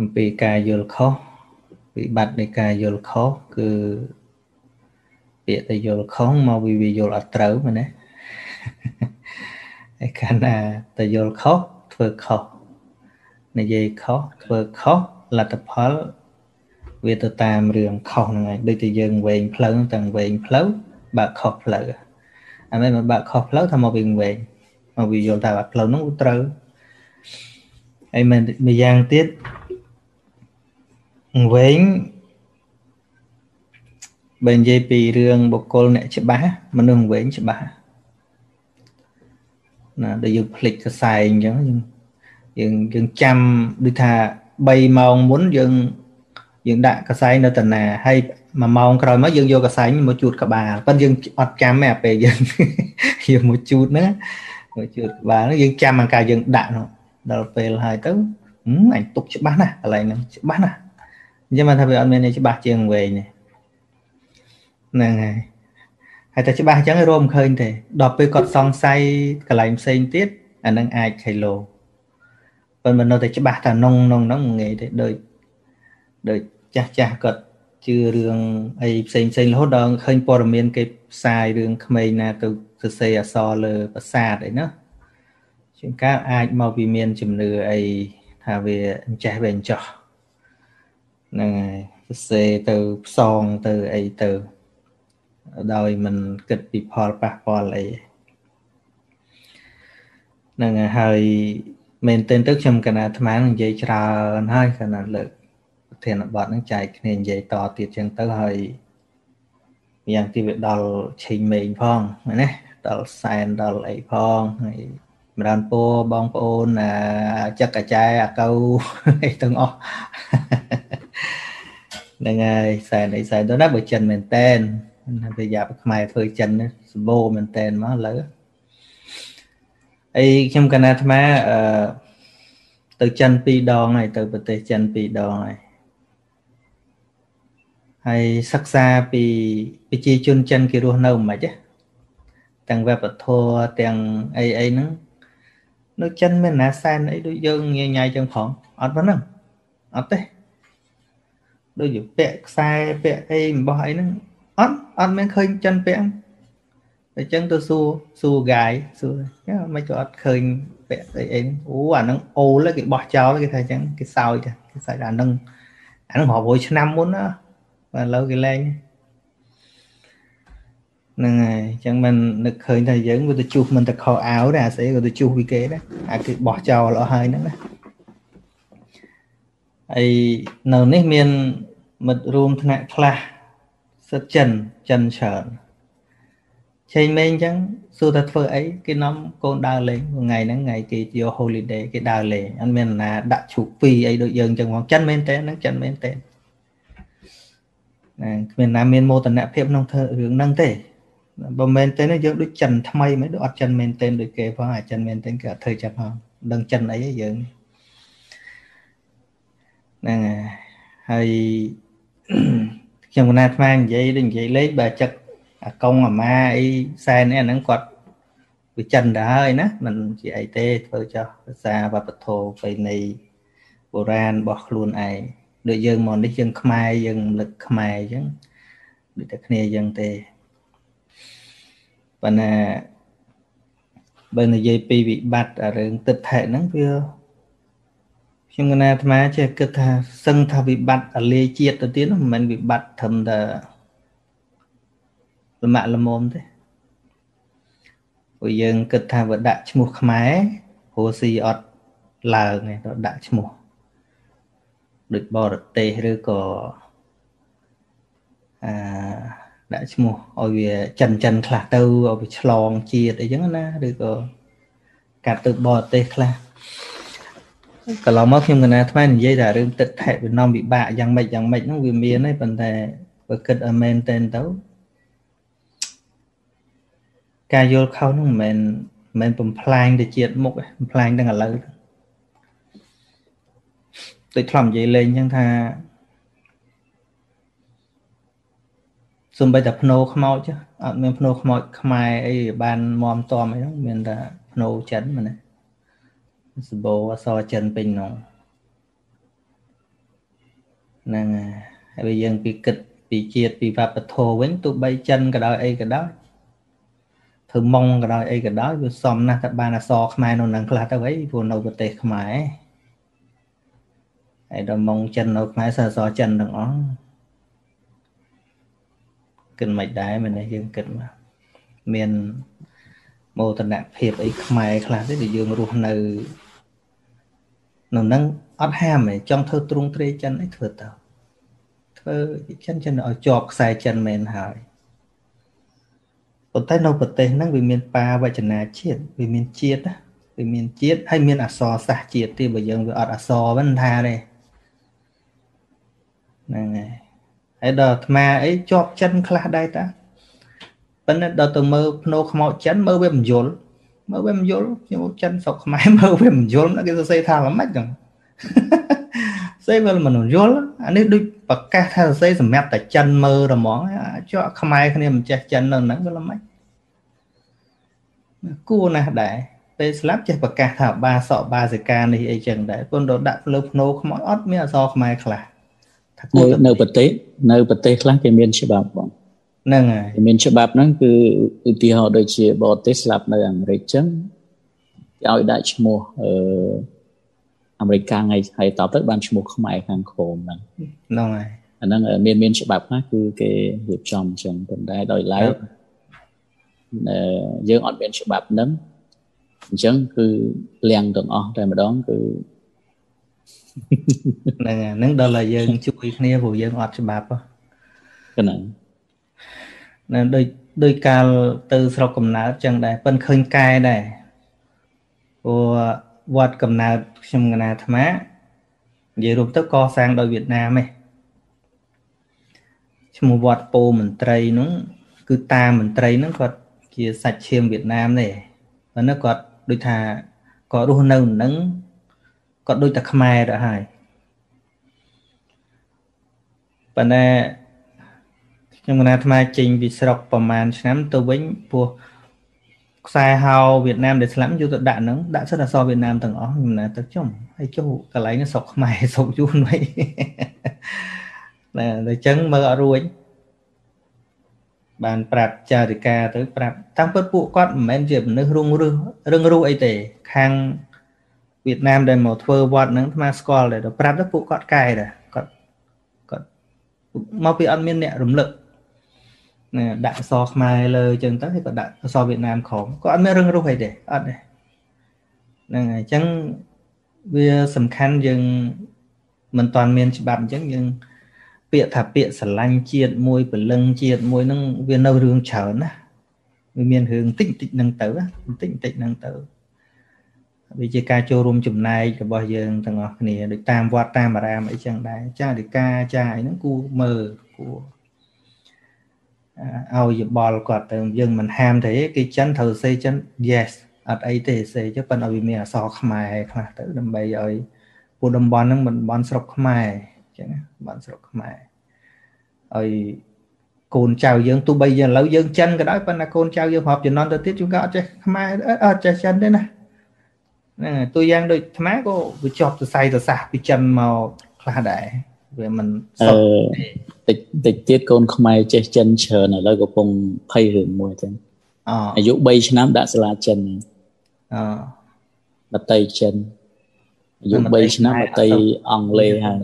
អំពីការយល់ខុសវិបត្តិនៃការយល់ខុសគឺពាក្យតែយល់ខុសមកវាវាយល់អត់ត្រូវមែនទេឯកាលណាតែយល់ខុសធ្វើខុសនិយាយខុសធ្វើខុសលទ្ធផលវាទៅតាមរឿងខុសហ្នឹងឯងដូចតែយើងវែងផ្លូវទាំងវែងផ្លូវបើកខុសផ្លូវអាមែនមកបើកខុសផ្លូវថាមកវិញវែងមកវាយល់ថាផ្លូវហ្នឹងត្រូវហើយមិនម្យ៉ាងទៀត វែងបើនិយាយពីរឿងបុគ្គលអ្នកច្បាស់មនុស្សវែងច្បាស់ណាដែលយើងភ្លេចកសែងអញ្ចឹងយើងយើងចាំដូចថា3ម៉ោងមុនយើងយើងដាក់កសែងនៅតាណាហើយមួយម៉ោងក្រោយមកយើងយកកសែងមកជូតក្បាលប៉ុន្តែយើងអត់ចាំទេអាពេលយើងយើងមកជូតហ្នឹងមកជូតក្បាលហ្នឹងយើងចាំអាការយើងដាក់នោះដល់ពេលហើយទៅអញទុកច្បាស់ណាស់កន្លែងហ្នឹងច្បាស់ណាស់ អញ្ចឹងបានថាវាអត់មានច្បាស់ជាងវែងទេហ្នឹងហើយហើយតែច្បាស់អញ្ចឹងរមឃើញទេដល់ពេលគាត់សង្ស័យកន្លែងផ្សេងទៀតអានឹងអាចខៃឡូប៉ុន្តែនៅតែច្បាស់ថានងនងហ្នឹងងាយទេដូចដូចចាស់ចាស់គាត់ជឿរឿងអីផ្សេងផ្សេងរហូតដល់ឃើញព័ត៌មានគេផ្សាយរឿងក្មេងណាទៅសរសេរអក្សរលើប្រាសាទអីណាជាងការអាចមកពីមានជំនឿអីថាវាអញ្ចេះវាអញ្ចោះ ហ្នឹងហើយសរសេរទៅផ្សងទៅអីទៅ ដោយមិនគិតពីផលប៉ះពាល់អីហ្នឹងហើយមែនទែនទៅខ្ញុំកណាអាត្មានិយាយច្រើនហើយកណាលើកប្រធានបទហ្នឹងចែកគ្នានិយាយតទៀតចឹងទៅហើយយ៉ាងទីវាដល់ឆេងមេងផងណាដល់សែនដល់អីផងហើយម្ដងពោបងប្អូនចឹកអាចារ្យអាកៅអីទាំងអស់ ហ្នឹងហើយសែនអីសែនទៅណាបើចិនមែនតែនប្រយ័ត្នខ្មែរធ្វើចិនសម្បូរមែនតែនមកឥឡូវអីខ្ញុំកណាអាត្មាអឺទៅចិន2ដងហើយទៅប្រទេសចិន2ដងហើយហើយសិក្សាពីប្រជាជនចិនគេរស់នៅមិនខ្មិចទាំងវប្បធម៌ទាំងអីអីហ្នឹងនៅចិនមានណាសែនអីដូចយើងញញ៉ៃចឹងផងអត់ប៉ុណ្ណឹងអត់ទេ ដូចជាពាក់ខ្សែពាក់អីរបស់អីហ្នឹងអត់អត់មានឃើញចិនពាក់អញ្ចឹងទៅសួរសួរហ្គាយសួរមិនក៏អត់ឃើញពាក់អីអីអូអាហ្នឹងអូលគេបោះចោលគេថាអញ្ចឹងគេសោយចាគេសោយអាហ្នឹងអាហ្នឹងរាប់រយឆ្នាំមុនណាបាទឥឡូវគេលែងហ្នឹងហើយអញ្ចឹងមិននឹកឃើញថាយើងវាទៅជួសមិនទៅខោអាវដែរអាស្អីក៏ទៅជួសពីគេដែរអាគេបោះចោលអស់ហើយហ្នឹងណាហើយនៅនេះមាន មិត្តរួមថ្នាក់ខ្លះសិតចិនចិនច្រើនឆេងមេងអញ្ចឹងសួរថាធ្វើអីគេនាំកូនដើរលេងថ្ងៃហ្នឹងថ្ងៃគេយក holiday គេដើរលេងអត់មានណាដាក់ឈូកពីរអីដូចយើងអញ្ចឹងផងចិនមែនតើហ្នឹងចិនមែនតើណាគ្មានណាមានមោទនភាពក្នុងធ្វើរឿងហ្នឹងទេបើមែនទេយើងដូចចិនថ្មីមិនដូចអត់ចិនមែនទេដូចគេផងអាចិនមែនទេគេអត់ធ្វើចិត្តផងដឹងចិនអីយើងហ្នឹងហើយ ខ្ញុំកណាអាត្មានិយាយដូចនិយាយលេខបើចឹកអាកុងអាម៉ាអីសែននេះអាហ្នឹងគាត់វាចិនទៅហើយណាมันជាអីទេធ្វើចោះភាសាវប្បធម៌ប្រពៃណីបុរាណរបស់ខ្លួនឯងដូចយើងមកនេះយើងខ្មែរយើងលឹកខ្មែរអញ្ចឹងដូចតែគ្នាអញ្ចឹងទេប៉ុន្តែបើនិយាយពីវិបត្តិរឿងទឹកថែហ្នឹងវា ខ្ញុំកណាអាត្មាចេះគិតថាសឹងថាវិបត្តិអលាយជាតិទៅទៀតមិនមែនវិបត្តិត្រឹមតែលមាក់លមមទេព្រោះយើងគិតថាវាដាក់ឈ្មោះខ្មែរព្រោះស៊ីអត់ឡើងទេទៅដាក់ឈ្មោះដូចបរទេសឬក៏អាដាក់ឈ្មោះឲ្យវាចិនចិនខ្លះទៅឲ្យវាឆ្លងជាតិអីចឹងណាឬក៏កាត់ទៅបរទេសខ្លះ កន្លងមកខ្ញុំកណាថ្មនិយាយថារឿងទឹកថេវិនំវិបាកយ៉ាងម៉េចយ៉ាងម៉េចហ្នឹងវាមានទេប៉ុន្តែបើគិតឲ្យមែនតែនទៅការយល់ខុសហ្នឹងមិនមែនមិនបំផ្លាញទៅជាតិមុខបំផ្លាញទាំងឥឡូវដូចធ្លាប់និយាយលេងអញ្ចឹងថាសំបីតែភ្នោខ្មោចអត់មានភ្នោខ្មោចខ្មែរអីបានមមតមអីហ្នឹងមានតែភ្នោចិនមែនទេ សបោអសចិនពេញនោះហ្នឹងហើយបើយើងពីគិតពីជាតិពីវប្បធម៌វិញទោះបីចិនក៏ដោយអីក៏ដោយធ្វើម៉ុងក៏ដោយអីក៏ដោយវាសមណាស់តែបានអសរខ្មែរនៅនឹងខ្លះទៅអីព្រោះនៅប្រទេសខ្មែរហើយដល់ម៉ុងចិននៅខ្មែរសើអសរចិនទាំងអស់គិតមិនដែរមែនទេយើងគិតមកមានមោទនភាពអីខ្មែរខ្លះទេដែលយើងរស់នៅ នៅនឹងអត់ហាមទេចង់ធ្វើទ្រង់ទ្រាយចិនអីធ្វើទៅធ្វើចិនចិនឲ្យជាប់ខ្សែចិនមែនហើយប៉ុន្តែនៅប្រទេសហ្នឹងវាមានបាវចនាជាតិវាមានជាតិវាមានជាតិហើយមានអសរសាសជាតិទៀតបើយើងវាអត់អសរវិញថាទេហ្នឹងហើយហើយដល់អាត្មាអីជាប់ចិនខ្លះដែរតាប៉ុន្តែដល់ទៅមើលភ្នោខ្មោចចិនមើលវាមិនយល់ មើលវាមិនយល់ខ្ញុំចិនស្រុកខ្មែរមើលវាមិនយល់គេសរសេរថាល្មិចហ្នឹងសេវាមិនយល់អានេះដូចប្រកាសថាសរសេរសម្រាប់តែចិនមើលហ្មងជាប់ខ្មែរគ្នាមិនចេះចិននៅហ្នឹងវាល្មិចគួរណាស់ដែរពេលស្លាប់ចេះប្រកាសថាបាសកបាសិកានេះអីចឹងដែរប៉ុន្តែដាក់លើភ្នោខ្មោចអត់មានអសរខ្មែរខ្លះនៅនៅប្រទេសនៅប្រទេសខ្លះគេមានច្បាប់បង ហ្នឹងហើយមានច្បាប់ហ្នឹងគឺឧទាហរណ៍ដូចជាបរទេសស្លាប់នៅអាមេរិកចឹងគេឲ្យដាក់ឈ្មោះអឺអាមេរិកកាំងហើយហើយតទៅបានឈ្មោះខ្មែរខាងក្រោមហ្នឹងហ្នឹងហើយអាហ្នឹងមានមានច្បាប់ខ្លះគឺគេរៀបចំអញ្ចឹងប៉ុន្តែដោយឡែកយើងអត់មានច្បាប់ហ្នឹងអញ្ចឹងគឺលៀងទាំងអស់តែម្ដងគឺហ្នឹងហ្នឹងដល់តែយើងជួយគ្នាព្រោះយើងអត់ច្បាប់ហ្នឹង ណាដូចដូចកាលទៅស្រុកកំណើតចឹងដែរប៉ិនឃើញកែដែរព្រោះវត្តកំណើតខ្ញុំកណាអាត្មានិយាយរួមទៅកសាងដោយវៀតណាមឯងឈ្មោះវត្តពោមន្ត្រីនោះគឺតាមមន្ត្រីហ្នឹងគាត់ជាសាច់ឈាមវៀតណាមទេប៉ុន្តែគាត់ដូចថាគាត់រស់នៅនឹងគាត់ដូចតែខ្មែរទៅហើយប៉ុន្តែ ខ្ញុំកណាអាត្មាចេញពីស្រុកប្រហែលឆ្នាំទៅវិញពោះខ្សែហៅវៀតណាមដែលស្លាប់យកទៅដាក់ហ្នឹងដាក់សិនអសរវៀតណាមទាំងអស់ខ្ញុំណាទៅចំហើយចុះកន្លែងនេះស្រុកខ្មែរស្រុកយួនវិញណាតែអញ្ចឹងមើលអត់រួចបានប្រាប់ចារិកាទៅប្រាប់តាមពិតពួកគាត់មិនមែនជាមនុស្សរងរឹសរឹងរូសអីទេខាងវៀតណាមដែលមកធ្វើវត្តហ្នឹងអាត្មាស្គាល់ដែរប្រាប់ទៅពួកគាត់កែដែរគាត់គាត់មកពីអត់មានអ្នករំលឹកណា ដាក់អសរខ្មែរលើអញ្ចឹងទៅហើយក៏ដាក់អសរវៀតណាមក្រោមក៏អត់មានរឹងរូសអីទេអត់ទេហ្នឹងហើយអញ្ចឹងវាសំខាន់យើងមិនតាន់មានច្បាប់អញ្ចឹងយើងពាក្យថាពាក្យស្រឡាញ់ជាតិមួយពលឹងជាតិមួយហ្នឹងវានៅរឿងច្រើនណាវាមានរឿងតិចតិចហ្នឹងទៅតិចតិចហ្នឹងទៅវាជាការចូលរួមចំណែករបស់យើងទាំងអស់គ្នាដូចតាមវត្តតាមអារាមអីចឹងដែរចារិកាចាអីហ្នឹងគួរមើលគួរ ឲ្យយោបល់គាត់ទៅយើងមិនហាមទេគេចិនត្រូវសេចិន yes អត់អីទេសេចុះប៉ុន្តែឲ្យវាមានអសរខ្មែរខ្លះទៅដើម្បីឲ្យពួកតំបន់ហ្នឹងមិនតំបន់ស្រុកខ្មែរអញ្ចឹងតំបន់ស្រុកខ្មែរឲ្យកូនចៅយើងទោះបីយើងឥឡូវយើងចិនក៏ដោយប៉ុន្តែកូនចៅយើងរាប់ជំនាន់ទៅទៀត chúng ក៏អត់ចេះខ្មែរអត់ចេះចិនទេណាហ្នឹងតួយ៉ាងដូចអាក៏វាជាប់សរសៃសរសះពីចិនមកខ្លះដែរវាមិនសុខទេ តិចតិចទៀតកូនខ្មែរចេះចិនច្រើនឥឡូវកំពុងភ័យរឿងមួយចឹងអាយុ3ឆ្នាំដាក់សាលាចិនអបតីចិនអាយុ3ឆ្នាំបតីអង់គ្លេសហើយ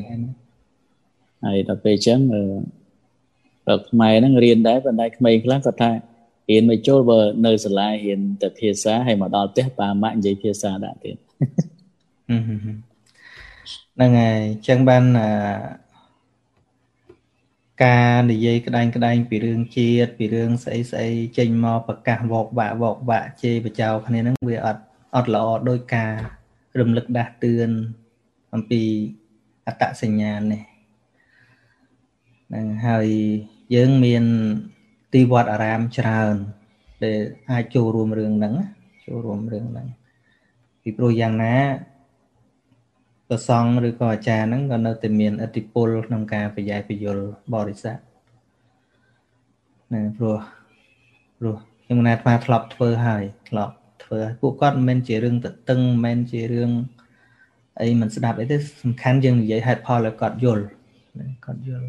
ហើយដល់ពេលចឹងអឺខ្មែរហ្នឹងរៀនដែរប៉ុន្តែក្មេងខ្លះគាត់ថារៀនមិនចូលបើនៅសាលារៀនតែភាសាហើយមកដល់ផ្ទះប៉ាម៉ាក់និយាយភាសាដាក់ទៀតហ្នឹងហើយអញ្ចឹងបាន ការនិយាយក្តែងក្តែងពីរឿងជាតិពីរឿងស្អីស្អីចេញមកប្រកាសវកបាក់វកបាក់ជេរបចោគ្នាហ្នឹងវាអត់អត់ល្អដោយការរំលឹកដាស់តឿនអំពីអត្តសញ្ញាណនេះហ្នឹងហើយយើងមានទីវត្តអារាមច្រើនដែលអាចចូលរួមរឿងហ្នឹងចូលរួមរឿងហ្នឹងពីព្រោះយ៉ាងណា ប្រសង់ឬក៏អាចារ្យហ្នឹងក៏នៅតែមានឥទ្ធិពលក្នុងការប្រយ័យពយល់បរិស័ទណាព្រោះព្រោះខ្ញុំណាត់ថាធ្លាប់ធ្វើហើយធ្លាប់ធ្វើពួកគាត់មិនមែនជារឿងតតឹងមិនមែនជារឿងអីមិនស្ដាប់អីទេសំខាន់យើងនិយាយហេតុផលឲ្យគាត់យល់គាត់យល់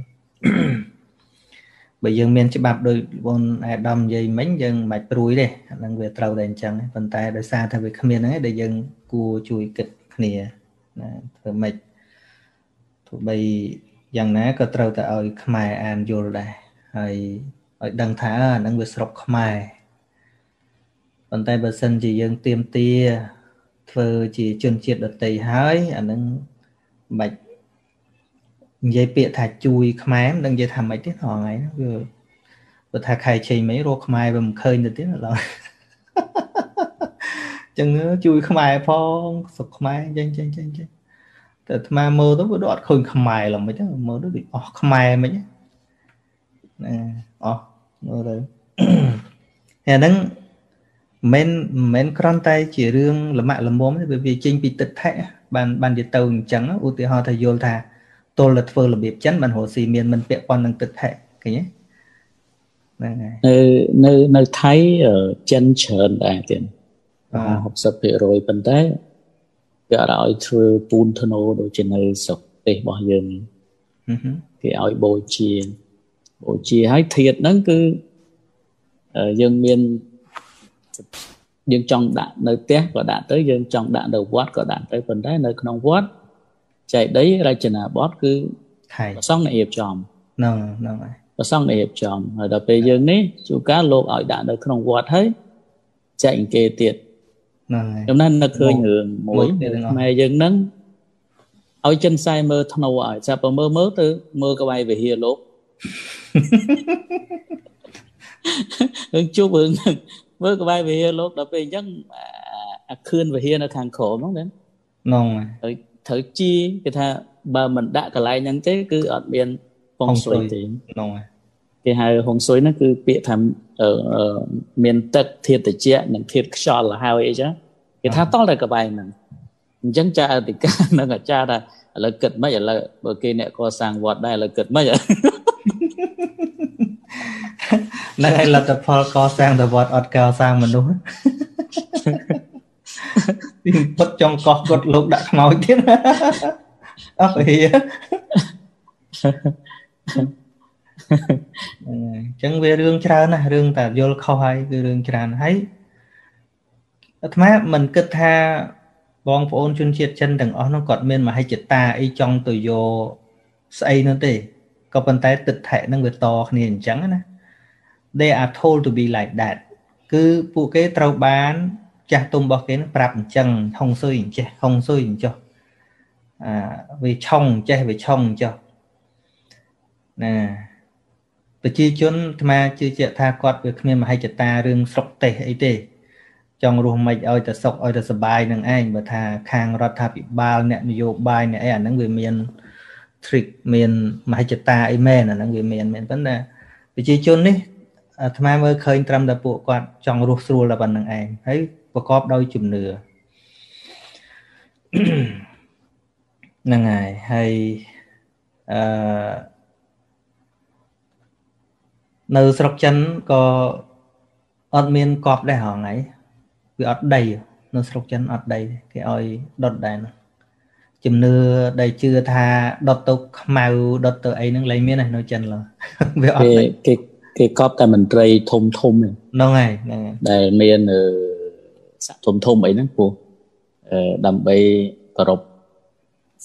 បើយើងមានច្បាប់ដោយបងអាដាមនិយាយមិញយើងមិនព្រួយទេអានឹងវាត្រូវតែអញ្ចឹងប៉ុន្តែដោយសារថាវាគ្មានហ្នឹងឯងដែលយើងគួរជួយគិតគ្នា ណាធ្វើម៉េចទោះបីយ៉ាងណាក៏ត្រូវតែឲ្យខ្មែរអានយល់ដែរហើយឲ្យដឹងថាអានឹងវាស្រុកខ្មែរប៉ុន្តែបើសិនជាយើងទៀមទាធ្វើជាជនជាតិដតីហើយអានឹងមិននិយាយពាក្យថាជួយខ្មែរមិនដឹងនិយាយថាម៉េចទេថ្ងៃហ្នឹងវាបើថាខែជ័យមិនរកខ្មែរវាមិនឃើញទៅទៀតឡើយ ចឹងជួយខ្មែរផងសុខខ្មែរចឹងចឹងចឹងចឹងតែអាត្មាមើលទៅវាដូចអត់ឃើញខ្មែរឡើយមិនហ្នឹងមើលទៅដូចអស់ខ្មែរមិនណាអស់មើលទៅអាហ្នឹងមិនមិនគ្រាន់តែជារឿងលមាក់លមុំទេវាចេញពីទឹកថែបានបានជាទៅអញ្ចឹងឧទាហរណ៍ថាយល់ថាទល់តែធ្វើរបៀបចិនបានរស់ស៊ីមានមិនពាក់ព័ន្ធនឹងទឹកថែឃើញទេហ្នឹងហើយនៅនៅនៅថៃចិនច្រើនដែរទៀត 60%ប៉ុន្តែគេអត់ឲ្យធ្វើពូនធ្នូដូចជានៅស្រុកទេសរបស់យើងគេឲ្យបូជាបូជាហើយធាតហ្នឹងគឺយើងមានយើងចង់ដាក់នៅផ្ទះក៏ដាក់ទៅយើងចង់ដាក់នៅវត្តក៏ដាក់ទៅប៉ុន្តែនៅក្នុងវត្តចែកដីរចនាបថគឺថៃប្រសងនៃរៀបចំហ្នឹងហ្នឹងហើយប្រសងនៃរៀបចំហើយដល់ពេលយើងនេះជួនកាលលោកឲ្យដាក់នៅក្នុងវត្តហើយចែកអង្គេទៀត ហ្នឹងហើយខ្ញុំណាស់នឹកឃើញរឿងមួយម៉ែយើងហ្នឹងឲ្យចិនសែមើលធ្នូឲ្យចាប់បើមើលមើលទៅមើលក្បែរវិហារលោករឿងជួបរឿងហ្នឹងមើលក្បែរវិហារលោកដល់ពេលអញ្ចឹងអាខឿនវិហារនៅខាងក្រោមហ្នឹងហ្នឹងហើយត្រូវជាគេថាបើមិនដាក់កន្លែងហ្នឹងទេគឺអត់មានហុងស៊ុយទេហ្នឹង គេហៅហុងស៊ុយហ្នឹងគឺពាក្យថាមានទឹកធាតុត្រជាក់និងធាតុខ្យល់ហើយអីចឹងគេថាតល់តែកបែងហ្នឹងអញ្ចឹងចាអធិការនឹងអាចារ្យថាឥឡូវគិតមិនឥឡូវបើគេអ្នកកសាងវត្តដែរឥឡូវគិតមិននៅឯលទ្ធផលកសាងទៅវត្តអត់កសាងមនុស្សពីពុតចង់កោះគាត់លោកដាក់ខ្មោចទៀតអស់ហី អញ្ចឹងវារឿងច្រើនណាស់រឿងតែយល់ខុសហើយគឺរឿងច្រើនហើយអាត្មាមិនគិតថាបងប្អូនជនជាតិចិនទាំងអស់នោះគាត់មានមហិច្ឆតាអីចង់ទៅយកស្អីនោះទេក៏ប៉ុន្តែទឹកថែនឹងវាតគ្នាអញ្ចឹងណា they are told to be like that គឺពួកគេត្រូវបានចាស់ទុំរបស់គេនឹងប្រាប់អញ្ចឹងហុងស៊ុយអញ្ចេះហុងស៊ុយអញ្ចោះអាវាឆុងអញ្ចេះវាឆុងអញ្ចោះណា ប្រជាជនអាត្មាជឿជាក់ថាគាត់វាគ្មានមហិច្ឆតារឿងស្រុកទេសអីទេ ចង់រស់មិនឲ្យតែសុខឲ្យតែសុបាយនឹងឯងបើថាខាងរដ្ឋាភិបាលអ្នកនយោបាយអ្នកអីអាហ្នឹងវាមាន trick មានមហិច្ឆតាអីមែនអាហ្នឹងវាមានមែនប៉ុន្តែប្រជាជននេះអាត្មាមើលឃើញត្រឹមតែពួកគាត់ចង់រស់ស្រួលតែប៉ុណ្្នឹងឯងហើយប្រកបដោយជំនឿហ្នឹងហើយហើយអឺ នៅស្រុកចិនក៏អត់មានកប់ដែរហងៃវាអត់ដីនៅស្រុកចិនអត់ដីគេឲ្យដុតដែរជំនឿដែលជឿថាដុតទៅខ្មៅដុតទៅអីហ្នឹងលែងមាននៅចិនឡើយវាអត់គេគេកប់តែមន្ត្រីធំធំហ្នឹងហើយហ្នឹងហើយដែលមានសាក់ធំធំអីហ្នឹងពោះដើម្បីគោរព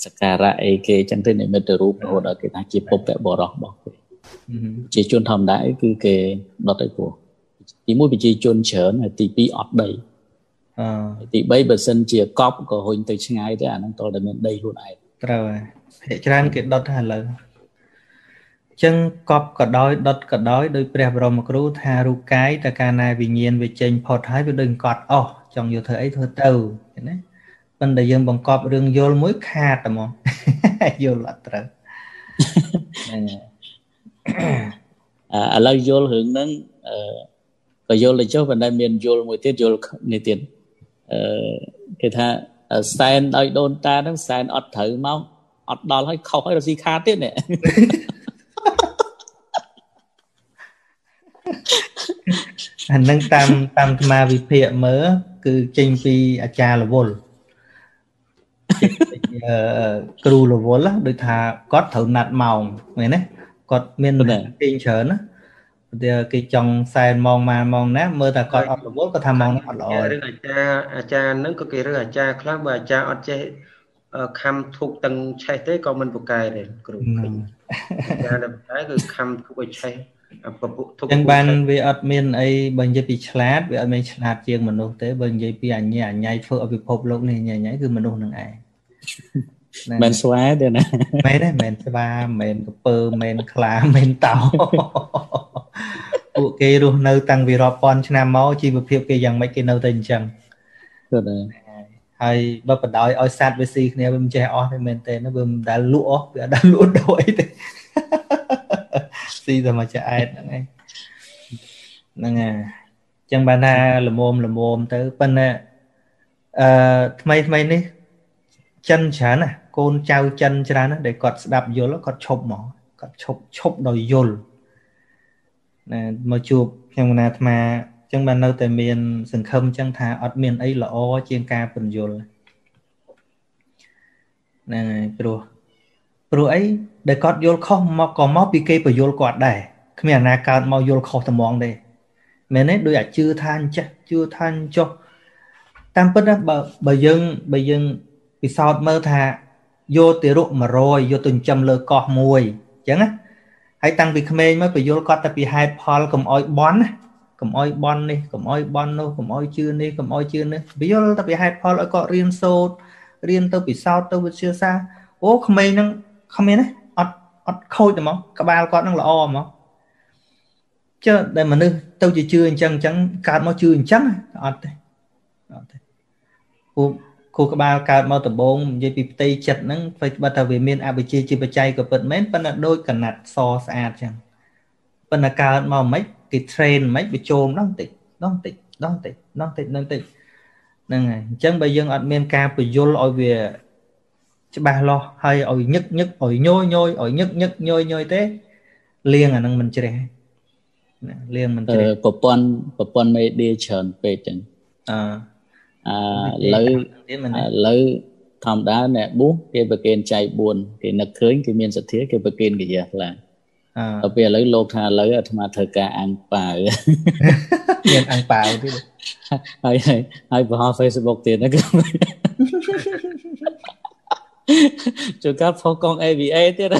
សក្ការៈអីគេចឹងទៅនិមិត្តរូបរហូតដល់គេថាជាពុព្វបរោះរបស់គេ ជាជនធម្មតាគឺគេដុតឲ្យពោះទី1ប្រជាជនច្រើនហើយទី2អត់ដីអឺទី3បើសិនជាកប់ក៏រុញទៅឆ្ងាយទៅអាហ្នឹងតើតែមានដីខ្លួនឯងត្រូវហើយភាគច្រើនគេដុតហើយឥឡូវចឹងកប់ក៏ដោយដុតក៏ដោយដោយព្រះបរមគ្រូថារូបកាយតើកាលណាវិញ្ញាណវាចេញផុតហើយវាដូចកត់អស់ចង់យកធ្វើអីធ្វើទៅណាប៉ុន្តែយើងបង្កប់រឿងយល់មួយខាតតែហ្មងយល់អត់ត្រូវ ឥឡូវយល់រឿងហ្នឹងអឺក៏យល់ទៅចុះប៉ុន្តែមានយល់មួយទៀតយល់នេះទៀតអឺគេថាសែនដោយដូនតាហ្នឹងសែនអត់ត្រូវមកអត់ដល់ហើយខុសហើយរស៊ីខាតទៀតនេះអានឹងតាមតាមអាត្មាវិភាគមើលគឺចេញពីអាចារ្យរវល់គ្រូរវល់ដូចថាគាត់ត្រូវណាត់ម៉ោងមែនទេ គាត់មានគេងច្រើនណាតែគេចង់សែនម៉ោងម៉ានម៉ោងណាមើលតែគាត់អត់រវល់គាត់ថាម៉ោងនេះអត់ល្អរឿងអាចារ្យអាចារ្យហ្នឹងក៏គេរឿងអាចារ្យខ្លះបើអាចារ្យអត់ចេះខំធុកទាំងឆេះទេក៏មិនពូកែដែរគ្រូឃើញអាចារ្យដែលពូកែគឺខំធុកឲ្យឆេះពពុទុកចឹងបានវាអត់មានអីបើនិយាយពីឆ្លាតវាអត់មានឆ្លាតជាងមនុស្សទេបើនិយាយពីអញ្ញាអញ្ញៃធ្វើឲ្យពិភពលោកនេះអញ្ញៃគឺមនុស្សនឹងឯង មិនស្វាទេណាមែនទេមែនស្វាមែនកពើមែនខ្លាមែនតោពួកគេរស់នៅតាំងពីរាប់ពាន់ឆ្នាំមកជីវភាពគេយ៉ាងម៉េចគេនៅតែអញ្ចឹងគឺដែរហើយបើបដ ாய் ឲ្យសัตว์វាស៊ីគ្នាវាមិនចេះអស់ទេមែនទេវាមិនដែលលក់អស់វាអត់ដែលលក់ដូរអីទេស៊ីតែមកចាអែតហ្នឹងឯងហ្នឹងហើយចឹងបានថាលមមលមមទៅប៉ុន្តែអឺថ្មីថ្មីនេះចិនច្រើនណា កូនចៅចិនច្រើនណាដែលគាត់ស្ដាប់យល់គាត់ឈប់មកគាត់ឈប់ឈប់ដោយយល់ណាមកជួបខ្ញុំណាអាត្មាចឹងបាននៅតែមាន សង្ឃឹមចឹងថាអត់មានអីល្អជាងការពន្យល់ហ្នឹងហើយព្រោះព្រោះអីដែលគាត់យល់ខុសមកក៏មកពីគេបញ្យល់គាត់ដែរគ្មានអាណាកើតមកយល់ខុសត្មងទេមែនទេដូចអាជឿថាអញ្ចេះជឿថាអញ្ចោះតាមពិតណាបើបើយើងបើយើងពិសោធន៍មើលថា យកទារក100យកទៅចិញ្ចឹមលើកោះមួយអញ្ចឹងណាហើយតាំងពីក្មេងមកបញ្យល់គាត់តែពីហេតុផលកុំអោយបន់ណាកុំអោយបន់នេះកុំអោយបន់នោះកុំអោយជឿនេះកុំអោយជឿនេះបញ្យល់តែពីហេតុផលឲ្យគាត់រៀនសូត្ររៀនទៅពិសោធន៍ទៅវិទ្យាសាស្ត្រអូក្មេងហ្នឹងគ្មានទេអត់អត់ខូចទេហ្មងក្បាលគាត់នឹងល្អហ្មងចុះដែលមនុស្សទៅជាជឿអញ្ចឹងអញ្ចឹងកើតមកជឿអញ្ចឹងអត់ទេអត់ទេពូ គូក្បាលកើតមកដំបងនិយាយពីផ្ទៃចិត្តហ្នឹងធ្វើបើថាវាមានអវិជ្ជាជាបច្ច័យក៏ពិតមែនប៉ុន្តែដូចកណាត់សស្អាតអញ្ចឹងប៉ុន្តែកើតមកមិនគេ train មិនវាចូលម្ដងតិចម្ដងតិចម្ដងតិចម្ដងតិចម្ដងតិចហ្នឹងហើយអញ្ចឹងបើយើងអត់មានការពយល់ឲ្យវាច្បាស់លាស់ហើយឲ្យញឹកញឹកឲ្យញយញយឲ្យញឹកញឹកញយញយទេលៀងអានឹងមិនជ្រះលៀងមិនជ្រះប្រព័ន្ធប្រព័ន្ធមេឌៀច្រើនពេកចឹងអឺ អឺឥឡូវឥឡូវធម្មតាអ្នកប៊ូគេប្រកេនចៃ4គេនឹកឃើញគេមានសទ្ធាគេប្រកេនកាយខ្លាំងអឺដល់ពេលឥឡូវលោកថាឥឡូវអាត្មាត្រូវការអាំងប៉ាវមានអាំងប៉ាវទៀតហើយហើយបង្ហោះ Facebook ទៀតណាគឺជួយកាត់ផុសកង AVA ទៀត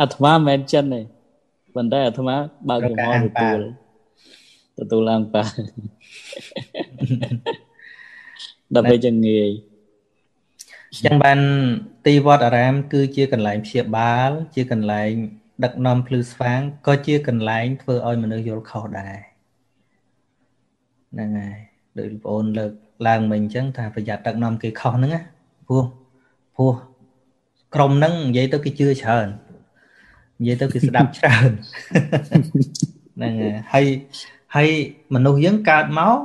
អាត្មាមិនមែនចិនទេប៉ុន្តែអាត្មាបើកចំហទទួល ទទួលឡើងប៉ាដើម្បីចងាយចឹងបានទីវត្តអារាម គឺជាកន្លែងព្យាបាល ជាកន្លែង ដឹកនាំភ្លឺស្វាងក៏ជាកន្លែងធ្វើឲ្យមនុស្សយល់ខុសដែរហ្នឹងហើយដោយបងប្អូនលើកឡើងមិញអញ្ចឹងថាប្រយ័ត្នដឹកនាំគេខុសហ្នឹងណាព្រោះព្រោះក្រុមហ្នឹងនិយាយទៅគេជឿច្រើននិយាយទៅគេស្ដាប់ច្រើនហ្នឹងហើយហើយ មនុស្សយើងកើតមក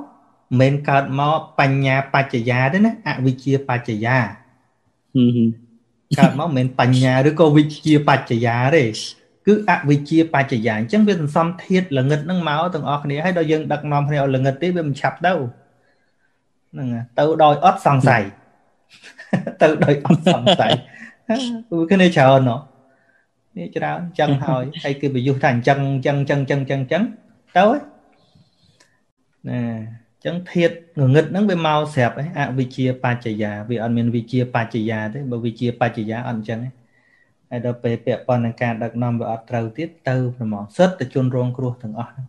មិនមែនកើតមកបញ្ញាបច្ចយាទេណាអវិជ្ជាបច្ចយាកើតមកមិនមែនបញ្ញាឬក៏វិជ្ជាបច្ចយាទេគឺអវិជ្ជាបច្ចយាអញ្ចឹងវាសន្សំធាតល្ងិតនឹងមកទាំងអស់គ្នាហើយដល់យើងដឹកនាំគ្នាឲ្យល្ងិតទេវាមិនឆាប់ទៅហ្នឹងទៅដោយអត់សង្ស័យទៅដោយអត់សង្ស័យគឺគ្នាច្រើនណោះនេះច្រើនចឹងហើយហើយគេប្រយុទ្ធថាអញ្ចឹងអញ្ចឹងអញ្ចឹងអញ្ចឹងអញ្ចឹងអញ្ចឹងទៅ ណាអញ្ចឹងធាតងងឹតហ្នឹងវាមកស្រាប់អវិជ្ជាបច្ចយាវាអត់មានវិជ្ជាបច្ចយាទេបើវិជ្ជាបច្ចយាអត់អញ្ចឹងទេហើយដល់ពេលពាក់ព័ន្ធនឹងការដឹកនាំវាអត់ត្រូវទៀតទៅប្រមងសិតតជនរងគ្រោះទាំងអស់ហ្នឹង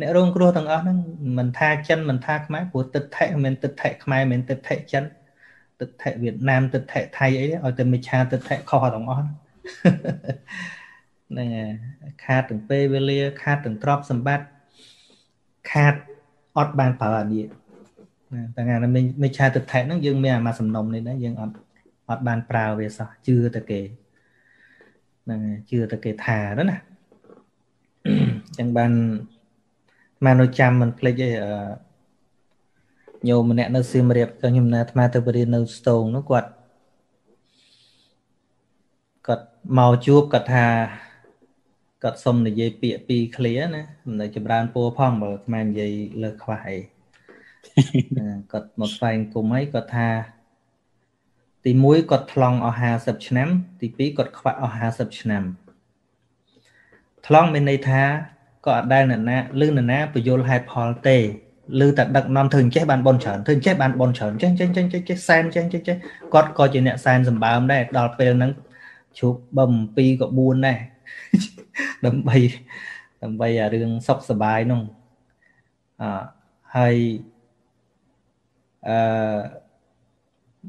អ្នករងគ្រោះទាំងអស់ហ្នឹងមិនថាចិនមិនថាខ្មែរព្រោះទឹកថេមិនទឹកថេខ្មែរមិនទឹកថេចិនទឹកថេវៀតណាមទឹកថេថៃអីឲ្យតែមិឆាទឹកថេខុសទាំងអស់ហ្នឹងខាតទាំងពេលវេលាខាតទាំងទ្រព្យសម្បត្តិខាត អត់បានប្រើអានេះតែថ្ងៃនេះមិឆាទឹកថេហ្នឹងយើងមានអាមកសំណុំនេះដែរយើងអត់អត់បានប្រើវាសោះជឿតែគេហ្នឹងជឿតែគេថា đó ណាអញ្ចឹងបានមកនៅចាំមិនភ្លេចទេញោមម្នាក់នៅសៀមរាបក៏ខ្ញុំណាអាត្មាទៅបរៀននៅស្ទងនោះគាត់គាត់មកជួបគាត់ថា គាត់សុំនិយាយពាក្យពីរឃ្លាណាមិនចម្រើនពោផងបើអាត្មានិយាយលើខ្វះអីគាត់មកថ្វាយគុំហើយគាត់ថា ទី1គាត់ថ្លង់អស់50ឆ្នាំ ទី2គាត់ខ្វាក់អស់50ឆ្នាំថ្លង់មានន័យថាក៏អត់ដែលអ្នកណាឬអ្នកណាបញ្យលហេតុផលទេឬតែដឹកនាំធ្វើអញ្ចេះបានបនច្រើនធ្វើអញ្ចេះបានបនច្រើនចេះចេះចេះចេះចេះសែនចេះចេះចេះគាត់ក៏ជាអ្នកសែនសម្បើមដែរដល់ពេលហ្នឹងជួបបំ2ក៏4ដែរ ដើម្បីដើម្បីអារឿងសុខសบายនោះអហើយអឺ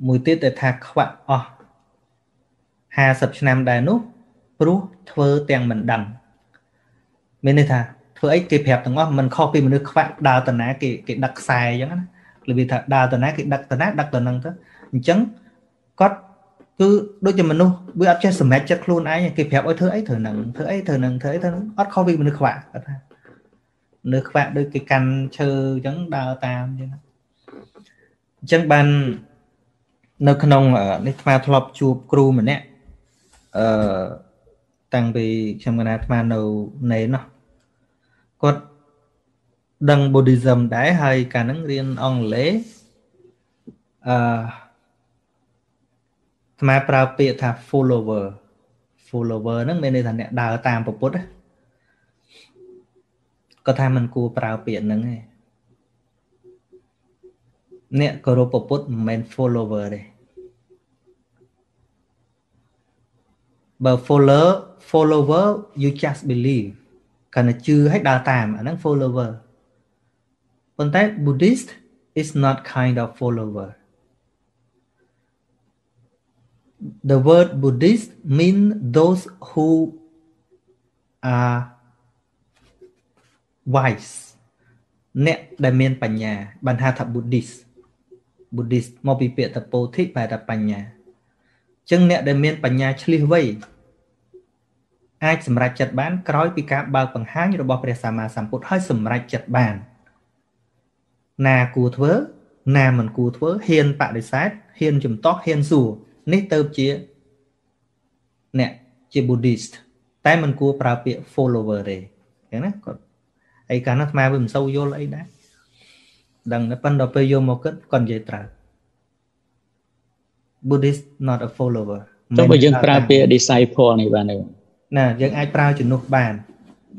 មួយទៀតដែលថាខ្វាក់អស់50ឆ្នាំដែរនោះព្រោះធ្វើទាំងមិនដឹងមានន័យថាធ្វើអីគេប្រាប់ទាំងអស់មិនខុសពីមនុស្សខ្វាក់ដើរតាណាគេគេដឹកខ្សែអញ្ចឹងណារបៀបថាដើរតាណាគេដឹកតាណាដឹកទៅនឹងទៅអញ្ចឹងគាត់ គឺដូចជាមនុស្សវាអត់ចេះសម្រេចចិត្តខ្លួនឯងគេប្រាប់ឲ្យធ្វើអីធ្វើនឹងធ្វើអីធ្វើនឹងធ្វើអីធ្វើនឹងអត់ខុសពីមនុស្សខ្វាក់គាត់ថាមនុស្សខ្វាក់ដូចគេកាន់ឈើអញ្ចឹងដើរតាមអញ្ចឹងអញ្ចឹងបាននៅក្នុងនេះថ្មធ្លាប់ជួបគ្រូម្នាក់អឺតាំងពីខ្ញុំកណាអាត្មានៅណេណោះគាត់ដឹង Buddhism ដែរហើយកាលហ្នឹងរៀនអង់គ្លេសអឺ អាត្មាប្រើពាក្យថា follower follower ហ្នឹងមានន័យថាអ្នកដើរតាមពុទ្ធគាត់ថាมันគួរប្រើពាក្យហ្នឹងឯងអ្នកគោរពពុទ្ធមិនមែន follower ទេបើ follower follower you just believe កាន់តែជឿឲ្យដើរតាមអាហ្នឹង follower ប៉ុន្តែ Buddhist is not kind of follower the word Buddhist mean those who are wise អ្នកដែលមានបញ្ញាបានហៅថា Buddhist Buddhist មកពីពាក្យតពោធិបែរថាបញ្ញាអញ្ចឹងអ្នកដែលមានបញ្ញាឆ្លៀសវៃអាចសម្រេចចិត្តបានក្រោយពីការបើកបង្ហាញរបស់ព្រះសម្មាសម្ពុទ្ធហើយសម្រេចចិត្តបាន ណាគួរធ្វើ ណាមិនគួរធ្វើហ៊ានបដិសេធហ៊ានចំទាស់ហ៊ានសួរ នេះទៅជាអ្នកជា Buddhist តែមិនគួរប្រើពាក្យ follower ទេអញ្ចឹងណាគាត់អីកាលនោះអាត្មាវាមិនសូវយល់អីដែរដឹងតែប៉ុន្តែពេលយកមកគិតគាត់និយាយត្រូវ Buddhist not a follower ចុះបើយើងប្រើពាក្យ disciple នេះបានទេណាយើងអាចប្រើជំនួសបាន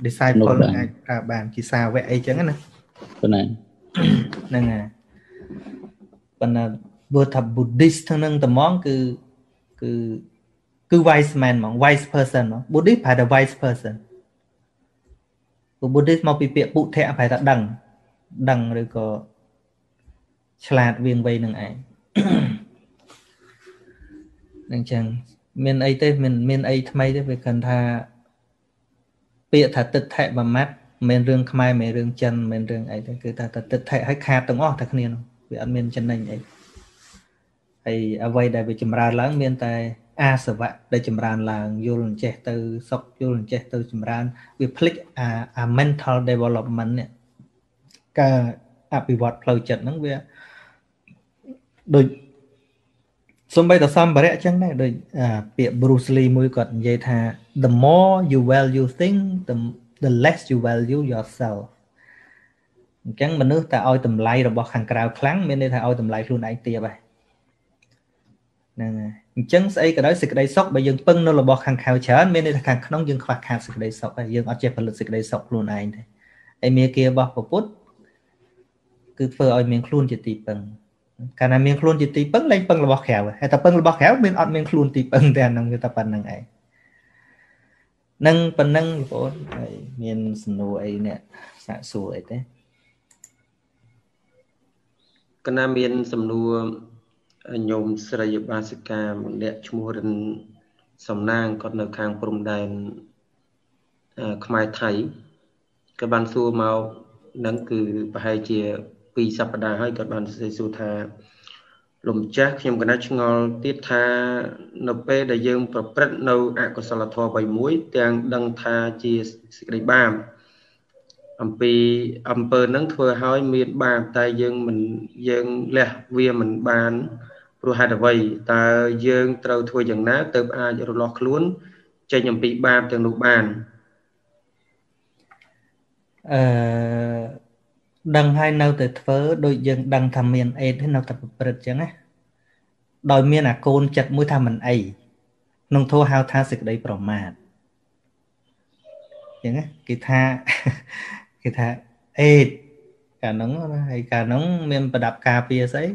disciple អាចប្រើបានជាសាវកអីចឹងណាប៉ុណ្ណាហ្នឹងហើយប៉ុន្តែ បើថា Buddhist ហ្នឹងត្មងគឺគឺគឺ wise man ហ្មង wise person ហ្មង Buddhist ប្រហែលតែ wise person ព្រោះ Buddhist មកពីពាក្យពុទ្ធៈប្រហែលតែដឹងដឹងឬក៏ឆ្លាតវៀងវៃនឹងឯងនឹងចឹងមានអីទេមានមានអីថ្មីទេវាគិតថាពាក្យថាទឹកថៈមួយម៉ាត់មិនរឿងខ្មែរមិនរឿងចិនមិនរឿងអីទេគឺថាទឹកថៈឲ្យខាតទាំងអស់តែគ្នានោះវាអត់មានចំណេញអី ហើយអ្វីដែលវាចម្រើនឡើង មានតែអាសវៈដែលចម្រើនឡើងយល់អញ្ចេះទៅសុខយល់អញ្ចេះទៅចម្រើនវាភ្លេចអាអា mental development នេះការអភិវឌ្ឍផ្លូវចិត្តហ្នឹងវាដូចសំបីតសម្ភារៈអញ្ចឹងដែរដូចពាក្យ Bruce Lee មួយគាត់និយាយថា the more you value thing the the less you value yourself អញ្ចឹងមនុស្សតែឲ្យតម្លៃរបស់ខាងក្រៅខ្លាំងមានន័យថាឲ្យតម្លៃខ្លួនឯងទាបហើយ ហ្នឹងហើយអញ្ចឹងស្អីក៏ដោយសេចក្តីសុខបើយើងពឹងនៅរបស់ខាងក្រៅច្រើនមានន័យថាខាងក្នុងយើងខ្វះខាតសេចក្តីសុខហើយយើងអត់ចេះផលិតសេចក្តីសុខខ្លួនឯងទេហើយមេគារបស់ពុទ្ធគឺធ្វើឲ្យមានខ្លួនជាទីពឹងកាលណាមានខ្លួនជាទីពឹងលែងពឹងរបស់ក្រៅហើយតែពឹងរបស់ក្រៅមានអត់មានខ្លួនទីពឹងតែអានឹងវាតែប៉ុណ្្នឹងឯងនឹងប៉ុណ្្នឹងបងប្អូនហើយមានសំណួរអីអ្នកសាកសួរអីទេកណាមានសំណួរ ញោមស្រីបាសិកាម្នាក់ឈ្មោះរិនសំណាងគាត់នៅខាងព្រំដែនខ្មែរថៃក៏បានសួរមកនឹងគឺប្រហែលជា2សប្តាហ៍ហើយគាត់បានសរសេរសួរថាលោកម្ចាស់ខ្ញុំកណាឆ្ងល់ទៀតថានៅពេលដែលយើង ប្រព្រឹត្តនៅអកុសលធម៌អ្វីមួយទាំងដឹងថាជាសេចក្តីបាបអំពីអំពើនឹងធ្វើឲ្យមានបាបតែយើងមិនយើងលះវាមិនបាន ព្រោះហេតុអ្វីតើយើងត្រូវធ្វើយ៉ាងណាទើបអាចរលាស់ខ្លួន ចេញអំពីបាបទាំងនោះបានអឺដឹងហើយនៅតែធ្វើដូចយើងដឹងថាមានអេតទេនៅតែប្រព្រឹត្តចឹងណាដោយមានអាកូនចិត្តមួយថាមិនអីក្នុងធោះហៅថាសេចក្តីប្រមាទចឹងណាគេថាគេថាអេតកាលហ្នឹងហើយកាលហ្នឹងមានប្រដាប់ការពារស្អី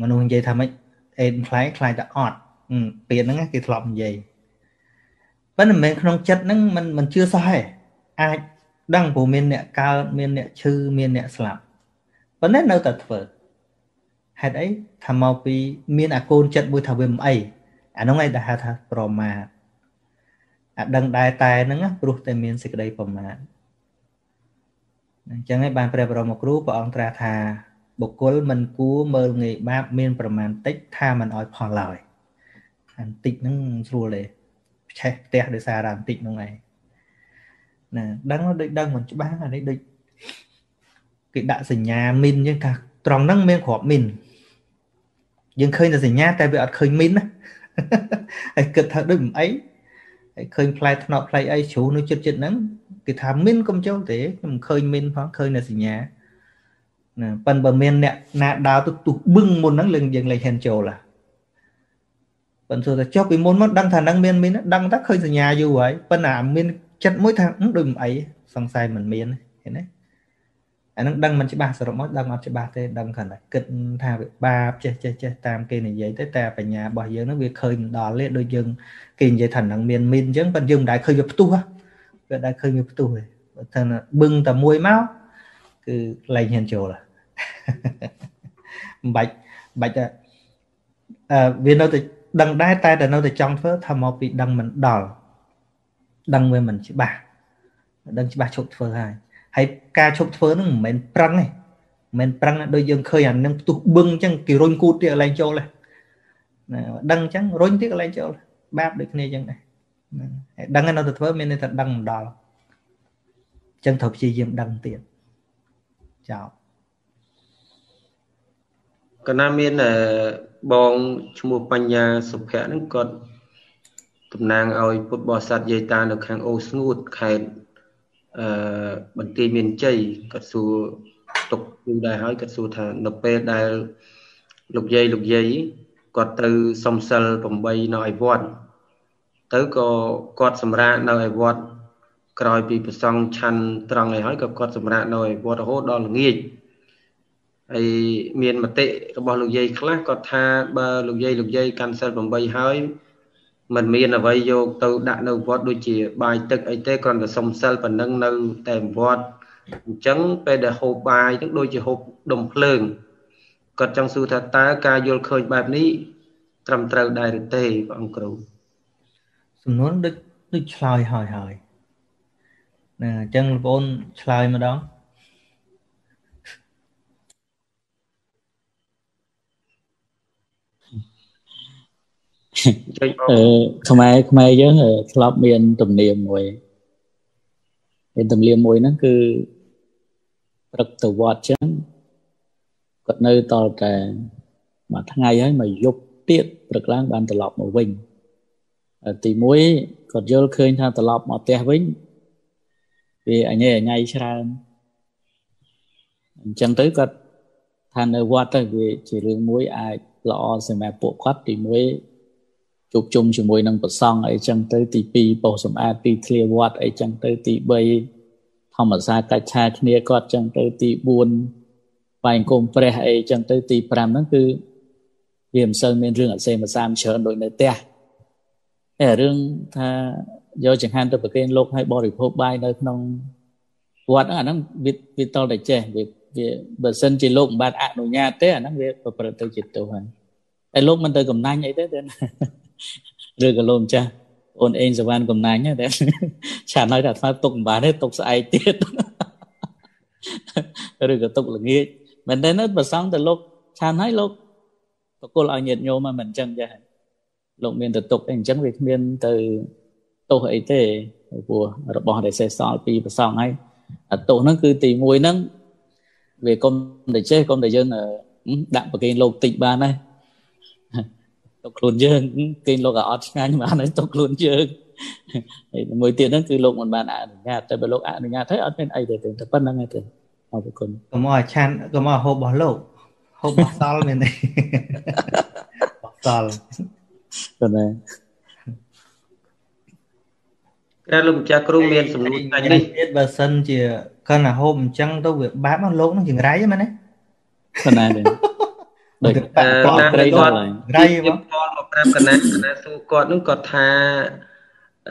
មនុស្សនិយាយថាម៉េចអេតខ្លាយខ្លាយតែអត់ពាក្យហ្នឹងគេធ្លាប់និយាយប៉ុន្តែមិនមែនក្នុងចិត្តហ្នឹងมันมันជឿសោះទេអាចដឹងព្រោះមានអ្នកកើតមានអ្នកឈឺមានអ្នកស្លាប់ប៉ុន្តែនៅតែធ្វើហេតុអីថាមកពីមានអាកូនចិត្តមួយថាវាមិនអីអានោះឯងដែលហៅថាប្រមាទអាដឹងដែរតែហ្នឹងព្រោះតែមានសេចក្តីប្រមាទអញ្ចឹងឯងបានព្រះបរមគ្រូព្រះអង្គត្រាស់ថា បុគ្គលមិនគួរមើលងាយបាបមានប្រមាណតិចថាមិនអោយផលឡើយអាបន្តិចហ្នឹងស្រួលទេឆេះផ្ទះដោយសារអាបន្តិចហ្នឹងឯងណាដឹងដូចដឹងមិនច្បាស់អានេះដូចគេដាក់សញ្ញាមីនយើងថាត្រង់ហ្នឹងមានគ្រាប់មីនយើងឃើញតែសញ្ញាតែវាអត់ឃើញមីនណាហើយគិតថាដូចមិនអីហើយឃើញផ្លែថ្នក់ផ្លែអីជ្រូនៅចិត្តចិត្តហ្នឹងគេថាមីនកុំចូលទេខ្ញុំឃើញមីនផងឃើញតែសញ្ញា ណាប៉ិនបើមានអ្នកណាដើរទៅទុះបឹងមុនហ្នឹងយើងយើងលែងហ៊ានចូលហ่ะប៉ុន្តែទៅចុះពីមុនមកដឹងថានឹងមានមីនដឹងតែឃើញសញ្ញាយូរហើយប៉ុន្តែមានចិត្តមួយថាដូចមិនអីសង្ស័យមិនមានឃើញទេអានឹងដឹងមិនច្បាស់សរុបមកដឹងអត់ច្បាស់ទេដឹងគ្រាន់តែគិតថាវាបាបចេះចេះចេះតាមគេនិយាយទៅតែបញ្ញារបស់យើងនឹងវាឃើញមិនដល់ទេដូចយើងគេនិយាយថានឹងមានមីនអញ្ចឹងប៉ុន្តែយើងមិនដែលឃើញវាផ្ទុះវាដែលឃើញវាផ្ទុះទេបើថាបឹងតែមួយមកគឺលែងហ៊ានចូល មិនបាច់បាច់អឺវានៅតែដឹងដែរតែតែនៅតែចង់ធ្វើថាមកពីដឹងមិនដល់ដឹងវាមិនច្បាស់ដឹងច្បាស់ឈប់ធ្វើហើយហើយការឈប់ធ្វើនឹងមិនមែនប្រឹងទេមិនមែនប្រឹងដូចយើងឃើញអានឹងផ្ទុះបឹងអញ្ចឹងគេរុញគូតទៀតកន្លែងចូលទេណាដឹងអញ្ចឹងរុញទៀតកន្លែងចូលបាបដូចគ្នាអញ្ចឹងដែរហើយដឹងនៅតែធ្វើមានន័យថាដឹងមិនដល់អញ្ចឹងត្រូវព្យាយាមដឹងទៀតចោល កណាមានបងឈ្មោះបញ្ញាសុភ័ក្រហ្នឹងគាត់តំណាងឲ្យពុទ្ធបរិស័ទយាយតានៅខាងអូស្ងួតខេត្តអឺបន្ទាយមានជ័យគាត់សួរទុកយូរដែរហើយគាត់សួរថានៅពេលដែលលោកយាយលោកយាយគាត់ទៅសំសិល8នៅឯវត្តទៅក៏គាត់សម្រាកនៅឯវត្តក្រោយពីប្រសង់ឆាន់ត្រង់ឯហើយក៏គាត់សម្រាកនៅឯវត្តរហូតដល់ល្ងាច ហើយមានមតិរបស់លោកយាយខ្លះគាត់ថាបើលោកយាយលោកយាយកាន់សិល8ហើយมันមានអ្វីយកទៅដាក់នៅវត្តដូចជាបាយទឹកអីទេគ្រាន់តែសុំសិលប៉ុណ្ណឹងនៅតែវត្តអញ្ចឹងពេលដែលហូបបាយហ្នឹងដូចជាហូបដុំភ្លើងគាត់ចង់សួរថាតើការយល់ឃើញបែបនេះត្រឹមត្រូវដែរឬទេបងអង្គគ្រូសំណួរដូចដូចឆ្លើយហើយហើយណាអញ្ចឹងបងប្អូនឆ្លើយម្ដង អឺខ្មែរខ្មែរយើងធ្លាប់មានទំនៀមមួយមានទំនៀមមួយហ្នឹងគឺព្រឹកទៅវត្តចឹងគាត់នៅតតែមួយថ្ងៃហើយមកយប់ទៀតព្រឹកឡើងបានត្រឡប់មកវិញទី1គាត់យល់ឃើញថាត្រឡប់មកផ្ទះវិញវាអញេអញៃច្រើនអញ្ចឹងទៅគាត់ថានៅវត្តទៅវាជារឿងមួយអាចល្អសម្រាប់ពួកគាត់ទី1 ជួបជុំជាមួយនឹងប្រសង់អីចឹងទៅទី2បោសសម្អាតទីធ្លាវត្តអីចឹងទៅទី3ធម្មសាកិច្ចឆាគ្នាគាត់ចឹងទៅទី4បែងគុំព្រះអីចឹងទៅទី5ហ្នឹងគឺវាមិនសូវមានរឿងអសេមសាមច្រើនដូចនៅផ្ទះតែរឿងថាយកចង្ហាន់ទៅប្រគេនលោកឲ្យបរិភោគបាយនៅក្នុងវត្តហ្នឹងអាហ្នឹងវាវាតលតែចេះវាវាបើសិនជាលោកមិនបានអនុញ្ញាតទេអាហ្នឹងវាប្រព្រឹត្តទៅជាទោសហើយតែលោកមិនទៅកំណាញ់អីទេទេ ឬក៏លោកម្ចាស់អូនអេងសវណ្ណកំណាញ់តែឆានហើយថាស្មើទុកមិនបានទេទុកស្អែកទៀតឬក៏ទុកល្ងាចមែនទេណាប្រសងទៅលោកឆានហើយលោកបកុលឲ្យញាតញោមមិនអញ្ចឹងចាលោកមានទៅទុកអីអញ្ចឹងវាគ្មានទៅទោសអីទេព្រោះរបស់ដែលសេះសល់ពីប្រសងហើយទោសហ្នឹងគឺទី1ហ្នឹងវាកុំតែចេះកុំតែយើងដាក់ប្រកេនលោកតិចបានហើយ ទុកខ្លួនយើងគេលោកក៏អត់ឆ្ងាញ់បានហើយទុកខ្លួនយើងហើយមួយទៀតហ្នឹងគឺលោកមិនបានអនុញ្ញាតតែបើលោកអនុញ្ញាតទៅអត់មានអីទេតែប៉ុណ្្នឹងទេអរគុណកុំឲ្យឆានកុំឲ្យហូបរបស់លោកហូបរបស់សល់មានទេរបស់សល់ប៉ុណ្ណាក្រៅលោកម្ចាស់គ្រូមានសំណួរថ្ងៃនេះទៀតបើសិនជាកាន់តែហូបអញ្ចឹងទៅវាបាបមកលោកនឹងចង្រៃហ្នឹងមែនទេប៉ុណ្ណាទេ ដូចប៉ាត្រីគាត់រៃមកផលមកប្រាប់កណាកណាសួរគាត់នឹងគាត់ថា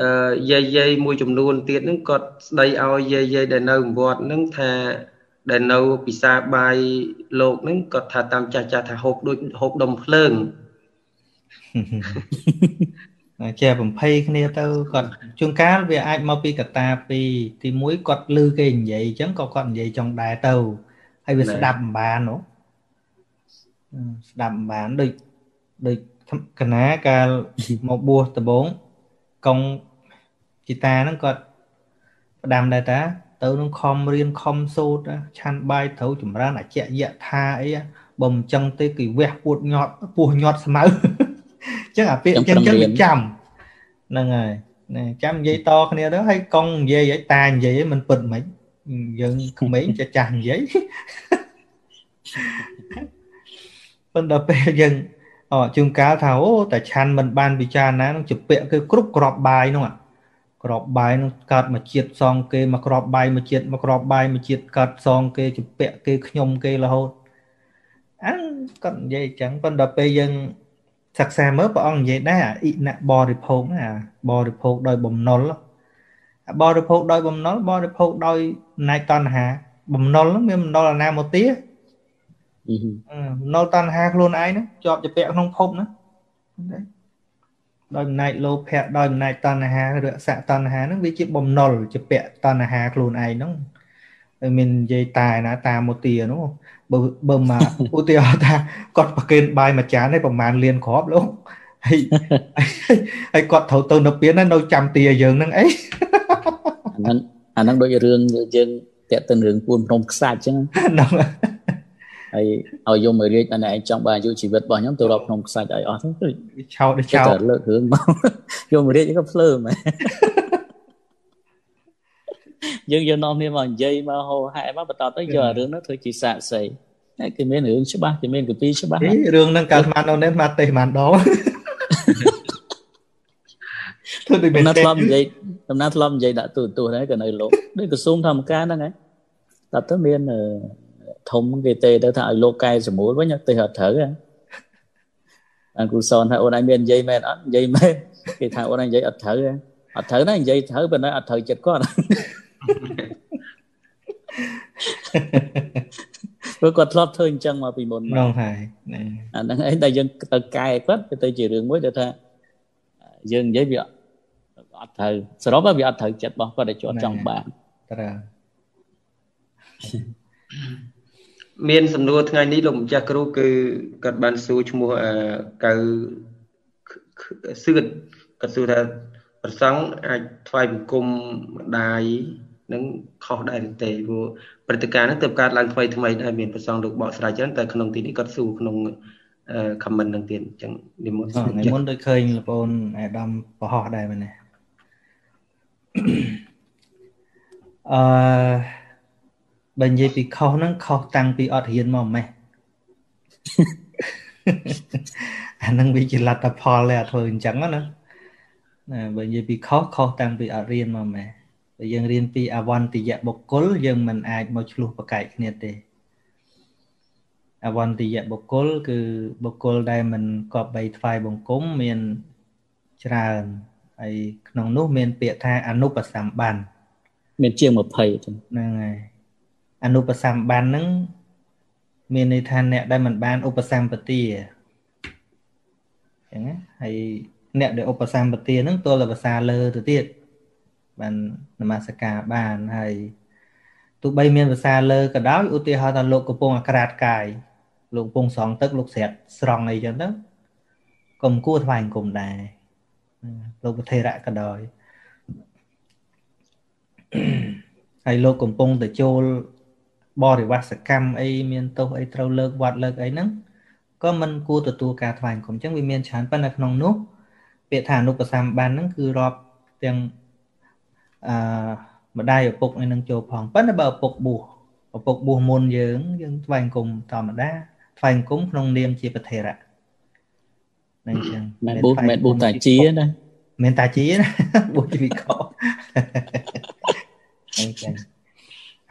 អឺយាយយាយមួយចំនួនទៀតនឹងគាត់ស្ដីឲ្យយាយយាយដែលនៅវត្តនឹងថាដែលនៅពិសាបាយលោកនឹងគាត់ថាតាមចាស់ចាស់ថាហូបដូចហូបដុំភ្លើងជាបំភ័យគ្នាទៅគាត់ជួនកាលវាអាចមកពីកតាពីរទី1គាត់លឺគេនិយាយអញ្ចឹងក៏គាត់និយាយចង់ដែរទៅហើយវាស្ដាប់មិនបានហ៎ ស្ដាប់មិនបានដូចដូចកណាកាលមកបួសដំបងកងជីតាហ្នឹងគាត់ផ្ដាំដែរតា ទៅនឹងខំរៀនខំសូត្រឆាន់បាយត្រូវចម្រើនអជាយថាអីបើមិនចឹងទេគេវះពួតញាត់ពោះញាត់ស្មៅអញ្ចឹងអាពាក្យអញ្ចឹងអញ្ចឹងចាំហ្នឹងហើយណាចាំនិយាយតគ្នាទៅហើយកងនិយាយឲ្យតានិយាយមិនពិតមិនយើងក្មេងចាស់ចាស់និយាយ ប៉ុន្តែពេលយើងអជួនកាលថាអូតែឆាន់មិនបានពិចារណានឹងជពាក់គឺគ្រប់ក្របបាយនោះក្របបាយនោះកើតមកជាតិសងគេមកក្របបាយមកជាតិមកក្របបាយមកជាតិកើតសងគេជពាក់គេខ្ញុំគេរហូតអញ្គាត់និយាយអញ្ចឹងប៉ុន្តែពេលយើងសិក្សាមើលព្រះអង្គនិយាយដែរអ៊ីណបរិភោគណាបរិភោគដោយបំណុលបរិភោគដោយបំណុលបរិភោគដោយណៃតណ្ហាបំណុលមានបំណុលអាណាមកទៀត នៅតណ្ហាខ្លួនឯងហ្នឹងជាប់ជាពាក់ក្នុងភពហ្នឹងដោយអំណាចលោភៈដោយអំណាចតណ្ហារស័កតណ្ហាហ្នឹងវាជាបំណុលជាពាក់តណ្ហាខ្លួនឯងហ្នឹងហើយមាននិយាយតាណាតាមកទានោះបើបើមកឧទាហរណ៍ថាគាត់ប្រគេនបាយមួយចាននេះប្រហែលលានគ្រាប់លោកហើយហើយគាត់ត្រូវទៅនៅពៀននៅចាំទាយើងហ្នឹងអីអាហ្នឹងអាហ្នឹងដូចរឿងយើងតាក់ទិនរឿងពួនភ្នំខ្សាច់អញ្ចឹងហ្នឹង ហើយឲ្យយកមករៀបអានេះឯងចង់បានអាយុជីវិតរបស់ខ្ញុំទៅរកក្នុងខ្សាច់ឲ្យអស់ទៅឆោតឆោតលើករឿងមកយកមករៀបក៏ភ្លើមែនយើងយកនាំគ្នាមកនិយាយមកហោហែមកបន្តទៅយករឿងនោះធ្វើជាសាកសីហើយគេមានរឿងច្បាស់គេមានកពីច្បាស់រឿងហ្នឹងកាលស្មាននៅនេះមកទេសមិនដងធ្វើដូចមានធ្លាប់និយាយដំណើរធ្លាប់និយាយដាក់ទូទូហ្នឹងក៏នៅលោកដូចក្រសួងធម្មការហ្នឹងហើយតែទៅមាន ធំគេទេទៅថាឲ្យលោកកែសម្រួលវិញទេអត់ត្រូវអាគ្រូសនថាអូនឯងមាននិយាយមែនអត់និយាយមែនគេថាអូនឯងនិយាយអត់ត្រូវអត់ត្រូវណានិយាយត្រូវប៉ុន្តែអត់ត្រូវចិត្តគាត់ព្រោះគាត់ធ្លាប់ធ្វើអញ្ចឹងមកពីមុនហ្នឹងហើយអាហ្នឹងឯងតែយើងទៅកែគាត់ទៅជារឿងមួយដែលថាយើងនិយាយវាអត់ត្រូវសរុបវាអត់ត្រូវចិត្តរបស់គាត់ដែលជាប់ចង់បានត្រូវ មានសំណួរថ្ងៃនេះលោកម្ចាស់គ្រូគឺគាត់បានសួរឈ្មោះកៅសឿនគាត់សួរថាប្រសង់អាចថ្វាយបង្គំម្ដាយនឹងខុសដែរទេព្រោះព្រឹត្តិការណ៍ហ្នឹងទើបកើតឡើងថ្មីថ្មីដែរមានប្រសងលោកបកស្រាយច្រើនតែក្នុងទីនេះគាត់សួរក្នុង comment ហ្នឹងទៀតអញ្ចឹងនិមន្តនិមន្តដូចឃើញលបងអាដាមប្រហោះដែរមែនទេអឺ បើនិយាយពីខុសហ្នឹងខុសតាំងពីអត់រៀនមកម៉េះអាហ្នឹងវាជាលទ្ធផលតែធ្វើអញ្ចឹងណាណាបើនិយាយពីខុសខុសតាំងពីអត់រៀនមកម៉េះបើយើងរៀនពីអវន្តយៈបុគ្គលយើងមិនអាចមកឆ្លោះប្រកែកគ្នាទេអវន្តយៈបុគ្គលគឺបុគ្គលដែលមិនគប្បីថ្វាយបង្គំមានច្រើនហើយក្នុងនោះមានពាក្យថាអនុបសម្បាន មានជាង20ហ្នឹងហើយ អនុបសម្បានហ្នឹងមានន័យថាអ្នកដែលមិនបានឧបសម្បទាអញ្ចឹងណាហើយអ្នកដែលឧបសម្បទាហ្នឹងទល់តែភាសាលើទៅទៀតបាននមស្ការបានហើយទោះបីមានភាសាលើក៏ដោយឧទាហរណ៍ថាលោកកំពុងអាក្រាតកាយលោកកំពុងស្រង់ទឹកលោកស្រាត់ស្រង់អីចឹងទៅក៏មិនគួរថ្វាយអង្គមដែរលោកប្រធេរៈក៏ដោយហើយលោកកំពុងទៅចូល បរិវាសកម្មអីមានទោសអីត្រូវលើកវត្តលើកអីហ្នឹងក៏មិនគួរទទួលការថ្វាយអង្គមអញ្ចឹងវាមានច្រើនប៉ុន្តែក្នុងនោះពាក្យថាអនុបសម្បានហ្នឹងគឺរាប់ទាំងអឺម្ដាយឪពុកឯនឹងចូលផងប៉ុន្តែបើឪពុកបួសឪពុកបួសមុនយើងយើងថ្វាយអង្គមធម្មតាថ្វាយអង្គមក្នុងនាមជាប្រធេរៈហ្នឹងចឹងមិនបួសមិនបួសតាជាណាមិនតាជាណាបួសជាវិកហ្នឹងចឹង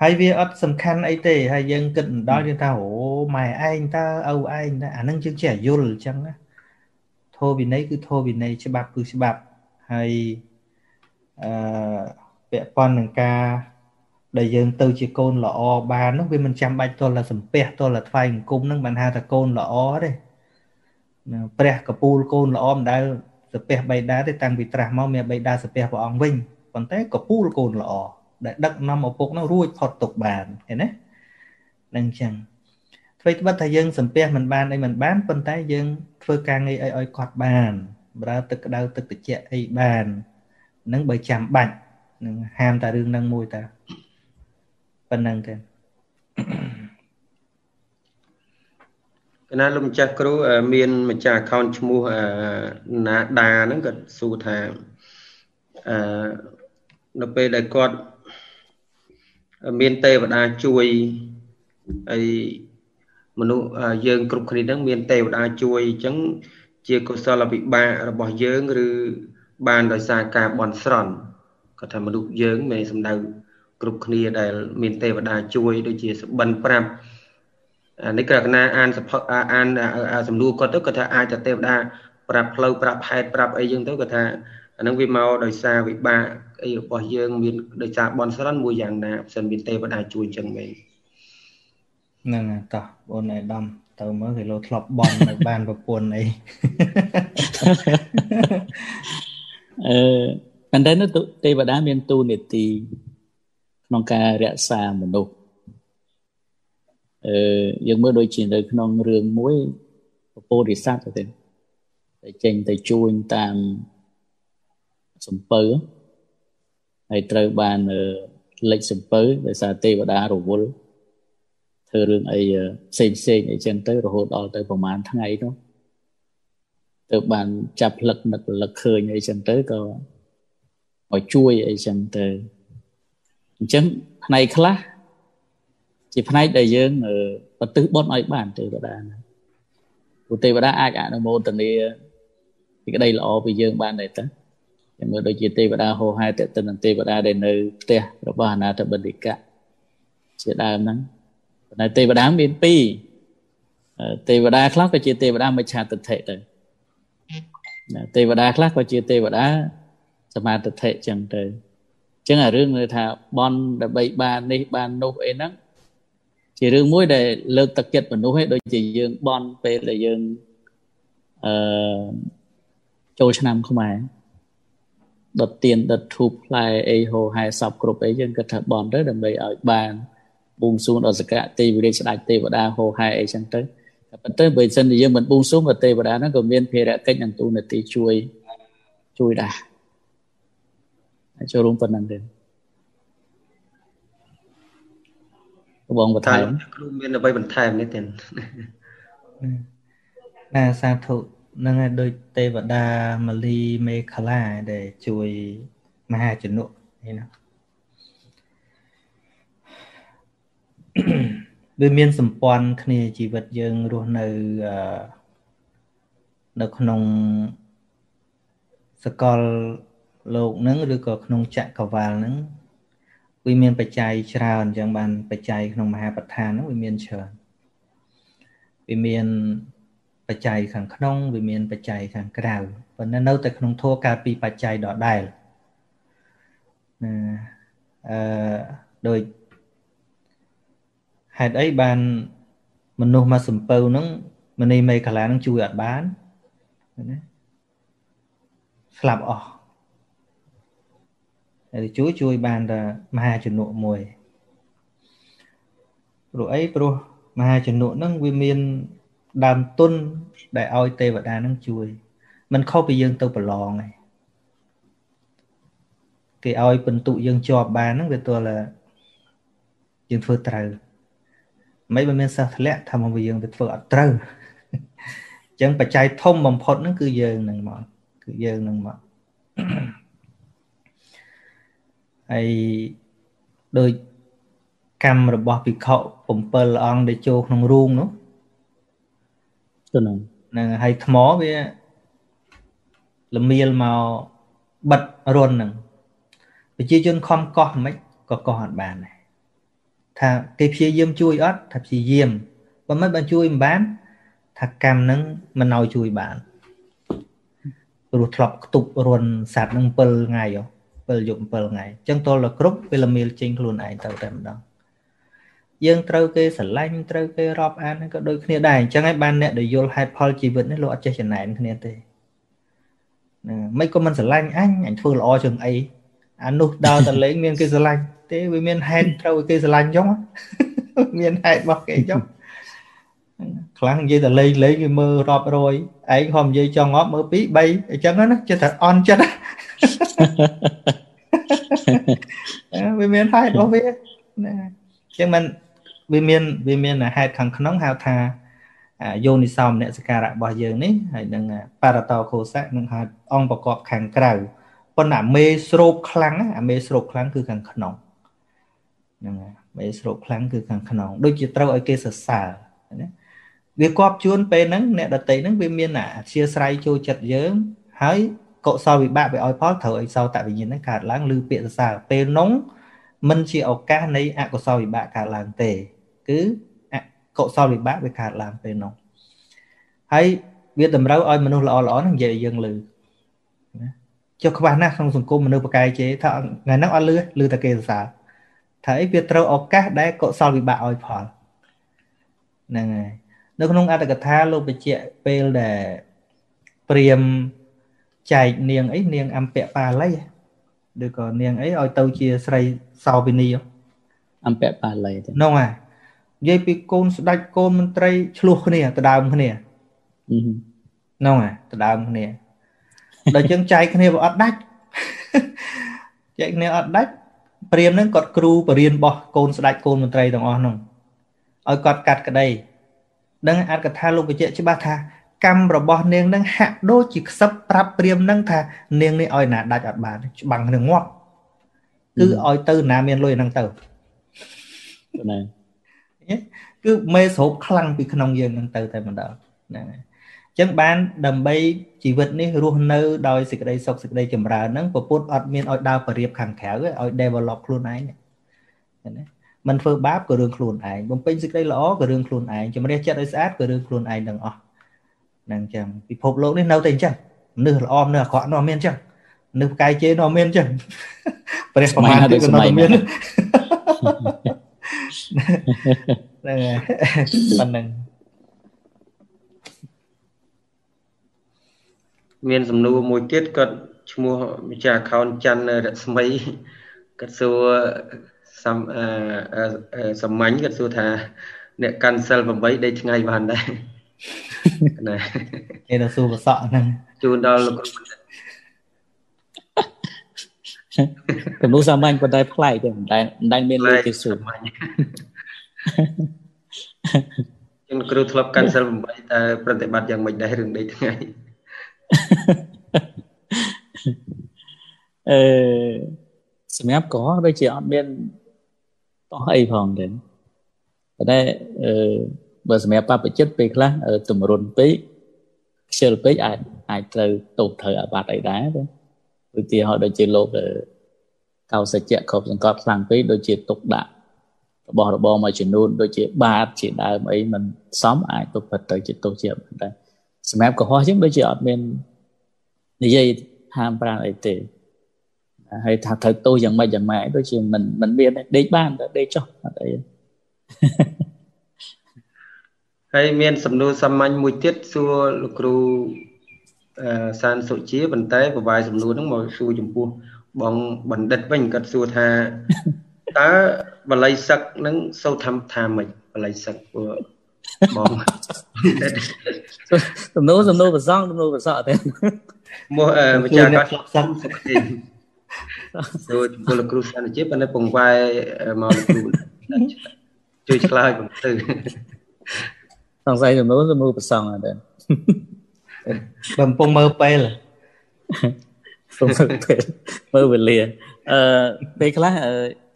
ហើយវាអត់សំខាន់អីទេហើយយើងគិតមិនដល់យើងថាអូម៉ែឯងតើឪឯងតើអានឹងយើងចេះយល់អញ្ចឹងណាធោវិន័យគឺធោវិន័យច្បាប់គឺច្បាប់ហើយអឺពាក់ព័ន្ធនឹងការដែលយើងទៅជាកូនល្អបាននោះវាមិនចាំបាច់ទល់តែសំពះទល់តែថ្វាយអង្គមនឹងបានហៅថាកូនល្អទេព្រះកពូលកូនល្អមិនដែលសាពះបៃតាទេតាំងពីត្រាស់មកមានបៃតាសាពះព្រះអង្គវិញប៉ុន្តែកពូលកូនល្អ ដែលដឹកនាំឪពុកនោះរួចផុតទុកបានឃើញទេនឹងអញ្ចឹងអ្វីត្បិតថាយើងសំពះមិនបានអីមិនបានប៉ុន្តែយើងធ្វើការងារអីឲ្យគាត់បានប្រើទឹកក្តៅទឹកត្រជាក់អីបាននឹងបើចាំបាច់នឹងហាមតែរឿងនឹងមួយតាប៉ុណ្្នឹងទេកណាលោកម្ចាស់គ្រូមានម្ចាស់ account ឈ្មោះណាដាហ្នឹងគាត់សួរថាអឺនៅពេលដែលគាត់ មានទេវតាជួយហើយមនុស្សយើងគ្រប់គ្នានឹងមានទេវតាជួយអញ្ចឹងជាកុសលវិបាករបស់យើងឬបានដោយសារការបន់ស្រន់គាត់ថាមនុស្សយើងមិនសំដៅគ្រប់គ្នាដែលមានទេវតាជួយដូចជាសបិនប្រាប់អានេះក្រកណាអានសភអានសំណួរគាត់ទៅគាត់ថាអាចតែទេវតា ប្រាប់ផ្លូវប្រាប់ហេតុប្រាប់អីចឹងទៅគាត់ថាអានឹងវាមកដោយសារវិបាកអីរបស់យើងមានដោយសារបនស្រន់មួយយ៉ាងណាផ្សិនមានទេវតាជួយចឹងមែនហ្នឹងតោះបងឯដំទៅមើលគេលោធ្លាប់បននៅបានប្រពន្ធអីអឺប៉ុន្តែនោះទេវតាមានទូនីតិក្នុងការរក្សាមនុស្សអឺយើងមើលដូចជានៅក្នុងរឿងមួយពពោធិសត្វទៅ តែចេញទៅជួញតាមសំពៅហើយត្រូវបានលេចសំពៅដោយសារទេវតារវល់ធ្វើរឿងអីផ្សេងផ្សេងអីចឹងទៅរហូតដល់ទៅប្រហែលថ្ងៃនោះទៅបានចាប់ផ្លឹកនឹកលឹកឃើញអីចឹងទៅក៏ឲ្យជួយអីចឹងទៅអញ្ចឹងផ្នែកខ្លះជាផ្នែកដែលយើងបន្ទិសបុណ្យឲ្យបានទេវតាណាព្រោះទេវតាអាចអនុមោទនា ពីក្តីល្អពីយើងបានដែរតើចាំមើលដូចជាទេវតាហោហែតទៅនឹងទេវតាដែលនៅផ្ទះរបស់អនាថបិណ្ឌិកៈជាដើមហ្នឹងប៉ុន្តែទេវតាមានពីរទេវតាខ្លះក៏ជាទេវតាមិច្ឆាទិដ្ឋិទៅទេវតាខ្លះក៏ជាទេវតាសមាទិដ្ឋិចឹងទៅអញ្ចឹងអារឿងថាបនដើម្បីបាននេះបាននោះអីហ្នឹងជារឿងមួយដែលលើកទឹកចិត្តមនុស្សឯងដូចជាយើងបន់ពេលដែលយើងអឺ ចូលឆ្នាំខ្មែរដុតទៀនដុតធូបផ្លែអីហោហែសពគ្រប់អីយើងគិតថាបន់ទៅដើម្បីឲ្យបានបួងសួងដល់សក្តិទេវរាជស្ដេចទេវតាហោហែអីចឹងទៅតែប៉ុន្តែបើសិនជាយើងមិនបួងសួងក៏ទេវតាហ្នឹងក៏មានភារកិច្ចនិងទូនាទីជួយជួយដែរចូលរួមប៉ុណ្្នឹងទេបងបន្ថែមគ្រូមានអ្វីបន្ថែមនេះទេណាសាធុ ហ្នឹងហើយដូចទេវតាមាលីមេខលាដែលជួយមហាជនុនេះណាវាមានសម្ព័ន្ធគ្នាជីវិតយើងរស់នៅនៅក្នុងសកលលោកហ្នឹងឬក៏ក្នុងចក្រវាលហ្នឹងវាមានបច្ច័យច្រើនអញ្ចឹងបានបច្ច័យក្នុងមហាប្រធានហ្នឹងវាមានច្រើនវាមាន បច្ច័យខាងក្នុងវាមានបច្ច័យខាងក្រៅប៉ុន្តែនៅតែក្នុងធัวកើតពីបច្ច័យដដែលណាអឺដោយហេតុអីបានមនុស្សមកសំពៅហ្នឹងមនីមេកាឡានឹងជួយអត់បានណាស្លាប់អស់ហើយជួយជួយបានតែមហាជំនុមួយព្រោះអីព្រោះមហាជំនុហ្នឹងវាមាន ដើមទុនដែលឲ្យទេវតានឹងជួយมันខុសពីយើងទៅប្រឡងឯងគេឲ្យពិន្ទុយើងជាប់បានហ្នឹងវាទល់តែយើងធ្វើត្រូវមិនបើមានសិស្សធ្លាក់ថាមកយើងទៅធ្វើអត់ត្រូវអញ្ចឹងបច្ច័យធំបំផុតហ្នឹងគឺយើងនឹងមកគឺយើងនឹងមកហើយដូចកម្មរបស់ភិក្ខុ7អង្គដែលចូលក្នុងរូងនោះទៅ ហ្នឹងហ្នឹងហើយថ្មវាល្មៀលមកបិទរុនហ្នឹងប្រជាជនខំកោះមិនក៏កោះអត់បានដែរថាគេព្យាយាមជួយអត់ថាព្យាយាមបើមិនបានជួយមិនបាន ថាកម្មហ្នឹងមិនឲ្យជួយបានព្រោះធ្លាប់ខ្ទប់រុនសัตว์នឹង7ថ្ងៃ7យប់7ថ្ងៃអញ្ចឹងតលគ្រប់ពេលល្មៀលចេញខ្លួនឯងទៅតែម្ដង យើងត្រូវគេស្រឡាញ់ត្រូវគេរាប់អានក៏ដូចគ្នាដែរអញ្ចឹងហើយបានអ្នកដែលយល់ហេតុផលជីវិតនេះលោកអត់ចេះចំណែនគ្នាទេណាមិនក៏មិនស្រឡាញ់អញអញធ្វើល្អជាងអីអានោះដើរតលេងមានគេស្រឡាញ់ទេវាមានហេតុត្រូវគេស្រឡាញ់អញ្ចឹងមានហេតុរបស់គេអញ្ចឹងខ្លាំងនិយាយតែលេងលេងគេមើលរាប់រយឯងហមនិយាយចង់អប់មើល2 3អញ្ចឹងណាចិត្តតែអន់ចិត្តវាមានហេតុរបស់វាណាអញ្ចឹងមិន វាមានវាមានហេតុខាងក្នុងហៅថាយោនិសោមនសិការៈរបស់យើងនេះហើយនឹងបរតោខោសៈនឹងហៅអង្គប្រកបខាងក្រៅប៉ុន្តែមេស្រូបខ្លាំងអាមេស្រូបខ្លាំងគឺខាងក្នុងហ្នឹងហើយមេស្រូបខ្លាំងគឺខាងក្នុងដូចជាត្រូវឲ្យគេសរសើរណាវាគប់ជួនពេលហ្នឹងអ្នកដតីហ្នឹងវាមានអាអធិស្រ័យចូលចិត្តយើងហើយកុសលវិបាកវាឲ្យផលត្រូវឲ្យសោតវិញ្ញាណហ្នឹងកើតឡើងឬពាក្យសរសើរពេលនោះមិនជាឱកាសនៃអកុសលវិបាកកើតឡើងទេ គឺកុសលវិបាកវាកើតឡើងពេលនោះហើយវាតម្រូវឲ្យមនុស្សល្អល្អហ្នឹងនិយាយឲ្យយើងលឺណាចុះខ្វះណាស់ក្នុងសង្គមមនុស្សប្រកែកជេរថាថ្ងៃហ្នឹងអត់លឺលឺតែគេសរសើរថាអីវាត្រូវឱកាសដែលកុសលវិបាកឲ្យផលហ្នឹងហើយនៅក្នុងអត្តកថាលោកបញ្ជាក់ពេលដែលព្រាមចែកនាងអីនាងអំពៈបាលីឬក៏នាងអីឲ្យទៅជាស្រីសោវិនីអំពៈបាលីហ្នឹងហើយ និយាយពីកូនស្ដេចកូនមន្ត្រីឆ្លោះគ្នាទៅដើមគ្នាហ្នឹងហើយទៅដើមគ្នាដល់ចឹងចែកគ្នាវាអត់ដាច់ចែកគ្នាអត់ដាច់ព្រាមហ្នឹងគាត់គ្រូបរៀនរបស់កូនស្ដេចកូនមន្ត្រីទាំងអស់ហ្នឹងឲ្យគាត់កាត់ក្តីដឹងអត្ថកថាលោកបញ្ជាក់ច្បាស់ថាកម្មរបស់នាងនឹងហាក់ដូចជាខ្សឹបប្រាប់ព្រាមនឹងថានាងនេះឲ្យណាដាច់អត់បានច្បាំងនឹងងាប់គឺឲ្យទៅណាមានលុយហ្នឹងទៅណា គឺមេស្រូបខ្លាំងពីក្នុងយើងហ្នឹងទៅតែម្ដងហ្នឹងហើយអញ្ចឹងបានដើម្បីជីវិតនេះរស់នៅដោយសេចក្តីសុខសេចក្តីចម្រើនហ្នឹងពពុទ្ធអត់មានឲ្យដើរបរៀបខាងក្រៅឲ្យ develop ខ្លួនឯងណាមិនធ្វើបាបក៏រឿងខ្លួនឯងបំពេញសេចក្តីល្អក៏រឿងខ្លួនឯងជំរះចិត្តឲ្យស្អាតក៏រឿងខ្លួនឯងទាំងអស់ហ្នឹងអញ្ចឹងពិភពលោកនេះនៅតែអញ្ចឹងមនុស្សល្អមនុស្សអាក្រក់នោះអត់មានអញ្ចឹងមនុស្សផ្កាយជេរនោះអត់មានអញ្ចឹងព្រះប្រមាណគឺនៅតែមាន ហ្នឹងហើយប៉ុណ្ណឹងមានសំណួរមួយទៀតគាត់ឈ្មោះម្ចាស់ account ច័ន្ទរស្មីគាត់សួរសំសាមញ្ញគាត់សួរថា អ្នកកាន់សិល8ដេកថ្ងៃបានដែរណាគេទៅសួរបសក់ហ្នឹងជូនដល់លោកគ្រូ គំនូសាមញ្ញប៉ុន្តែប្លែកទេមិនដែលមិនដែលមានលុយគេសួរចឹងគ្រូធ្លាប់កាន់សិល8តើប្រតិបត្តិយ៉ាងម៉េចដែររឿងដេកថ្ងៃអឺសម្រាប់ក៏ដូចជាអត់មានតោះអីផងទេប៉ុន្តែអឺបើសម្រាប់បព្វជិតពេលខ្លះទម្រុនពេកខ្ជិលពេកអាចអាចត្រូវតូបត្រូវអាបត្តិអីដែរទេ ឧទាហរណ៍ដូចជាលោកកោសច្ចៈគ្រប់សង្កត់ខ្លាំងពេកដូចជាទុកដាក់របស់របរមួយចំនួនដូចជាបាតជាដើមអីมันសមអាចទៅពិតទៅជាទុកជាប៉ុន្តែសម្រាប់កុហកជាងដូចជាអត់មាននិយាយហាមប្រាមអីទេហើយថាត្រូវទោសយ៉ាងម៉េចយ៉ាងម៉េចដូចជាមិនមិនមានដេកបានតែដេកចុះអត់អីហើយមានសំណួរសាមញ្ញមួយទៀតសួរលោកគ្រូអឺ សានសុជាប៉ុន្តែប្រវាយសំណួរហ្នឹងមកសួរចំពោះបងបណ្ឌិតវិញគាត់សួរថាតើបល័យសឹកហ្នឹងសូត្រថាថាម៉េចបល័យសឹកពួកបងសំណួរសំណួរប្រសងសំណួរប្រសក់ទេមកម្ចាស់គាត់សឹកសុខទេសួរចំពោះលោកគ្រូសានជាប៉ុន្តែពងវាយមកលោកគ្រូជួយឆ្លើយผมទៅសង្ស័យសំណួរសំណួរប្រសងអត់ទេ បំពងមើលពេលមើលពេលមើលវេលាអឺពេលខ្លះ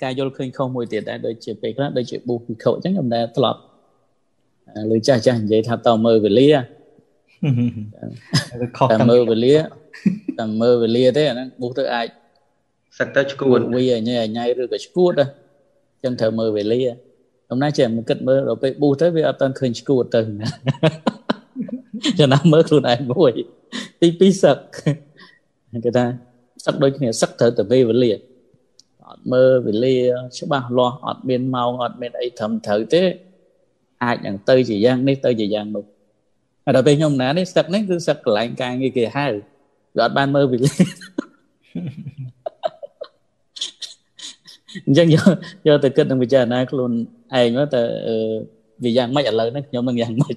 ការយល់ឃើញខុសមួយទៀតដែរដូចជាពេលខ្លះដូចជាប៊ូពិខុអញ្ចឹងខ្ញុំដែរធ្លាប់លើចាស់ចាស់និយាយថាតមើលវេលាខុសតែមើលវេលាតែមើលវេលាទេអាហ្នឹងប៊ូទៅអាចសឹកទៅឈួតវាញ៉ៃញ៉ៃឬក៏ឈួតអញ្ចឹងត្រូវមើលវេលាដំណើរចេះមកគិតមើលដល់ពេលប៊ូទៅវាអត់តាន់ឃើញឈួតទៅ ចំណាំមើលខ្លួនឯងមួយ ទី2សឹកគេថាសឹកដូចគ្នាសឹកត្រូវតែពេលវេលាអត់មើលវេលាច្បាស់លាស់អត់មានម៉ោងអត់មានអីត្រឹមត្រូវទេ អាចនឹងទៅជាយ៉ាងនេះទៅជាយ៉ាងនោះហើយដល់ពេលខ្ញុំណានេះសឹកនេះគឺសឹកកន្លែងការងារគេហៅវាអត់បានមើលវេលាអញ្ចឹងយកយកទៅគិតនឹងពិចារណាខ្លួនឯងទៅវាយ៉ាងម៉េចឥឡូវហ្នឹងខ្ញុំនឹងយ៉ាងម៉េច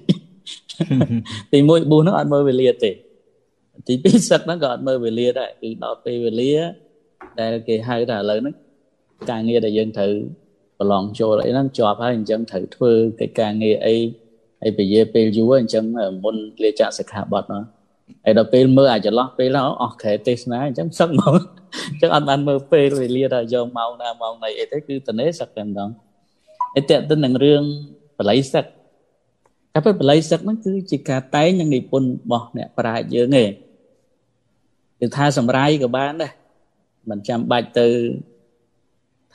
ទី1ប៊ូហ្នឹងអត់មើលវេលាទេទី2សឹកហ្នឹងក៏អត់មើលវេលាដែរគឺដល់ពេលវេលា ដែលគេហៅថាឥឡូវហ្នឹងការងារដែលយើងត្រូវប្រឡងចូលអីហ្នឹងជាប់ហើយអញ្ចឹងត្រូវធ្វើកិច្ចការងារអីហើយពជាពេលយូរអញ្ចឹងមុនលាចាក់សិក្ខាបទមកហើយដល់ពេលមើលអាចចន្លោះពេលហ្នឹងអស់ខែទេសនាអញ្ចឹងសឹកមកអញ្ចឹងអត់បានមើលពេលវេលាថាយកម៉ោងណាម៉ោងណីអីទេគឺតនេសឹកតែម្ដងហើយតេតិននឹងរឿងបល័យសឹក តែពេលបល័យសឹកហ្នឹងគឺជាការតែងនឹងនិពន្ធរបស់អ្នកប្រាជ្ញយើងឯងគឺថាសម្រាយក៏បានដែរមិនចាំបាច់ទៅ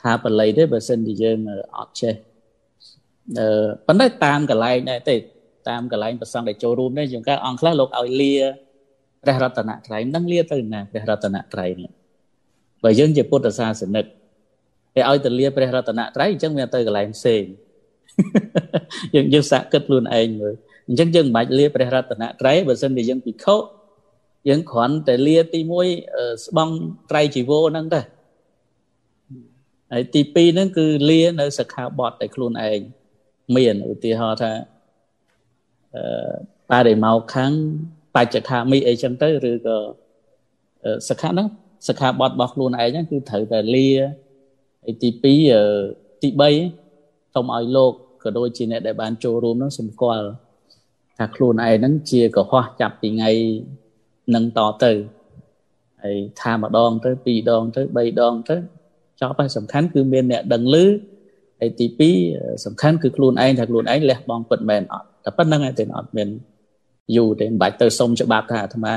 ថាបល័យទេបើសិនជាយើងអត់ចេះអឺប៉ុន្តែតាមកន្លែងដែរទេតាមកន្លែងប្រសងដែលចូលរួមនេះយើងកៅអង្គខ្លះលោកឲ្យលាព្រះរតនត្រ័យមិនដឹងលាទៅណាព្រះរតនត្រ័យនេះបើយើងជាពុទ្ធសាសនិកគេឲ្យទៅលាព្រះរតនត្រ័យអញ្ចឹងវាទៅកន្លែងផ្សេង យើងយើងសាកគិតខ្លួនឯងមើលអញ្ចឹងយើងមិនបាច់លាព្រះរតនត្រ័យបើសិនជាយើងពិខុយើងគ្រាន់តែលាទី1ស្បង់ត្រៃជីវរហ្នឹងទៅហើយទី2ហ្នឹងគឺលានៅសិក្ខាបទតែខ្លួនឯងមានឧទាហរណ៍ថាអឺបរិមកខាងបច្ចខាមីអីចឹងទៅឬក៏សិក្ខាហ្នឹងសិក្ខាបទរបស់ខ្លួនឯងហ្នឹងគឺត្រូវតែលាហើយទី2ទី3សូមឲ្យលោក ក៏ដូចជាអ្នកដែលបានចូលរួមហ្នឹងសម្គាល់ថាខ្លួនឯងហ្នឹងជាកុហកចាប់ពីថ្ងៃនឹងតទៅហើយថាម្ដងទៅពីរដងទៅបីដងទៅចប់ហើយសំខាន់គឺមានអ្នកដឹងឮហើយទី2សំខាន់គឺខ្លួនឯងថាខ្លួនឯងលះបង់ពិតមែនអត់តែប៉ុណ្្នឹងឯងទេអត់មានយូរទេមិនបាច់ទៅសុំច្បាប់ថាអាត្មា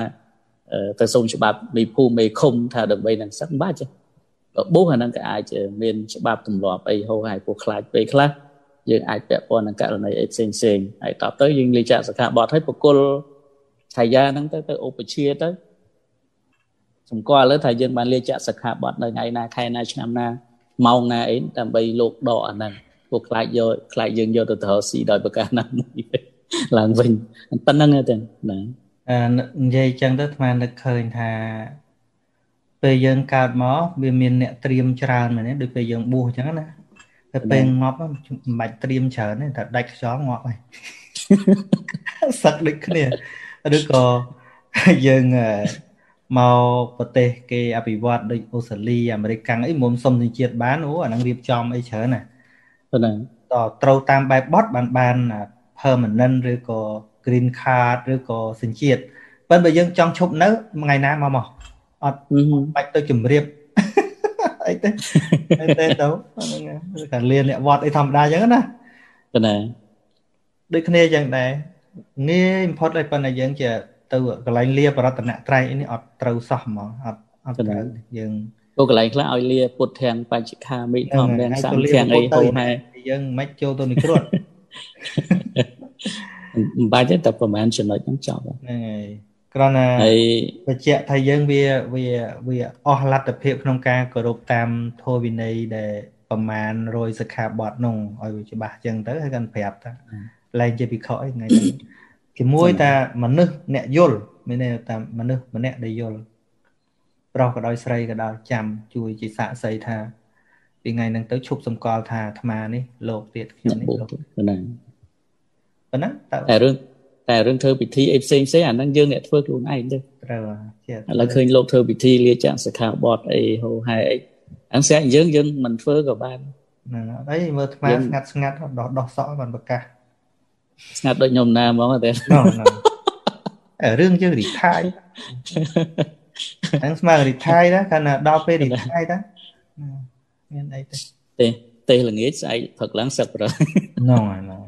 ទៅសុំច្បាប់នៃភូមិមេឃុំថាដើម្បីនឹងសឹកមិនបាច់ទេបបោះអាហ្នឹងក៏អាចមានច្បាប់ទម្លាប់អីហោហើយពួកខ្លាចពេលខ្លះ យើងអាចពាក់ព័ន្ធនឹងករណីអីផ្សេងផ្សេងហើយតទៅយើងលេខចាក់សខាបតឲ្យបកគលឆាយាហ្នឹងទៅទៅឧបជាទៅសម្គាល់លើថាយើងបានលេខចាក់សខាបតនៅថ្ងៃណាខែណាឆ្នាំណាម៉ោងណាអីដើម្បីលោកដកអាហ្នឹងពួកខ្លាចយកខ្លាចយើងយកទៅទៅស៊ីដោយប្រការណាមួយឡើងវិញប៉ុណ្្នឹងទេណាអឺនិយាយចឹងទៅអាត្មានឹកឃើញថាពេលយើងកើតមកវាមានអ្នកត្រៀមច្រើនមែនទេដូចពេលយើងបួសចឹងណា តែពេលងាប់មិនបាច់ត្រៀមច្រើនទេតែដាច់ខ្យល់ងាប់ហើយសឹកដូចគ្នាឬក៏យើងមកប្រទេសគេអភិវឌ្ឍដូចអូស្ត្រាលីអាមេរិកកាំងអីមុំសុំសញ្ជាតិបានអូអាហ្នឹងរៀបចំអីច្រើនណាហ្នឹងតត្រូវតាមបែបបត់បានបាន permanent ឬក៏ green card ឬក៏សញ្ជាតិប៉ុន្តែបើយើងចង់ឈប់នៅថ្ងៃណាមកមកអត់បាច់ទៅជំរាប អីទេអីទេទៅកាលៀនអ្នកវត្តអីធម្មតាអញ្ចឹងណាប៉ុណ្ណាដូចគ្នាអញ្ចឹងដែរងាយបំផុតហើយប៉ុន្តែយើងជាទៅកន្លែងលាបរតនត្រ័យនេះអត់ត្រូវសោះហ្មងអត់អត់ត្រូវយើងទៅកន្លែងខ្លះឲ្យលាពុទ្ធធាំងបច្ចខាមិធម្មទាំងសំធាំងអីហូហែយើងមិនចូលទៅនិគ្រួតមិនបាច់ទេតែប្រហែលចំណុចហ្នឹងចប់ហ្នឹងហើយ គ្រាន់តែបញ្ជាក់ថាយើងវាវាវាអស់លទ្ធភាពក្នុងការគោរពតាមធម៌វិន័យដែលប្រមាណរយសិក្ខាបទនោះឲ្យវាច្បាស់ចឹងទៅហើយកាន់ប្រាប់ថាលែងជាពិខុអីថ្ងៃនេះជាមួយតែមនុស្សអ្នកយល់មានន័យថាមនុស្សម្នាក់ដែលយល់ប្រុសក៏ដោយស្រីក៏ដោយចាំជួយជាសាក់សីថាពីថ្ងៃហ្នឹងទៅឈប់សម្គាល់ថាអាត្មានេះលោកទៀតខ្ញុំនេះលោកប៉ុណ្ណឹងប៉ុណ្ណឹងតែរឿង តែរឿងធ្វើពិធីអីផ្សេងផ្សេងអាហ្នឹងយើងអ្នកធ្វើខ្លួនឯងទេត្រូវជាឥឡូវឃើញលោកធ្វើពិធីលាចាក់សិក្ខាបទអីហូហែអីអាស្រាក់យើងយើងមិនធ្វើក៏បានហ្នឹងហើយមើលថ្មស្ងាត់ស្ងាត់ដោះដោះសក់បានប្រកាសស្ងាត់ដូចខ្ញុំណាហ្មងទេរឿងយើងរីខាយហ្នឹងស្មើរីថៃណាកាលណាដល់ពេលរីថៃណាមានអីទេទេទេល្ងាចស្អែកព្រឹកឡើងសឹកប្រហ្នឹងហ្នឹងមានអីគ្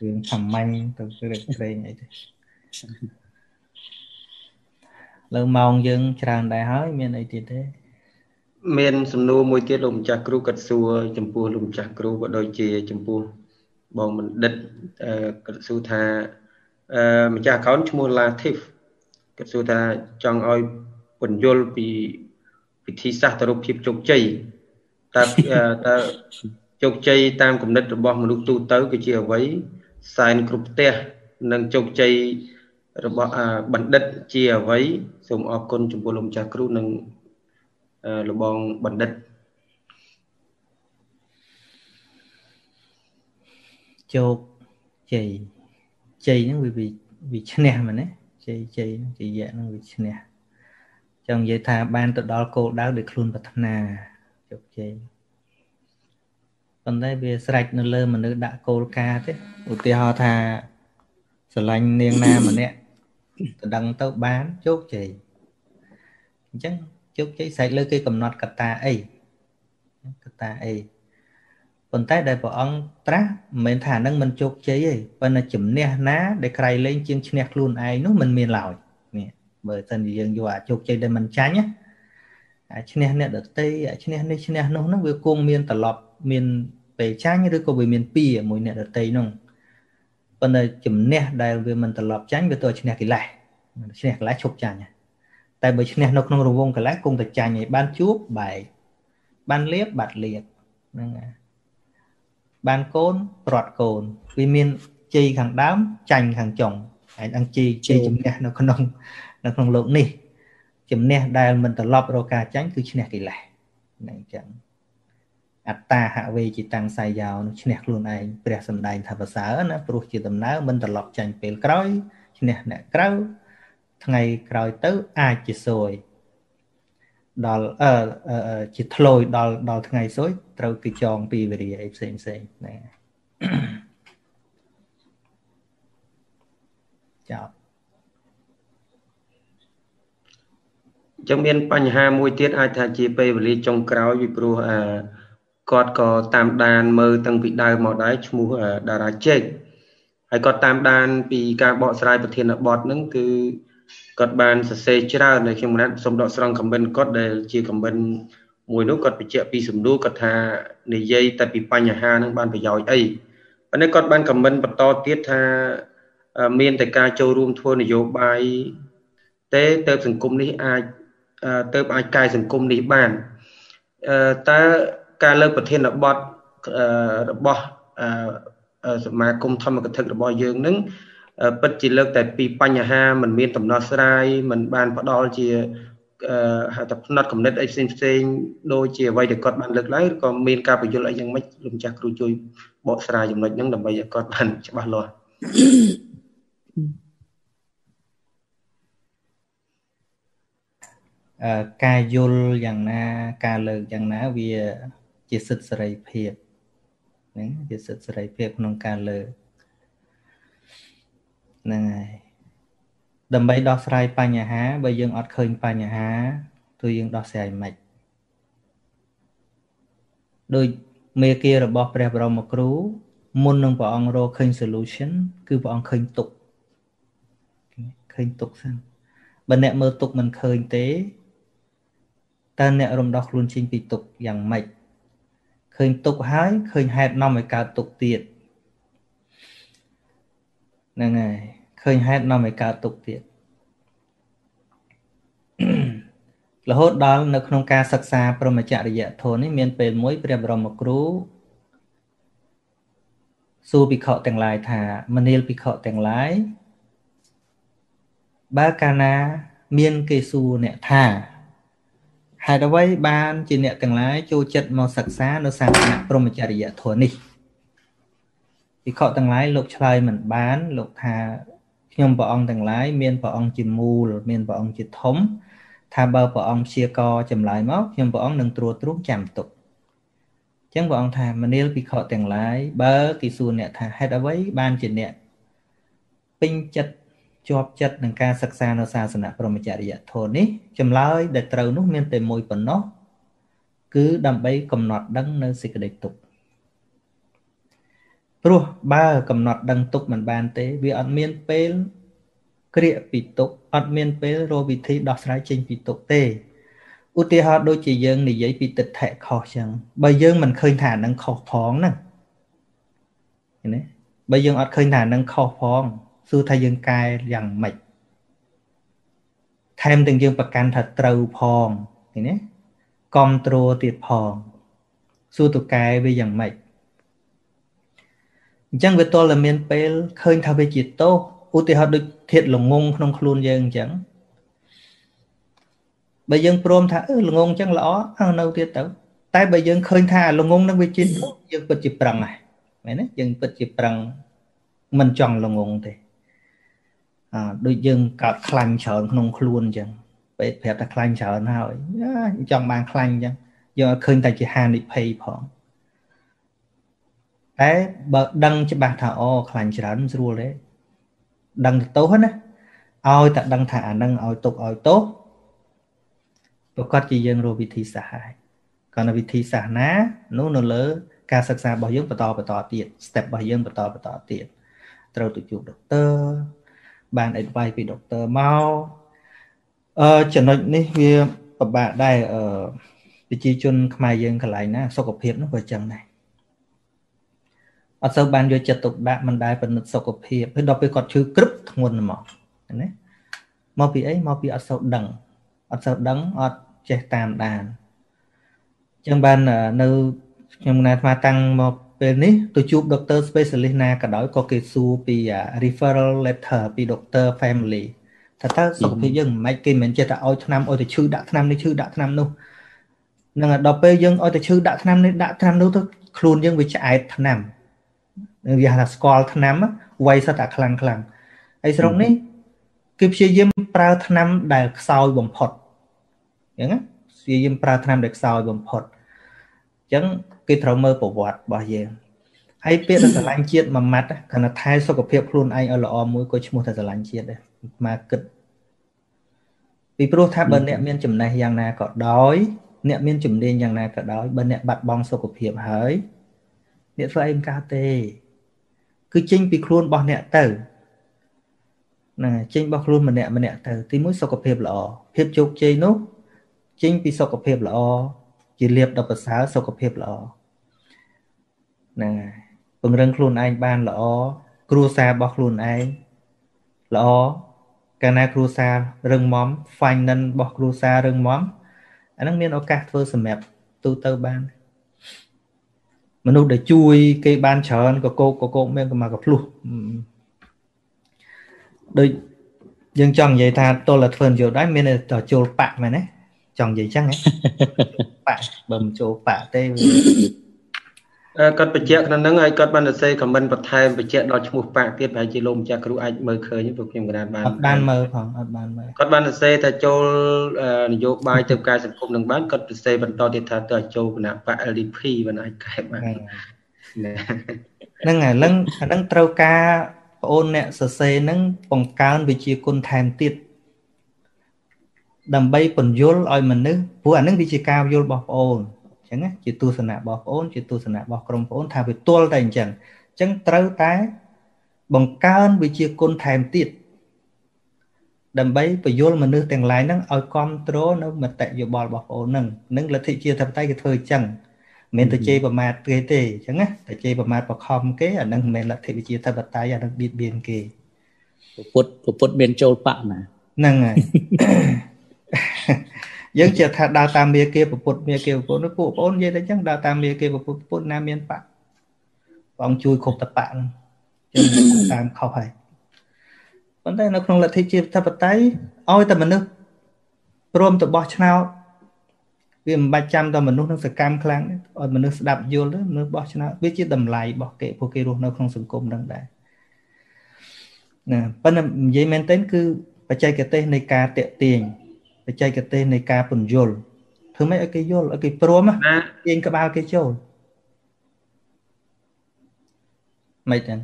រឿងឆាមាញ់ទៅព្រឹកព្រេងអីទេលើម៉ោងយើងច្រើនដែរហើយមានអីទៀតទេមានសំណួរមួយទៀតលោកម្ចាស់គ្រូគាត់សួរចំពោះលោកម្ចាស់គ្រូក៏ដូចជាចំពោះបងបណ្ឌិតគាត់សួរថាអឺម្ចាស់ account ឈ្មោះ Latif គាត់សួរថាចង់ឲ្យពន្យល់ពីវិធីសាស្ត្រទៅរកភាពជោគជ័យតើតើជោគជ័យតាមគំនិតរបស់មនុស្សទូទៅគឺជាអ្វី សែនគ្រប់ផ្ទះនិងជោគជ័យរបស់បណ្ឌិតជាអ្វីសូមអរគុណចំពោះលោកម្ចាស់គ្រូនិងលបងបណ្ឌិតជោគជ័យជ័យហ្នឹងវាវាឈ្នះមែនទេជ័យជ័យហ្នឹងជាយៈហ្នឹងវាឈ្នះចង់និយាយថាបានទៅដល់គោលដៅដែលខ្លួនប្រាថ្នាជោគជ័យ ប៉ុន្តែវាស្រេចនៅលើមនុស្សដាក់គោលការណ៍ទេឧទាហរណ៍ថាស្រឡាញ់នាងណាម្នាក់ទៅដឹងទៅបានជោគជ័យអញ្ចឹងជោគជ័យស្រេចលើគេកំណត់កត្តាអីកត្តាអីប៉ុន្តែដែលព្រះអង្គត្រាស់មិនមែនថានឹងមិនជោគជ័យទេប៉ុន្តែជំនះណាដែលក្រៃលែងជាងឈ្នះខ្លួនឯងនោះមិនមានឡើយនេះបើសិនជាយើងយកអាជោគជ័យដែលមិនចាញ់ណាអាឈ្នះអ្នកដតីអាឈ្នះនេះឈ្នះនោះហ្នឹងវាគង់មានត្រឡប់ មានពេលចាញ់ឬក៏វាមានពីមួយអ្នកដតីនោះប៉ុន្តែជំនះដែលវាមិនត្រឡប់ចាញ់វាទៅឈ្នះកិលេសឈ្នះកិលេសឈប់ចាញ់តែបើឈ្នះនៅក្នុងរង្វង់កិលេសគង់តែចាញ់ឲ្យបានជួបបែកបានលៀបបាត់លៀបហ្នឹងហើយបានកូនប្រត់កូនវាមានជ័យខាងដើមចាញ់ខាងចុងហើយអង្គជ័យជ័យជំនះនៅក្នុងនៅក្នុងលោកនេះជំនះដែលមិនត្រឡប់រកការចាញ់គឺឈ្នះកិលេសហ្នឹងអញ្ចឹង អត្តាហវេចិតាំងសាយយោនោះឈ្នះខ្លួនឯងព្រះសំដែងថាប្រសើរណាព្រោះជាដំណើរមិនត្រឡប់ចាញ់ពេលក្រោយឈ្នះអ្នកក្រៅថ្ងៃក្រោយទៅអាចជាសួយដល់អឺជាធ្លោយដល់ដល់ថ្ងៃសួយត្រូវគេចងពីវិរិយអីផ្សេងផ្សេងណាចប់ចឹងមានបញ្ហាមួយទៀតអាចថាជាពេលវេលាចុងក្រោយពីព្រោះអឺ គាត់ក៏តាមដានមើលតាំងពីដើមមកដែរឈ្មោះតារាជេកហើយគាត់តាមដាន ពីការបកស្រាយប្រធានបទហ្នឹងគឺគាត់បានសរសេរច្រើនហើយខ្ញុំណាត់សូមដកស្រង់ខមមិនគាត់ដែលជាខមមិនមួយនោះគាត់បញ្ជាក់ពីសំណួរគាត់ថានិយាយតែពីបញ្ហានឹងបានប្រយោជន៍អីប៉ុន្តែគាត់បានខមមិនបន្តទៀតថាមានតែការចូលរួមធ្វើនយោបាយទេទៅសង្គមនេះអាចទៅអាចកែសង្គមនេះបានតើ ការលើកប្រធានបទរបស់សមាគមធម្មកថារបស់យើងនឹងពិតជាលើកតែពីបញ្ហាមិនមានដំណោះស្រាយមិនបានផ្ដល់ជាហៅថាផ្នត់កំណត់អីផ្សេងផ្សេងដូចជាអ្វីដែលគាត់បានលើកឡើងឬក៏មានការបញ្យល់អីយ៉ាងម៉េចលោកម្ចាស់គ្រូជួយបកស្រាយចំណុចហ្នឹងដើម្បីឲ្យគាត់បានច្បាស់លាស់អឺការយល់យ៉ាងណា ការលើកយ៉ាងណាវា ជាសិទ្ធិសេរីភាពហ្នឹងជាសិទ្ធិសេរីភាពក្នុងការលើកហ្នឹងហើយដើម្បីដោះស្រាយបញ្ហាបើយើងអត់ឃើញបញ្ហាទោះយើងដោះស្រាយមិនដូចមេគារបស់ព្រះបរមគ្រូមុននឹងព្រះអង្គរកឃើញ solution គឺព្រះអង្គឃើញទុកឃើញទុកសិនបើអ្នកមើលទុកមិនឃើញទេតើអ្នករំដោះខ្លួនចេញពីទុកយ៉ាងម៉េច ឃើញទុកហើយឃើញហេតុនាំឲ្យកើតទុកទៀតហ្នឹងហើយឃើញហេតុនាំឲ្យកើតទុកទៀតរហូតដល់នៅក្នុងការសិក្សាព្រមចរិយធម៌នេះមានពេលមួយព្រះបរមគ្រូសួរភិក្ខុទាំងឡាយថាមនាលភិក្ខុទាំងឡាយបើកាលណា មានគេសួរអ្នកថា ហេតុអ្វីបានជាអ្នកទាំងឡាយចូលចិត្តមកសិក្សានៅសាសនាព្រមចរិយធម៌នេះភិក្ខុទាំងឡាយលោកឆ្លើយមិនបាន លោកថាខ្ញុំព្រះអង្គទាំងឡាយមានព្រះអង្គជាមូល មានព្រះអង្គជាធំ ថាបើព្រះអង្គព្យាករចម្លើយមកខ្ញុំព្រះអង្គនឹងត្រួតត្រងចាំទុកអញ្ចឹងព្រះអង្គថាមនាលភិក្ខុទាំងឡាយបើគេសួរអ្នកថាហេតុអ្វីបានជាអ្នកពេញចិត្ត ជាប់ចិត្តនឹងការសិក្សានៅសាសនាព្រហ្មចរិយធម៌នេះចម្លើយដែលត្រូវនោះមានតែមួយប៉ុណ្ណោះគឺដើម្បីកំណត់ដឹងនៅសេចក្តីទុក្ខព្រោះបើកំណត់ដឹងទុក្ខមិនបានទេ វាអត់មានពេលក្រៀកពីទុក្ខអត់មានពេលរកវិធីដោះស្រាយចេញពីទុក្ខទេឧទាហរណ៍ដូចជាយើងនិយាយពីទិដ្ឋិខុសចឹងបើយើងមិនឃើញថានឹងខុសផងហ្នឹងឃើញទេបើយើងអត់ឃើញថានឹងខុសផង សួរថាយើងកែយ៉ាងម៉េចថែមទាំងយើងប្រកាន់ថាត្រូវផងឃើញទេគ្រប់គ្រងទៀតផងសួរទៅកែវាយ៉ាងម៉េចអញ្ចឹងវាទល់តែមានពេលឃើញថាវាជាទោសឧទាហរណ៍ដូចធាតល្ងងក្នុងខ្លួនយើងអញ្ចឹងបើយើងព្រមថាអឺល្ងងអញ្ចឹងល្អអើនៅទៀតទៅ តែបើយើងឃើញថាល្ងងនឹងវាជាយើងពិតជាប្រឹងហើយមែនទេយើងពិតជាប្រឹងមិនចង់ល្ងងទេអឺ ដូចយើងកើតខ្លាញ់ច្រើនក្នុងខ្លួនអញ្ចឹងពេទ្យប្រាប់ថាខ្លាញ់ច្រើនហើយចង់បានខ្លាញ់អញ្ចឹងយើងឲ្យឃើញតែជាហានិភ័យផងតែបើដឹងច្បាស់ថាអូខ្លាញ់ច្រើនស្រួលទេដឹងទៅទោសណាឲ្យតែដឹងថាអានឹងឲ្យទុកឲ្យទោសប្រកាសជាយើងរកវិធីសាស្ត្រហើយគាត់នៅវិធីសាស្ត្រណានោះនៅលើ ការសិក្សារបស់យើងបន្តបន្តទៀត step របស់យើងបន្តបន្តទៀតត្រូវទៅជួបដុកទ័រ បាន advice ពីដុកទ័រមកអឺចំណុចនេះវាពិបាកដែរអឺប្រជាជន ខ្មែរយើងកន្លែងណាសុខភាពនោះក៏ចឹងដែរអត់សូវបានយកចិត្តទុកដាក់មិនដែលពិនិត្យសុខភាពហើយដល់ពេលគាត់ឈឺក្រឹបធ្ងន់មកណាមកពីអីមកពីអត់សូវដឹងអត់សូវដឹងអត់ចេះតាមដានអញ្ចឹងបាននៅខ្ញុំណាអាតាំងមក ពេលនេះទៅជួប doctor specialist ណាក៏ដោយក៏គេសួរពី referral letter ពី doctor family ថាតើសុខភាពយើងមិនម៉េចគេមិនចេះតែឲ្យថ្នាំឲ្យតែឈឺដាក់ថ្នាំនេះឈឺដាក់ថ្នាំនោះនឹងដល់ពេលយើងឲ្យតែឈឺដាក់ថ្នាំនេះដាក់ថ្នាំនោះទៅខ្លួនយើងវាឆ្អែតថ្នាំនឹងវាថាស្គាល់ថ្នាំវាយសត្វតែខ្លាំងខ្លាំងហើយស្រុកនេះគឺព្យាយាមប្រើថ្នាំដែលខ្សោយបំផុតអញ្ចឹងព្យាយាមប្រើថ្នាំដែលខ្សោយបំផុត អញ្ចឹងគេត្រូវមើលប្រវត្តិរបស់យើងហើយពាក្យថាស្រឡាញ់ជាតិមួយម៉ាត់គណៈថែសុខភាពខ្លួនឯងឲ្យល្អមួយក៏ឈ្មោះថាស្រឡាញ់ជាតិដែរមកគិតពីព្រោះថាបើអ្នកមានចំណេះយ៉ាងណាក៏ដោយអ្នកមានជំនាញយ៉ាងណាក៏ដោយបើអ្នកបាត់បង់សុខភាពហើយអ្នកធ្វើអីមិនកើតទេ គឺចេញពីខ្លួនរបស់អ្នកទៅហ្នឹងហើយចេញរបស់ខ្លួនម្នាក់ម្នាក់ទៅទីមួយសុខភាពល្អភាពជោគជ័យនោះចេញពីសុខភាពល្អ ជាលៀបដល់ប្រសើរសុខភាពល្អហ្នឹងហើយពង្រឹងខ្លួនឯងបានល្អគ្រួសាររបស់ខ្លួនឯងល្អកាលណាគ្រួសាររឹងមាំ finance របស់គ្រួសាររឹងមាំអាហ្នឹងមានឱកាសធ្វើសម្រាប់ទូទៅបានមនុស្សដែលជួយ គេបានច្រើនក៏កោកក៏កោកមានក៏មកក៏ភ្លោះដូចយើងចង់និយាយថាទល់តែធ្វើនយោបាយមានតែចូលបាក់មែនទេ ចង់និយាយចឹងហ៎បាក់បើមិនចូលបាក់ទេគាត់បញ្ជាក់ក្នុងហ្នឹងហើយគាត់បានសរសេរខមមិនបន្ថែមបញ្ជាក់ដល់ឈ្មោះប៉ាក់ទៀតប្រហែលជាលោកម្ចាស់គ្រូអាចមើលឃើញព្រោះខ្ញុំកណាតបានអត់បានមើលផងអត់បានមើលគាត់បានសរសេរថាចូលនយោបាយទៅការសង្គមនឹងបានគាត់សរសេរបន្តទៀតថាទៅចូលគណៈបក LDP បានអាចកែបានហ្នឹងហើយឡើងអាហ្នឹងត្រូវការបងអូនអ្នកសរសេរហ្នឹងបង្កើនវិជាគុណថែមទៀត ដើម្បីពន្យល់ឲ្យមនុស្សព្រោះអាហ្នឹងវាជាការយល់របស់បងអូនចឹងណាជាទស្សនៈរបស់បងអូនជាទស្សនៈរបស់ក្រុមបងអូនថាវាទល់តែអញ្ចឹងអញ្ចឹងត្រូវតែបង្កើនវិជាគុណថែមទៀតដើម្បីបញ្យលមនុស្សទាំងឡាយហ្នឹងឲ្យគ្រប់គ្រងនៅមតិយោបល់របស់បងអូនហ្នឹងនឹងលទ្ធិជាធិបតេយ្យគេធ្វើអញ្ចឹងមិនទៅជេរប្រមាថគេទេអញ្ចឹងណាតែជេរប្រមាថបខំគេអាហ្នឹងមិនមែនលទ្ធិវិជាធិបតេយ្យអាហ្នឹងបៀតបៀនគេពុទ្ធពុទ្ធមានចូលបៈណាហ្នឹងហើយ យើងជាថាដើរតាមមាគាពុទ្ធមាគាពុទ្ធពួកបងអូននិយាយតែអញ្ចឹងដើរតាមមាគាពុទ្ធពុទ្ធណាមានបៈបងជួយគ្រប់តបៈហ្នឹងចឹងតាមខុសហើយប៉ុន្តែនៅក្នុងលទ្ធិជាធិបតេយ្យឲ្យតែមនុស្សព្រមទៅបោះឆ្នោតវាមិនបាច់ចាំតែមនុស្សនឹងសកម្មខ្លាំងឲ្យមនុស្សស្ដាប់យល់ទៅមនុស្សបោះឆ្នោតវាជាតម្លៃរបស់គេពួកគេរស់នៅក្នុងសង្គមនឹងដែរណាប៉ុន្តែនិយាយមែនទែនគឺបច្ចេកទេសនៃការតាក់ទាញ បច្ចេកទេសនៃការពន្យល់ធ្វើម៉េចឲ្យគេយល់ឲ្យគេព្រមណាទាញក្បាលគេចូលមិនទេ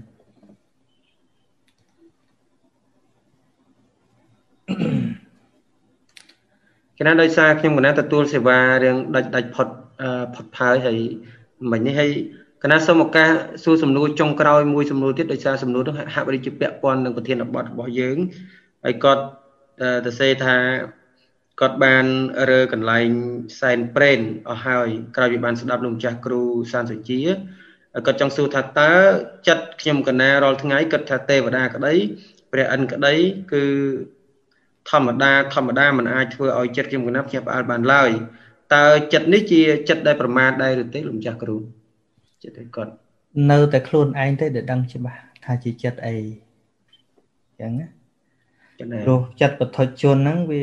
គណៈដោយសារខ្ញុំគណៈទទួលសេវារឿងដាច់ដាច់ផុតផុតផើហើយមិញនេះហើយគណៈសូមឱកាសសួរសំណួរចុងក្រោយមួយសំណួរទៀតដោយសារសំណួរនោះហាក់បីជាពាក់ព័ន្ធនឹងប្រធានបទរបស់យើងហើយគាត់ទៅសេថា គាត់បានរើកន្លែងសែនព្រេនអស់ហើយក្រោយពីបានស្ដាប់លោកម្ចាស់គ្រូសានសុជាគាត់ចង់សួរថាតើចិត្តខ្ញុំកណារាល់ថ្ងៃគិតថាទេវតាក្តីព្រះអិនក្តីគឺធម្មតាធម្មតាมันអាចធ្វើឲ្យចិត្តខ្ញុំកណាភ្ញាក់ផ្អើលបានឡើយតើចិត្តនេះជាចិត្តដែលប្រមាថដែរឬទេលោកម្ចាស់គ្រូចិត្តឯគាត់នៅតែខ្លួនឯងទេដែលដឹងច្បាស់ថាជាចិត្តអីអញ្ចឹងណាព្រោះចិត្តបុថុជនហ្នឹងវា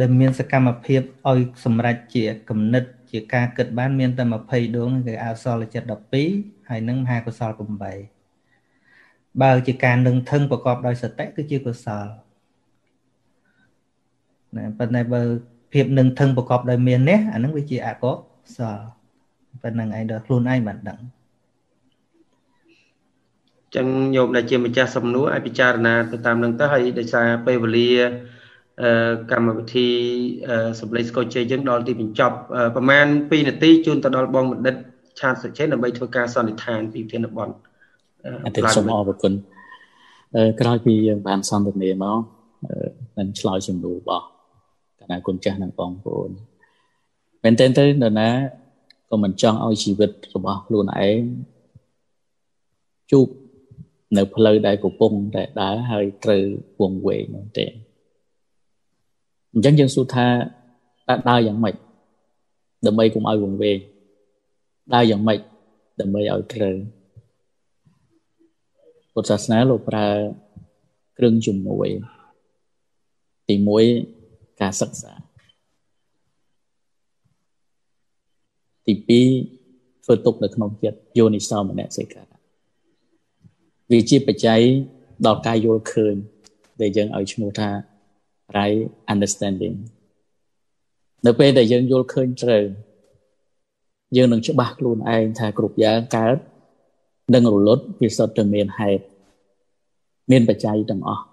ដែលមានសកម្មភាពឲ្យសម្រេចជាគំនិត ជាការគិតបាន មានតែ20ដួងគឺអសលចិត្ត12ហើយនឹងមហាកុសល8បើជាការនឹងថឹងប្រកបដោយសតិគឺជាកុសលណាប៉ុន្តែបើភាពនឹងថឹងប្រកបដោយមាននេះអានឹងវាជាអកុសលប៉ុណ្្នឹងឯងដល់ខ្លួនឯងបានដឹងចឹងញោមដែលជាម្ចាស់សំណួរឲ្យពិចារណាទៅតាមនឹងទៅហើយដោយសារពេលវេលា កម្មវិធីសម្លេងស្គរជ័យយើងដល់ទីបញ្ចប់ប្រហែល2នាទីជូនទៅដល់បងបណ្ឌិតឆាតសុចេនដើម្បីធ្វើការសន្និដ្ឋានពីវិធានបនអរសូមអរគុណក្រោយពីយើងបានសន្ទនាមកនឹងឆ្លើយសំណួររបស់គណៈគុណចាស់និងបងប្អូនមែនទែនទៅនរណាក៏មិនចង់ឲ្យជីវិតរបស់ខ្លួនឯងជួបនៅផ្លូវដែលកំពុងតែដើរហើយត្រូវវងវែងនោះទេ អញ្ចឹងយើងសួរថាតើដើរយ៉ាងម៉េចដើម្បីកុំឲ្យវង្វេងដើរយ៉ាងម៉េចដើម្បីឲ្យត្រូវពុទ្ធសាសនាលោកប្រើគ្រឿងជំនួយទី1ការសិក្សាទី2ធ្វើទុកនៅក្នុងចិត្តយោនិសោមនសិកាវាជាបច្ច័យដល់ការយល់ឃើញដែលយើងឲ្យឈ្មោះថា right understanding នៅពេលដែលយើងយល់ឃើញត្រូវយើងនឹងច្បាស់ខ្លួនឯងថាគ្រប់យ៉ាងកើតនិងរលត់វាសុទ្ធតែមានហេតុមានបច្ច័យទាំងអស់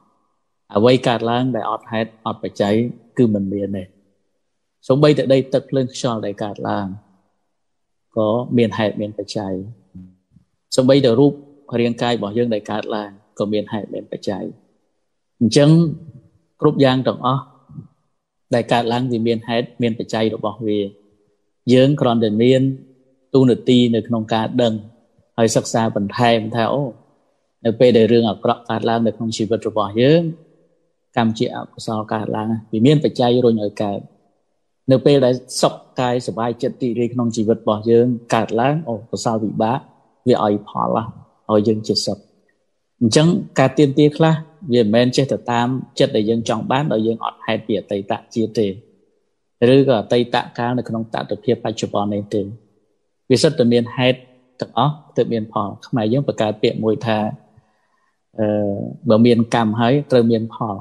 អ្វីកើតឡើងដែលអត់ហេតុអត់បច្ច័យគឺមិនមានទេសូម្បីតែដីទឹកភ្លើងខ្យល់ដែលកើតឡើងក៏មានហេតុមានបច្ច័យសូម្បីតែរូបរាងកាយរបស់យើងដែលកើតឡើងក៏មានហេតុមានបច្ច័យអញ្ចឹង គ្រប់យ៉ាងទាំងអស់ដែលកើតឡើងវាមានហេតុមានបច្ច័យរបស់វា យើងគ្រាន់តែមានទូនាទីនៅក្នុងការដឹងហើយសិក្សាបន្ថែមថាអូនៅពេលដែលរឿងអាក្រក់កើតឡើងនៅក្នុងជីវិតរបស់យើងកម្មជាអកុសលកើតឡើងវាមានបច្ច័យរុញឲ្យកើតនៅពេលដែលសុខកាយសុបាយចិត្តទីរីក្នុងជីវិតរបស់យើងកើតឡើងអូកុសលវិបាកវាឲ្យផលឲ្យយើងជាសុខអញ្ចឹងការទៀមទាខ្លះ វាមិនមែនចេះទៅតាមចិត្តដែលយើងចង់បានដោយយើងអត់ហេតុពីអតីតជាតិទេឬក៏អតីតកាលនៅក្នុងតថភាពបច្ចុប្បន្ននេះទេវាសិតតែមានហេតុទាំងអស់ទើបមានផលខ្មែរយើងបង្កើតពាក្យមួយថាអឺបើមានកម្មហើយត្រូវមានផល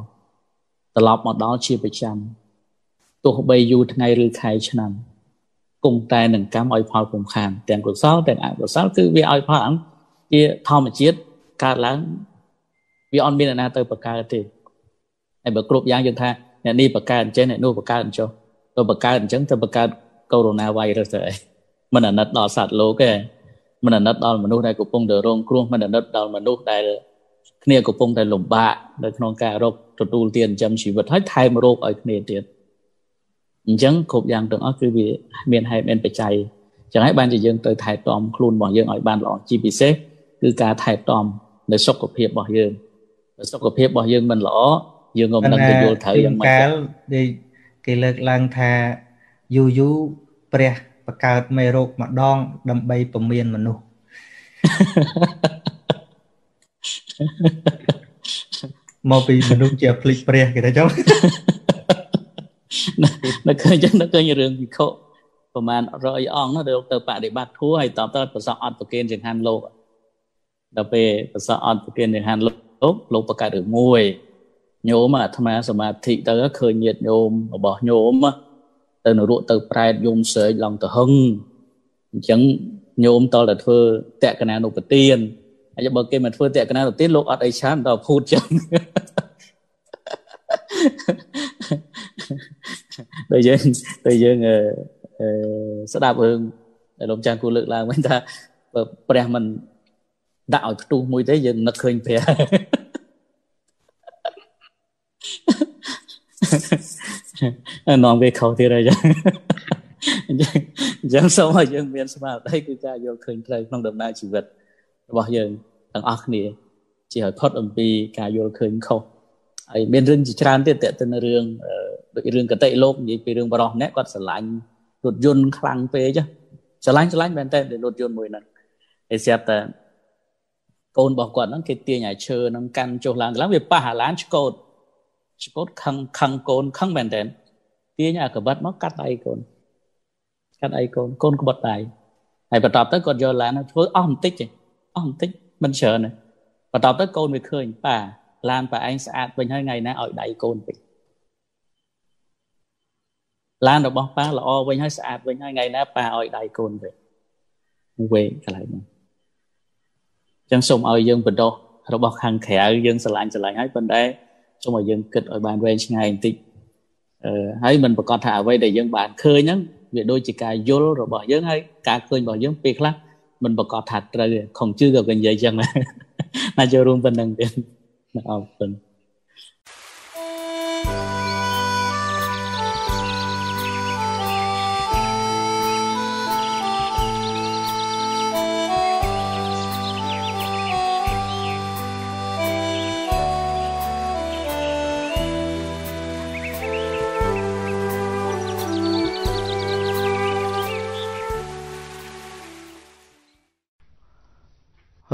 ត្រឡប់មកដល់ជាប្រចាំទោះបីយូរថ្ងៃឬខែឆ្នាំគង់តែនឹងកម្មឲ្យផលពុំខានទាំងកុសលទាំងអកុសលគឺវាឲ្យផលជាធម្មជាតិកើតឡើង វាអត់មានអ្នកណាទៅបង្កើតទេហើយបើគ្រប់យ៉ាងយើងថាអ្នកនេះបង្កើតអញ្ចឹងអ្នកនោះបង្កើតអញ្ចឹងទៅបង្កើតអញ្ចឹងទៅបង្កើតកូវីដ -virus ទៅអីមិនអាណិតដល់សត្វលោកទេមិនអាណិតដល់មនុស្សដែលកំពុងតែរងគ្រោះមិនអាណិតដល់មនុស្សដែលគ្នាកំពុងតែលំបាកនៅក្នុងការរកទទួលទានចិញ្ចឹមជីវិតហើយថែមរោគឲ្យគ្នាទៀតអញ្ចឹងគ្រប់យ៉ាងទាំងអស់គឺវាមានហេតុមានបច្ច័យចឹងហើយបានជាយើងទៅថែទាំខ្លួនរបស់យើងឲ្យបានល្អជាពិសេសគឺការថែទាំនៅសុខភាពរបស់យើង សុខភាពរបស់យើងមិនល្អយើងក៏មិនដឹងទៅយល់ត្រូវយ៉ាងម៉េចកាលគេលើកឡើងថាយូយូព្រះបង្កើតមេរោគម្ដង ដើម្បីពមៀនមនុស្សមកពីមនុស្សជាភ្លេចព្រះគេថាចឹងនៅឃើញចឹងនៅឃើញរឿងវិខុប្រហែល100អង្គណាទៅទៅបដិបត្តិធัวហើយតបតប្រសពអត់ប្រគិនចង្ហាន់លោកដល់ពេលប្រសពអត់ប្រគិនចង្ហាន់លោក លោកលោកបង្កើតរឿងមួយញោមអាត្មាសមាធិទៅឃើញញាតញោមរបស់ញោមទៅនរកទៅប្រែតយំស្រែកឡើងទៅហឹងអញ្ចឹងញោមតលតែធ្វើតក្កណានុពទានហើយបើគេមិនធ្វើតក្កណានុពទានលោកអត់អីឆានដល់ភូតចឹងដូចយើងដូចយើងអឺស្ដាប់រឿងដែលលោកចាស់គូលើកឡើងវិញថាព្រះមិនដាក់ឲ្យផ្ទុះមួយទេយើងនឹកឃើញព្រះ នាំវាខុសទៀតហើយចឹងអញ្ចឹងសូមឲ្យយើងមានស្មារតីគឺការយល់ឃើញផ្លូវក្នុងដំណើរជីវិតរបស់យើងទាំងអស់គ្នាជាឲ្យផុតអំពីការយល់ឃើញខុសហើយមានរឿងជាច្រើនទៀតតើទៅនៅរឿងដូចរឿងកតិលោកនិយាយពីរឿងបរោះអ្នកគាត់ស្រឡាញ់រថយន្តខ្លាំងពេកស្រឡាញ់ស្រឡាញ់មែនតើរថយន្តមួយហ្នឹងហើយស្រាប់តែកូនរបស់គាត់ហ្នឹងគេទាញឲ្យឈើហ្នឹងកាន់ចុះឡើងឡើងវាប៉ះអាឡានឆ្កូត ឆ្កូតខឹងខឹងកូនខឹងមែនតើទាញអាកបិតមកកាត់ដៃកូនកាត់ដៃកូនកូនក្បត់ដៃហើយបន្ទាប់ទៅគាត់យកឡានធ្វើអស់បន្តិចទេអស់បន្តិចមិនច្រើនទេបន្ទាប់ទៅកូនវាឃើញប៉ាឡានប៉ាឯងស្អាតវិញហើយថ្ងៃណាឲ្យដៃកូនវិញឡានរបស់ប៉ាល្អវិញហើយស្អាតវិញហើយថ្ងៃណាប៉ាឲ្យដៃកូនវិញវេកន្លែងហ្នឹងចឹងសូមឲ្យយើងបដោះរបស់ខាងក្រៅយើងស្រឡាញ់ស្រឡាញ់ហើយប៉ុន្តែ សូមឲ្យយើងគិតឲ្យបានវែងឆ្ងាយបន្តិចអឺហើយមិនប្រកាសថាអ្វីដែលយើងបានឃើញហ្នឹងវាដូចជាការយល់របស់យើងហើយការឃើញរបស់យើងពេលខ្លះមិនប្រកាសថាត្រូវខំជឿក៏និយាយចឹងណាណាចូលរួមប៉ុណ្្នឹងទៀតអរគុណ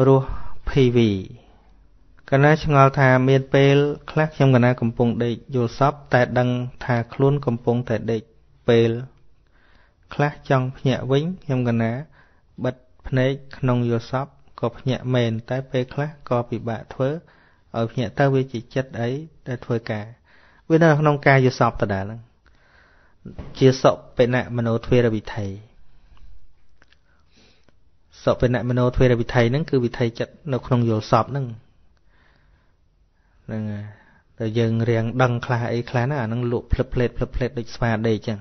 រស់ PV កណាឆ្ងល់ថាមានពេលខ្លះខ្ញុំកណាកំពុងដេកយល់សពតែដឹងថាខ្លួនកំពុងតែដេកពេលខ្លះចង់ភ្ញាក់វិញខ្ញុំកណាបិទភ្នែកក្នុងយល់សពក៏ភ្ញាក់មែនតែពេលខ្លះក៏ពិបាកធ្វើឲ្យភ្ញាក់ទៅវាជាចិត្តអីដែលធ្វើការវានៅក្នុងការយល់សពដដែលហ្នឹងជាសុបិណៈមโนទ្វេរវិធ័យ សពនៈមโนទ្វេរវិថីហ្នឹងគឺវិថីចិត្តនៅក្នុងយល់សពហ្នឹងហ្នឹងតែយើងរៀងដឹងខ្លះអីខ្លះណាអាហ្នឹងលក់ភ្លឹបភ្លេតភ្លឹបភ្លេតដូចស្វាដេកចឹង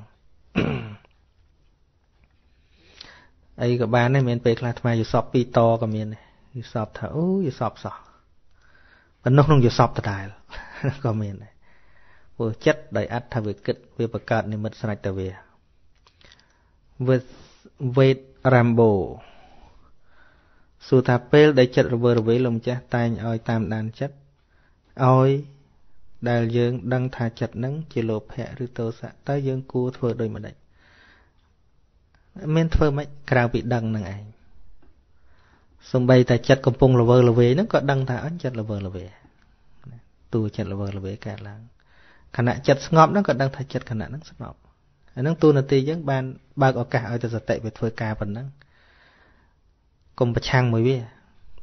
អីក៏បានដែរមានពេលខ្លះថ្មយល់សពពីរតក៏មានដែរយល់សពថាអូយល់សពសោះប៉ុន្តែក្នុងយល់សពដដែលក៏មានដែរព្រោះចិត្តដោយអត្តថាវាគិតវាបង្កើតនិមិត្តស្រេចទៅវា with wait rambo សួរថាពេលដែលចិត្តរវើរវាយលោកម្ចាស់តែងឲ្យតាមដានចិត្តឲ្យដែលយើងដឹងថាចិត្តនឹងជាលោភៈឬទោសៈតើយើងគួរធ្វើដូចម្ដេចមានធ្វើម៉េចក្រៅពីដឹងនឹងឯងសំបីតែចិត្តកំពុងរវើរវាយហ្នឹងក៏ដឹងថាអញចិត្តរវើរវាយតួចិត្តរវើរវាយកើតឡើងខណៈចិត្តស្ងប់ហ្នឹងក៏ដឹងថាចិត្តខណៈហ្នឹងស្ងប់អាហ្នឹងតួនាទីយើងបានបើកឱកាសឲ្យទៅសតិវាធ្វើការប៉ុណ្ណឹង កុំប្រឆាំងមួយវា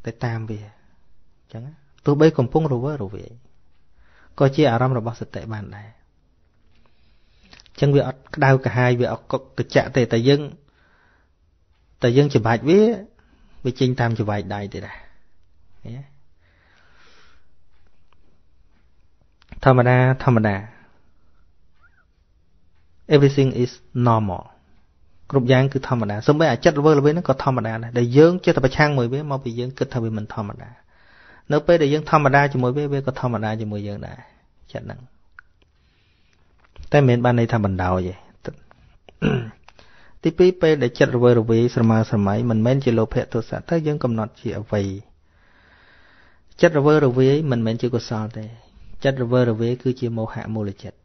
តែតាមវាអញ្ចឹងទោះបីកំពុងរវើរវាយក៏ជាអារម្មណ៍របស់សតិបានដែរអញ្ចឹងវាអត់ក្តៅក្រហាយវាអត់កកចៈទេតែយើងតែយើងច្បាច់វាវាចេញតាមច្បាយដៃទេដែរធម្មតាធម្មតា everything is normal គ្រប់យ៉ាងគឺធម្មតាសូម្បីអាចិត្តរវើរវាយហ្នឹងក៏ធម្មតាដែរដែលយើងចិត្តតែប្រឆាំងមួយវាមកពីយើងគិតថាវាមិនធម្មតានៅពេលដែលយើងធម្មតាជាមួយវាវាក៏ធម្មតាជាមួយយើងដែរចិត្តហ្នឹងតែមិនមែនបានន័យថាបណ្ដោយទេទីពីរពេលដែលចិត្តរវើរវាយស្រមើស្រមៃមិនមែនជាលោភៈទោសៈតែយើងកំណត់ជាអ្វីចិត្តរវើរវាយមិនមែនជាកុសលទេចិត្តរវើរវាយគឺជាមោហៈមូលចិត្ត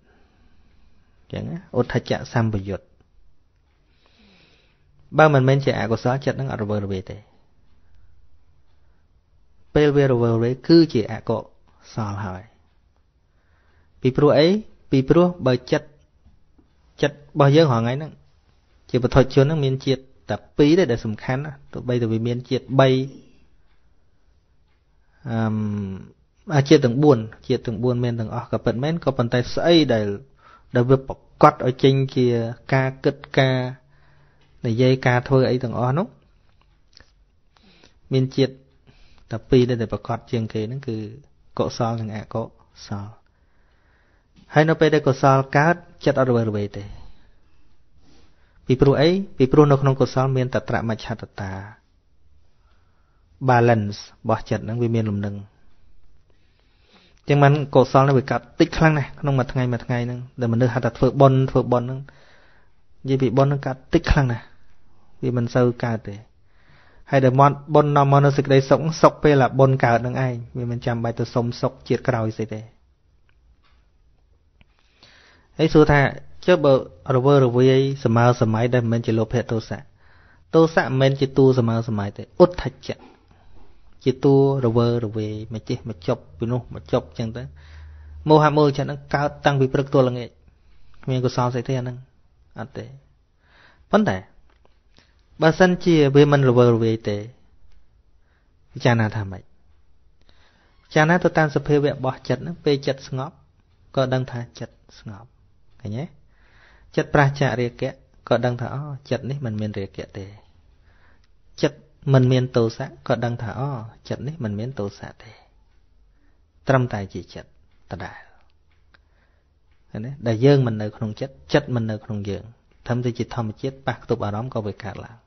អញ្ចឹងឧទ្ធច្ចៈសម្បយុទ្ធ បើមិនមែនជាអកុសលចិត្តនឹងអត់រវើរវាយទេពេលវារវើរវាយគឺជាអកុសលហើយពីព្រោះអីពីព្រោះបើចិត្តចិត្តរបស់យើងរាល់ថ្ងៃហ្នឹងជាបុថុជនហ្នឹងមានជាតិតែ2ទេដែលសំខាន់ណាទោះបីតែវាមានជាតិ3អឺអាជាតិទាំង4ជាតិទាំង4មានទាំងអស់ក៏ពិតមែនក៏ប៉ុន្តែស្អីដែលដែលវាប្រកាសឲ្យចេញជាការគិតការ និយាយការធ្វើអីទាំងអស់នោះមានជាតិតែពីរដែលប្រកាសជាងគេហ្នឹងគឺកុសលនិងអកុសលហើយនៅពេលដែលកុសលកើតចិត្តអត់រវើរវាយទេ ពីព្រោះអីពីព្រោះនៅក្នុងកុសលមានតត្រមច្ឆតតា balance របស់ចិត្តហ្នឹងវាមានលំនឹងចឹងមិនកុសលនេះវាកាត់តិចខ្លាំងណាស់ក្នុងមួយថ្ងៃមួយថ្ងៃហ្នឹងដែលមនុស្សហៅថាធ្វើបុណ្យធ្វើបុណ្យហ្នឹងនិយាយពីបុណ្យហ្នឹងកាត់តិចខ្លាំងណាស់ វាមិនសូវកើតទេហើយដែលមកបុណ្យនាំមកនៅសេចក្តីសុខសុខពេលអាបុណ្យកើតនឹងឯងវាមិនចាំបាច់ទៅសុំសុខជាតិក្រោយស្អីទេហើយសួរថាចុះបើរវើរវាយសម័យសម័យដែលមិនមែនជាលោភៈទោសៈទោសៈមិនមែនជាតួសម័យសម័យទេឧទ្ធច្ចៈជាតួរវើរវាយមកចេះមកចប់ពីនោះមកចប់ចឹងទៅមោហៈមូលចិត្តហ្នឹងកើតតាំងពីព្រឹកទល់ល្ងាចគ្មានកុសលស្អីទេអាហ្នឹងអត់ទេប៉ុន្តែ បើសិនជាវាមិនរវើរវាយទេពិចារណាថាម៉េចពិចារណាទៅតាមសភាវៈរបស់ចិត្តហ្នឹងពេលចិត្តស្ងប់ក៏ដឹងថាចិត្តស្ងប់ឃើញទេចិត្តប្រះចាករាគៈក៏ដឹងថាអូចិត្តនេះមិនមានរាគៈទេចិត្តមិនមានទោសៈក៏ដឹងថាអូចិត្តនេះមិនមានទោសៈទេត្រឹមតែជាចិត្តដដែលឃើញទេដែលយើងមិននៅក្នុងចិត្តចិត្តមិននៅក្នុងយើងធម្មតាជាធម្មជាតិប៉ះខ្ទប់អារម្មណ៍ក៏វាកើតឡើងអញ្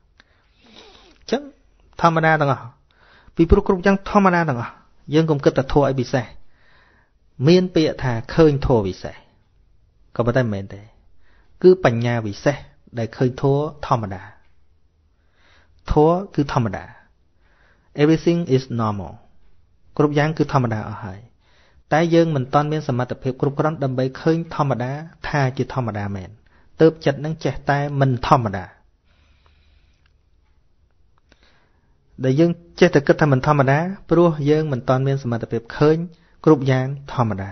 ចឹងធម្មតាទាំងអស់ពីព្រោះគ្រប់យ៉ាងធម្មតាទាំងអស់យើងកុំគិតតែធัวឲ្យពិសេសមានពាក្យថាឃើញធัวពិសេសក៏ប៉ុន្តែមិនមែនទេគឺបញ្ញាវិសេសដែលឃើញធัวធម្មតាធัวគឺធម្មតា everything is normal គ្រប់យ៉ាងគឺធម្មតាអស់ហើយតែយើងមិនតាន់មានសមត្ថភាពគ្រប់គ្រាន់ដើម្បីឃើញធម្មតាថាជាធម្មតាមែនទើបចិត្តនឹងចេះតែមិនធម្មតា ដែលយើងចេះតែគិតថាមិនធម្មតាព្រោះយើងមិនតាន់មានសមត្ថភាពឃើញគ្រប់យ៉ាងធម្មតា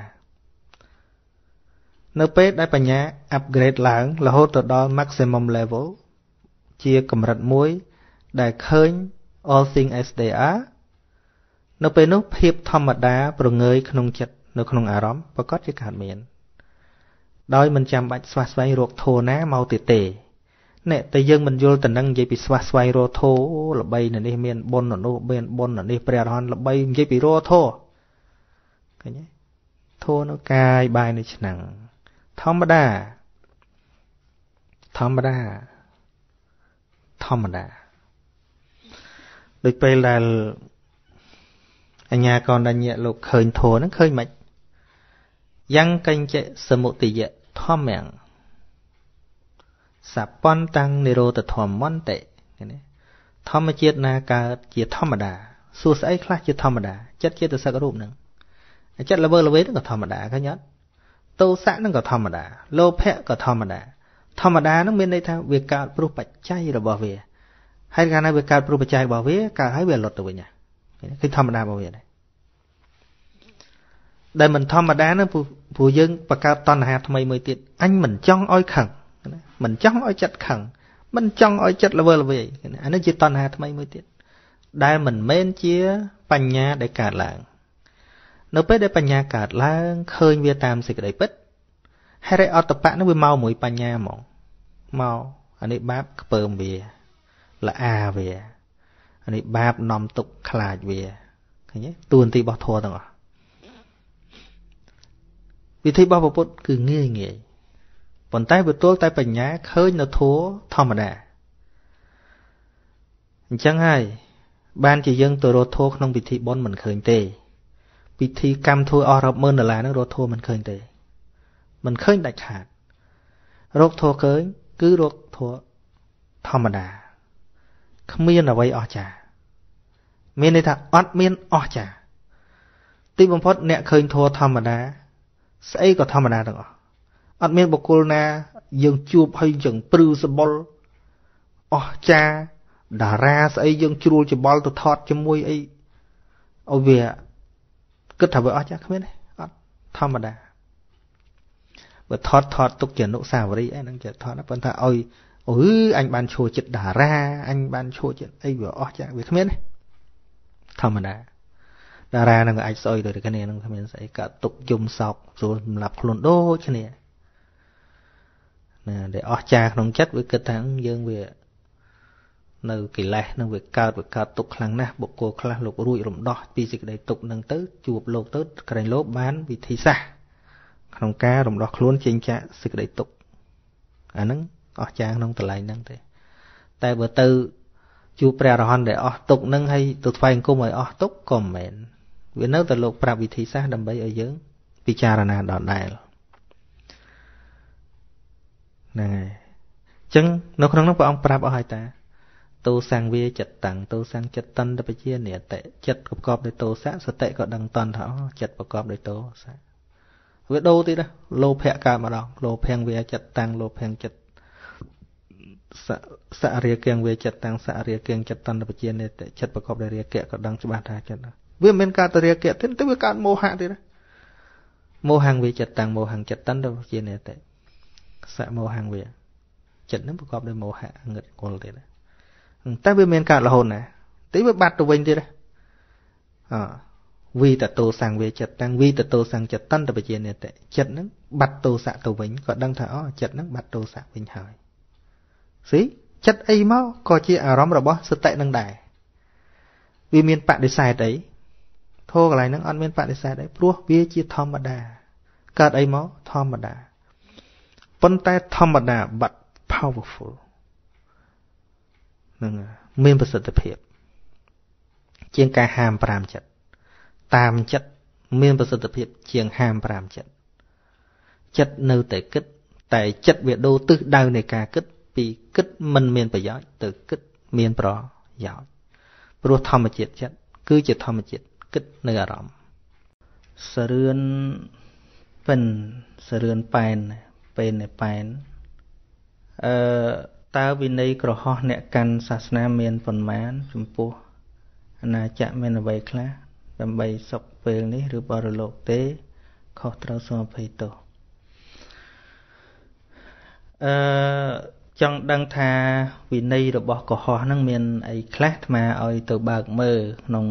នៅពេលដែលបញ្ញា upgrade ឡើងរហូតទៅដល់ maximum level ជាកម្រិតមួយ ដែលឃើញ all things as they are នៅពេលនោះភាពធម្មតាប្រងើយក្នុងចិត្តនៅក្នុងអារម្មណ៍ប្រកាសជាកើតមាន ដោយមិនចាំបាច់ស្វះស្វែងរកធោណាមកទៀតទេ នេះតែយើងមិនយល់តំណឹងនិយាយពីស្វះស្វែងរកធោល្បីនៅនេះមានបុណ្យនៅនោះមានបុណ្យនៅនេះព្រះអរហន្តល្បីនិយាយពីរកធោឃើញទេធោនៅកាយបាយនៅឆ្នាំងធម្មតាធម្មតាធម្មតាដូចពេលដែលអញ្ញាកណ្ដញ្ញៈលោកឃើញធัวហ្នឹងឃើញមិនយ៉ាងកញ្ចៈសមុទយៈធម្មំ សបន្តੰនិរោធធម្មន្តិណាធម្មជាតិណាកើតជាធម្មតាសួរស្អីខ្លះជាធម្មតាចិត្តជាតសឹករូបហ្នឹងចិត្តល្វើល្វេហ្នឹងក៏ធម្មតាឃើញអត់ទោសៈហ្នឹងក៏ធម្មតាលោភៈក៏ធម្មតាធម្មតាហ្នឹងមានន័យថាវាកើតព្រោះបច្ច័យរបស់វាហើយកាលណាវាកើតព្រោះបច្ច័យរបស់វាកើតហើយវាលុតទៅវិញគឺធម្មតារបស់វាដែរដែលមិនធម្មតាហ្នឹងព្រោះយើងបង្កើតតណ្ហាថ្មីមួយទៀតអញមិនចង់ឲ្យខឹង មិនចង់ឲ្យចិត្តខឹងមិនចង់ឲ្យចិត្តល្វើល្វាយអានេះជាតណ្ហាថ្មីមួយទៀតដែលមិនមែនជាបញ្ញាដែលកើតឡើង នៅពេលដែលបញ្ញាកើតឡើងឃើញវាតាមសេចក្តីពិតហេរិអតបៈនឹងវាមកមួយបញ្ញាហ្មងមកអានេះបាបខ្ពើមវាល្អាវាអានេះបាបនាំទុកខ្លាចវាឃើញទេទួនាទីរបស់ធម៌ទាំងអស់វិធីរបស់ពុទ្ធគឺងាយងាយ ប៉ុន្តែវាទល់តែបញ្ញាឃើញនៅធัวធម្មតាអញ្ចឹងហើយបានជាយើងទៅរកធัวក្នុងពិធីបុណ្យមិនឃើញទេពិធីកម្មធ្វើអស់រាប់ម៉ឺនដុល្លារហ្នឹងរកធัวមិនឃើញទេមិនឃើញដាច់ខាតរកធัวឃើញគឺរកធัวធម្មតាគ្មានអ្វីអស្ចារ្យមានន័យថាអត់មានអស្ចារ្យទីបំផុតអ្នកឃើញធัวធម្មតាស្អីក៏ធម្មតាទាំងអស់ អត់មានបុគ្គលណា យើងជួបហើយយើងព្រឺសបុលអស្ចារ្យតារាស្អីយើងជ្រួលច្បល់ទៅថតជាមួយអីឲ្យវាគិតថាវាអស្ចារ្យគ្មានទេអត់ធម្មតាបើថតថតទុកជាអនុស្សាវរីយ៍អីហ្នឹងជាថតប៉ុន្តែឲ្យអឺអញបានឈួរចិត្តតារាអញបានឈួរចិត្តអីវាអស់ចាវាគ្មានទេធម្មតាតារានឹងអាចស្អុយទៅគ្នានឹងគ្មានស្អីកាត់ទុកយំសោកស្រួលសម្រាប់ខ្លួនដូចគ្នា ណាដែលអស់ចាក្នុងចិត្តវាគិតថាយើងវានៅកិលេសនឹងវាកើតវាកើតទុកខ្លាំងណាស់បុគ្គលខ្លះលោករួចរំដោះពីសេចក្តីទុកនឹងទៅជួបលោកទៅក្រែងលោកបានវិធីសាស្ត្រក្នុងការរំដោះខ្លួនចេញចាកសេចក្តីទុកអាហ្នឹងអស់ចាក្នុងតម្លៃហ្នឹងទេតែបើទៅជួបព្រះអរហន្តដែលអស់ទុកនឹងហើយទៅថ្វាយអង្គមឲ្យអស់ទុកក៏មិនមែនវានៅតែលោកប្រាប់វិធីសាស្ត្រដើម្បីឲ្យយើងពិចារណាដល់ដែរ ហ្នឹងហើយអញ្ចឹងនៅក្នុងនោះព្រះអង្គប្រាប់អស់ហើយតាតោសង្វាចិត្តតាំងតោសង្ចិត្តតន្តបជានិតៈចិត្តប្រកបដោយតោសៈសតិក៏ដឹងតន្តថាអូចិត្តប្រកបដោយតោសៈវាដូរទៀតណាលោភៈកើតម្ដងលោភៈវាចិត្តតាំងលោភៈចិត្តសរាគៀងវាចិត្តតាំងសរាគៀងចិត្តតន្តបជានិតៈចិត្តប្រកបដោយរាគៈក៏ដឹងច្បាស់ថាចិត្តវាមិនមែនកើតទៅរាគៈទេតែវាកើតមោហៈទៀតណាមោហង្វាចិត្តតាំងមោហង្ចិត្តតន្តបជានិតៈ សមោហង្វាចិត្តនឹងប្រកបដោយមោហៈងឹតគល់ទៀតណាតែវាមានកើតរហូតណាទីវាបាត់ទៅវិញទៀតអវីតតោសង្វេចិត្តតាំងវីតតោសង្ចិត្តតបជានិតចិត្តហ្នឹងបាត់តោសៈទៅវិញក៏ដឹងថាអូចិត្តហ្នឹងបាត់តោសៈវិញហើយស៊ីចិត្តអីមកក៏ជាអារម្មណ៍របស់សតិនឹងដែរវាមានបដិសេធអីធោកន្លែងហ្នឹងអត់មានបដិសេធអីព្រោះវាជាធម្មតាកើតអីមកធម្មតា ប៉ុន្តែធម្មតា but powerful នឹងមានប្រសិទ្ធភាព ជាងការហាម5ចិត្តតាមចិត្តមានប្រសិទ្ធភាព ជាងហាម5ចិត្តចិត្តនៅតែគិត តែចិត្តវាដូរទិសដៅនៃការគិត ពីគិតមិនមានប្រយោជន៍ទៅគិតមានប្រយោជន៍ព្រោះធម្មជាតិចិត្តគឺជាធម្មជាតិគិតនៅអារម្មណ៍សរឿនពិនសរឿនប៉ែន ពេលនៃប៉ែនអឺតើវិន័យក្រហោះអ្នកកាន់សាសនាមានប៉ុន្មាន ចំពោះអនាចក្រមានអ្វីខ្លះដើម្បីសុខពេលនេះ ឬបរលោកទេខុសត្រូវសូមអភ័យទោសអឺចង់ដឹងថាវិន័យរបស់កុហកហ្នឹងមានអីខ្លះអាត្មាឲ្យទៅបើកមើលក្នុង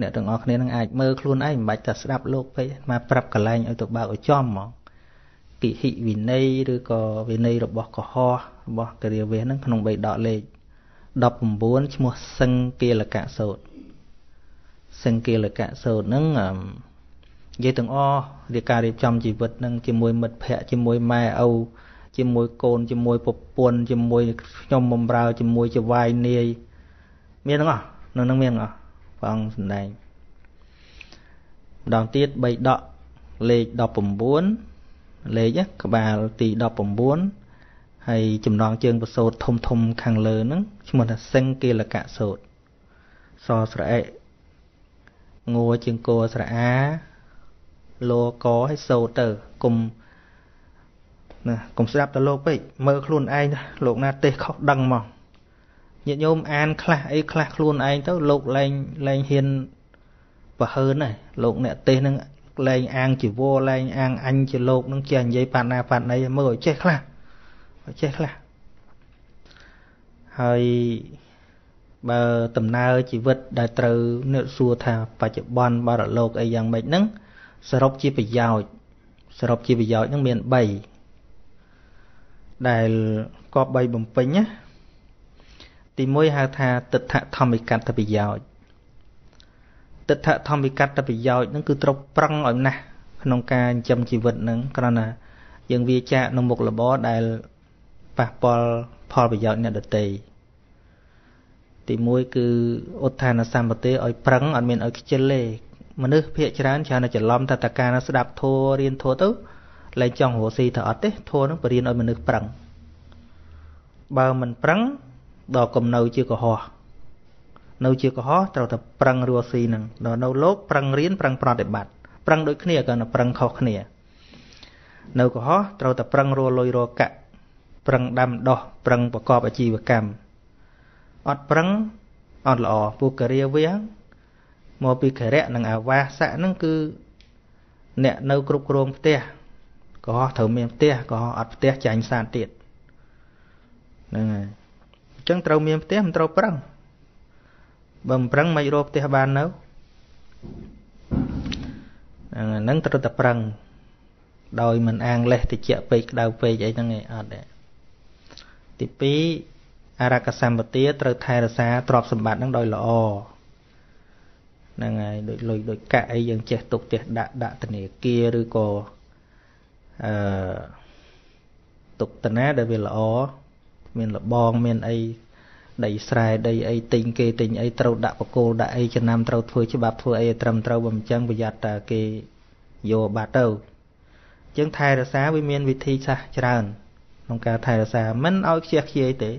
អ្នកទាំងអស់គ្នានឹងអាចមើលខ្លួនឯងមិនបាច់តែស្ដាប់លោកពេកអាត្មាប្រាប់កលែងឲ្យទៅបើកឲ្យចំហ្មង គិហិវិន័យឬក៏វិន័យរបស់កុហករបស់គរាវេសហ្នឹងក្នុងបៃដកលេខ19ឈ្មោះសង្គាលកៈសោតសង្គាលកៈសោតហ្នឹងនិយាយទាំងអស់រៀបការរៀបចំជីវិតហ្នឹងជាមួយមិត្តភ័ក្តិជាមួយម៉ែឪជាមួយកូនជាមួយប្រពន្ធជាមួយខ្ញុំបំរើជាមួយចវាយនាយមានទាំងអស់នៅនឹងមានទាំងអស់ព្រះអង្គសម្ដែងម្ដងទៀតបីដកលេខ19 លេខក្បាលទី19ហើយចំណងជើងប្រសូតធំធំខាងលើហ្នឹងឈ្មោះថាសិង្ហគីលកៈសូតសស្រអិងួជាងគោស្រអាលកឲ្យសូតទៅគុំណាកុំស្ដាប់ទៅលោកពេកមើលខ្លួនឯងលោកណាទេសខុសដឹងមកញាតិញោមអានខ្លះអីខ្លះខ្លួនឯងទៅលោកលែងលែងហ៊ានប្រហើនហើយលោកអ្នកទេសនឹង លែងអាងជីវរលែងអាងអញជាលោកនឹងចេះនិយាយប៉ាណាប៉ាណីមើលឲ្យចេះខ្លះចេះខ្លះហើយបើដំណើរជីវិតដែលត្រូវអ្នកសួរថាបច្ចុប្បន្នបរលោកអីយ៉ាងម៉េចហ្នឹងសរុបជាប្រយោជន៍សរុបជាប្រយោជន៍ហ្នឹងមាន3ដែលកប3បំពេញណាទី1ហៅថាទិដ្ឋធម្មិកតប្រយោជន៍ ទិដ្ឋធម្មិកតប្រយោជន៍ហ្នឹងគឺត្រូវប្រឹងឲ្យណាស់ក្នុងការចិញ្ចឹមជីវិតហ្នឹងគ្រាន់តែយើងវាចាកនៅមុខរបរដែលប៉ះពាល់ផលប្រយោជន៍អ្នកដទៃទី1គឺឧទ្ធានសម្បទាឲ្យប្រឹងអត់មានឲ្យខ្ជិលទេមនុស្សភាកច្រើនច្រើនតែច្រឡំថាតការស្ដាប់ធัวរៀនធัวទៅលែងចង់រស់ស៊ីទៅអត់ទេធัวនឹងបរៀនឲ្យមនុស្សប្រឹងបើមិនប្រឹងដល់កំនៅជាកុហក នៅជាកុហកត្រូវតែប្រឹងរស់ស៊ីនឹងដល់នៅលោកប្រឹងរៀនប្រឹងប្រតិបត្តិប្រឹងដូចគ្នាក៏នៅប្រឹងខុសគ្នា នៅកុហកត្រូវតែប្រឹងរលុយរកាក់ប្រឹងដាំដុះប្រឹងប្រកបអាជីវកម្មអត់ប្រឹងអត់ល្អពុគរាវាមកពីខរៈនិងអាវាសៈហ្នឹងគឺអ្នកនៅគ្រប់គ្រងផ្ទះក៏ត្រូវមានផ្ទះក៏អត់ផ្ទះចាញ់សានទៀតហ្នឹងហើយអញ្ចឹងត្រូវមានផ្ទះមិនត្រូវប្រឹង បើមិនប្រឹងមិនរកផ្ទះបាននៅហ្នឹងត្រូវតែប្រឹង ដោយមិនអាងលេសតិចពេកក្តៅពេកអីហ្នឹងឯងអត់ទេទី2អរកសម្បទាត្រូវថែរក្សាទ្រព្យសម្បត្តិនឹងដោយល្អហ្នឹងហើយដូចលុយដូចកាក់អីយើងចេះទុកចេះដាក់ដាក់ធនាគារឬក៏អឺទុកតាណាដែលវាល្អមានលបងមានអី ដីស្រែដីអីទិញគេទិញអីត្រូវដាក់បកគោដាក់អីចំណាំត្រូវធ្វើច្បាប់ធ្វើអីឲ្យត្រឹមត្រូវបើមិនចឹងប្រយ័ត្នតែគេយកបាត់ទៅអញ្ចឹងថែរក្សាវាមានវិធីសាស្ត្រច្រើនក្នុងការថែរក្សាមិនឲ្យខ្ជះខ្ជាយទេ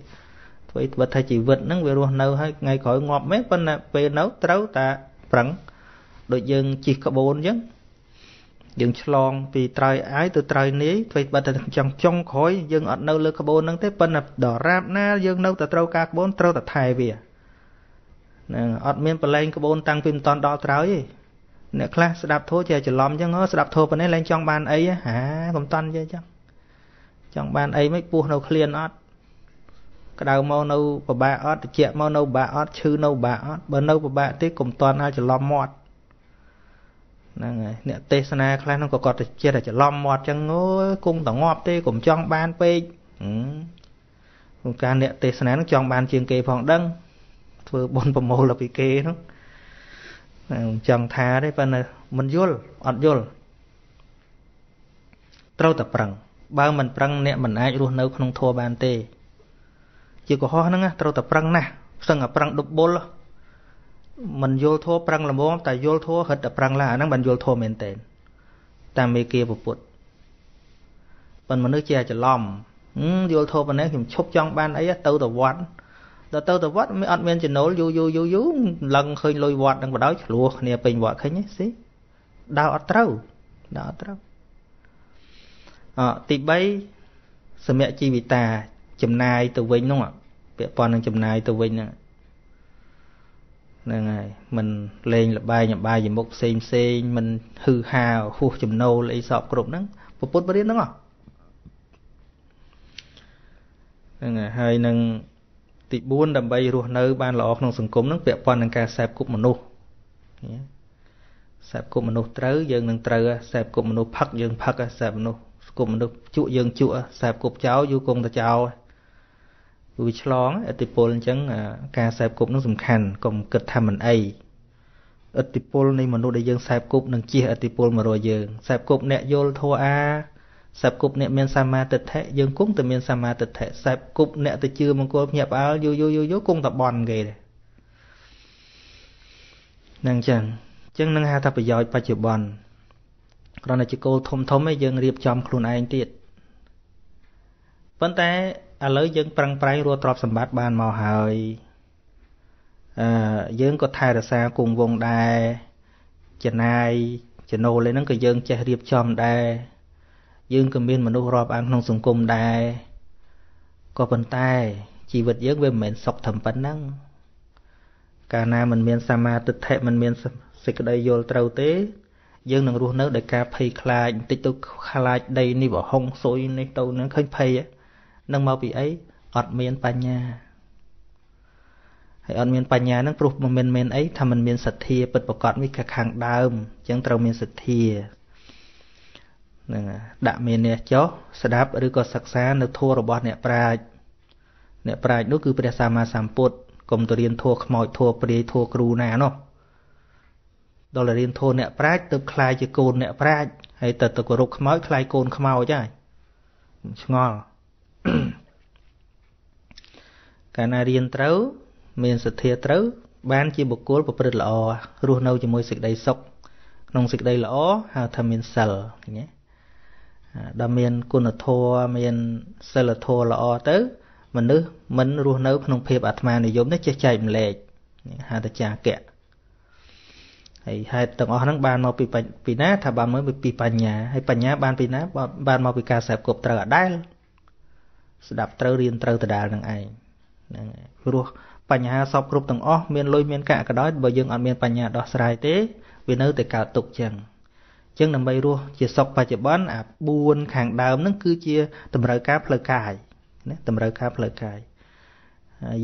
ធ្វើឲ្យបើថាជីវិតហ្នឹងវារស់នៅហើយថ្ងៃក្រោយងាប់មែនប៉ុន្តែពេលនៅត្រូវតែប្រឹងដូចយើងជិះក្បូនអញ្ចឹង យើងឆ្លងពីត្រើយអាយទៅត្រើយនាយធ្វើបើតែចង់ចុងក្រោយយើងអត់នៅលើក្បូនហ្នឹងទេប៉ុន្តែដរាបណាយើងនៅតែត្រូវការក្បូនត្រូវតែថែវាហ្នឹងអត់មានប្រឡែងក្បូនតាំងពីមិនតាន់ដល់ត្រើយទេអ្នកខ្លះស្ដាប់ធោះចេះច្រឡំអញ្ចឹងស្ដាប់ធោះប៉ុណ្ណេះលែងចង់បានអីហាកុំតាន់ចេះអញ្ចឹងចង់បានអីមិនពោះនៅឃ្លានអត់ក្តៅមកនៅពិបាកអត់ត្រជាក់មកនៅពិបាកអត់ឈឺនៅពិបាកអត់បើនៅពិបាកទេកុំតាន់ឲ្យច្រឡំមាត់ ហ្នឹងហើយអ្នកទេសនាខ្លះហ្នឹងក៏គាត់ទៅចិត្តតែច្រឡំមាត់ចឹងអូយគង់តងាប់ទេកុំចង់បានពេកក្នុងការអ្នកទេសនាហ្នឹងចង់បានជាងគេផងដឹង ធ្វើបុណ្យប្រមូលពីគេហ្នឹងចង់ថាទេប៉ុន្តែមិនយល់អត់យល់ត្រូវតែប្រឹង បើមិនប្រឹងអ្នកមិនអាចរស់នៅក្នុងធម៌បានទេ ជាកុហកហ្នឹងត្រូវតែប្រឹងណាស់ផ្សឹងតែប្រឹងដប់បុល មិនយល់ធัวប្រឹងល្មមតែយល់ធัวហិតតែប្រឹងឡើងអាហ្នឹងបានយល់ធัวមែនតើតាមមេគាពុទ្ធប៉ុន្តែមនុស្សជាច្រឡំយល់ធัวប៉ុណ្ណេះខ្ញុំឈប់ចង់បានអីទៅទៅវត្តដល់ទៅទៅវត្តមិនអត់មានចំណូលយូរយូរយូរយូរឡើងឃើញលុយវត្តនឹងបដ ாய் ឆ្លោះគ្នាពេញវត្តឃើញទេស៊ីដើរអត់ត្រូវដើរអត់ត្រូវអទី3សមជីវិតាចំណាយទៅវិញនោះពាក់ព័ន្ធនឹងចំណាយទៅវិញហ្នឹង ហ្នឹងហើយមិនលេងលបែងអបាយយមុខផ្សេងផ្សេងមិនហឺហាហួសចំណូលអីសពគ្រប់ហ្នឹងពុទ្ធបរិញ្ញាហ្នឹងហ្នឹងហើយហើយនឹងទី4ដើម្បីរស់នៅបានល្អក្នុងសង្គមហ្នឹងពាក់ព័ន្ធនឹងការសេពគប់មនុស្សសេពគប់មនុស្សត្រូវយើងនឹងត្រូវសេពគប់មនុស្សផឹកយើងផឹកសេពមនុស្សគប់មនុស្សជក់យើងជក់សេពគប់ចោលយូរគង់តែចោលហ្នឹង វាឆ្លងអតិពលអញ្ចឹងការសែបគប់នឹងសំខាន់កុំគិតថាមិនអីអតិពលនៃមនុស្សដែលយើងសែបគប់នឹងជះអតិពលមករកយើងសែបគប់អ្នកយល់ធัวអាសែបគប់អ្នកមានសមាទិដ្ឋិយើងគង់តែមានសមាទិដ្ឋិសែបគប់អ្នកទៅជឿមង្គលភ្ញាក់ផ្អើលយូរយូរយូរយូរគង់តែបន់គេដែរនឹងចឹងចឹងនឹងហៅថាប្រយោជន៍បច្ចុប្បន្នគ្រាន់តែជាគោលធំធំឯងយើងរៀបចំខ្លួនឯងទៀតប៉ុន្តែ ឥឡូវយើងប្រឹងប្រែងរួទ្រព្យសម្បត្តិបានមកហើយអឺយើងក៏ថែរក្សាគង់វងដែរចំណាយចំណូលឯហ្នឹងក៏យើងចេះរៀបចំដែរយើងក៏មានមនុស្សរាប់អានក្នុងសង្គមដែរក៏ប៉ុន្តែជីវិតយើងវាមិនមែនសុខធំប៉ុណ្ណឹងកាលណាមិនមានសមាទិដ្ឋិមិនមានសេចក្តីយល់ត្រូវទេ យើងនឹងរស់នៅដោយការភ័យខ្លាចបន្តិចទៅខ្លាចដីនេះវាហុងស៊ុយនេះទៅនឹងឃើញភ័យ នឹងមកពីអីអត់មានបញ្ញាហើយអត់មានបញ្ញានឹងព្រោះមិនមែនមានអីថាมันមានសទ្ធាពិតប្រកបនេះខាងដើមអញ្ចឹងត្រូវមានសទ្ធានឹងដាក់មាននេះចុះស្ដាប់ឬក៏សិក្សានៅធម៌របស់អ្នកប្រាជ្ញអ្នកប្រាជ្ញនោះគឺព្រះសម្មាសម្ពុទ្ធកុំទៅរៀនធម៌ខ្មោចធម៌ព្រាយធម៌គ្រូណានោះដល់រៀនធម៌អ្នកប្រាជ្ញទៅคลายជាកូនអ្នកប្រាជ្ញហើយទៅទៅគោរពខ្មោចคลายកូនខ្មោចហើយឆ្ងល់ កាលណារៀនត្រូវ មានសទ្ធាត្រូវ បានជាបុគ្គលប្រព្រឹត្តល្អរស់នៅជាមួយសេចក្តីសុខក្នុងសេចក្តីល្អហៅថាមានសិលឃើញទេដល់មានគុណធម៌មានសិលធម៌ល្អទៅ មនុស្សមិនរស់នៅក្នុងភាពអាត្មានិយមនេះចេះចែកម្លែកហៅថាចាកៈហើយហេតុទាំងអស់ហ្នឹងបានមកពីពីណាថាបានមកពីបញ្ញាហើយបញ្ញាបានពីណាបានមកពីការសែបគប់ត្រូវអដែល ស្ដាប់ត្រូវរៀនត្រូវដដែលនឹងឯងហ្នឹងព្រោះបញ្ហាសពគ្រប់ទាំងអស់មានលុយមានកាក់ក៏ដោយបើយើងអត់មានបញ្ញាដោះស្រាយទេវានៅតែកើតទុកចឹងចឹងដើម្បីរស់ជាសុខបច្ចុប្បន្នអា4ខាងដើមហ្នឹងគឺជាតម្រូវការផ្លូវកាយណាតម្រូវការផ្លូវកាយ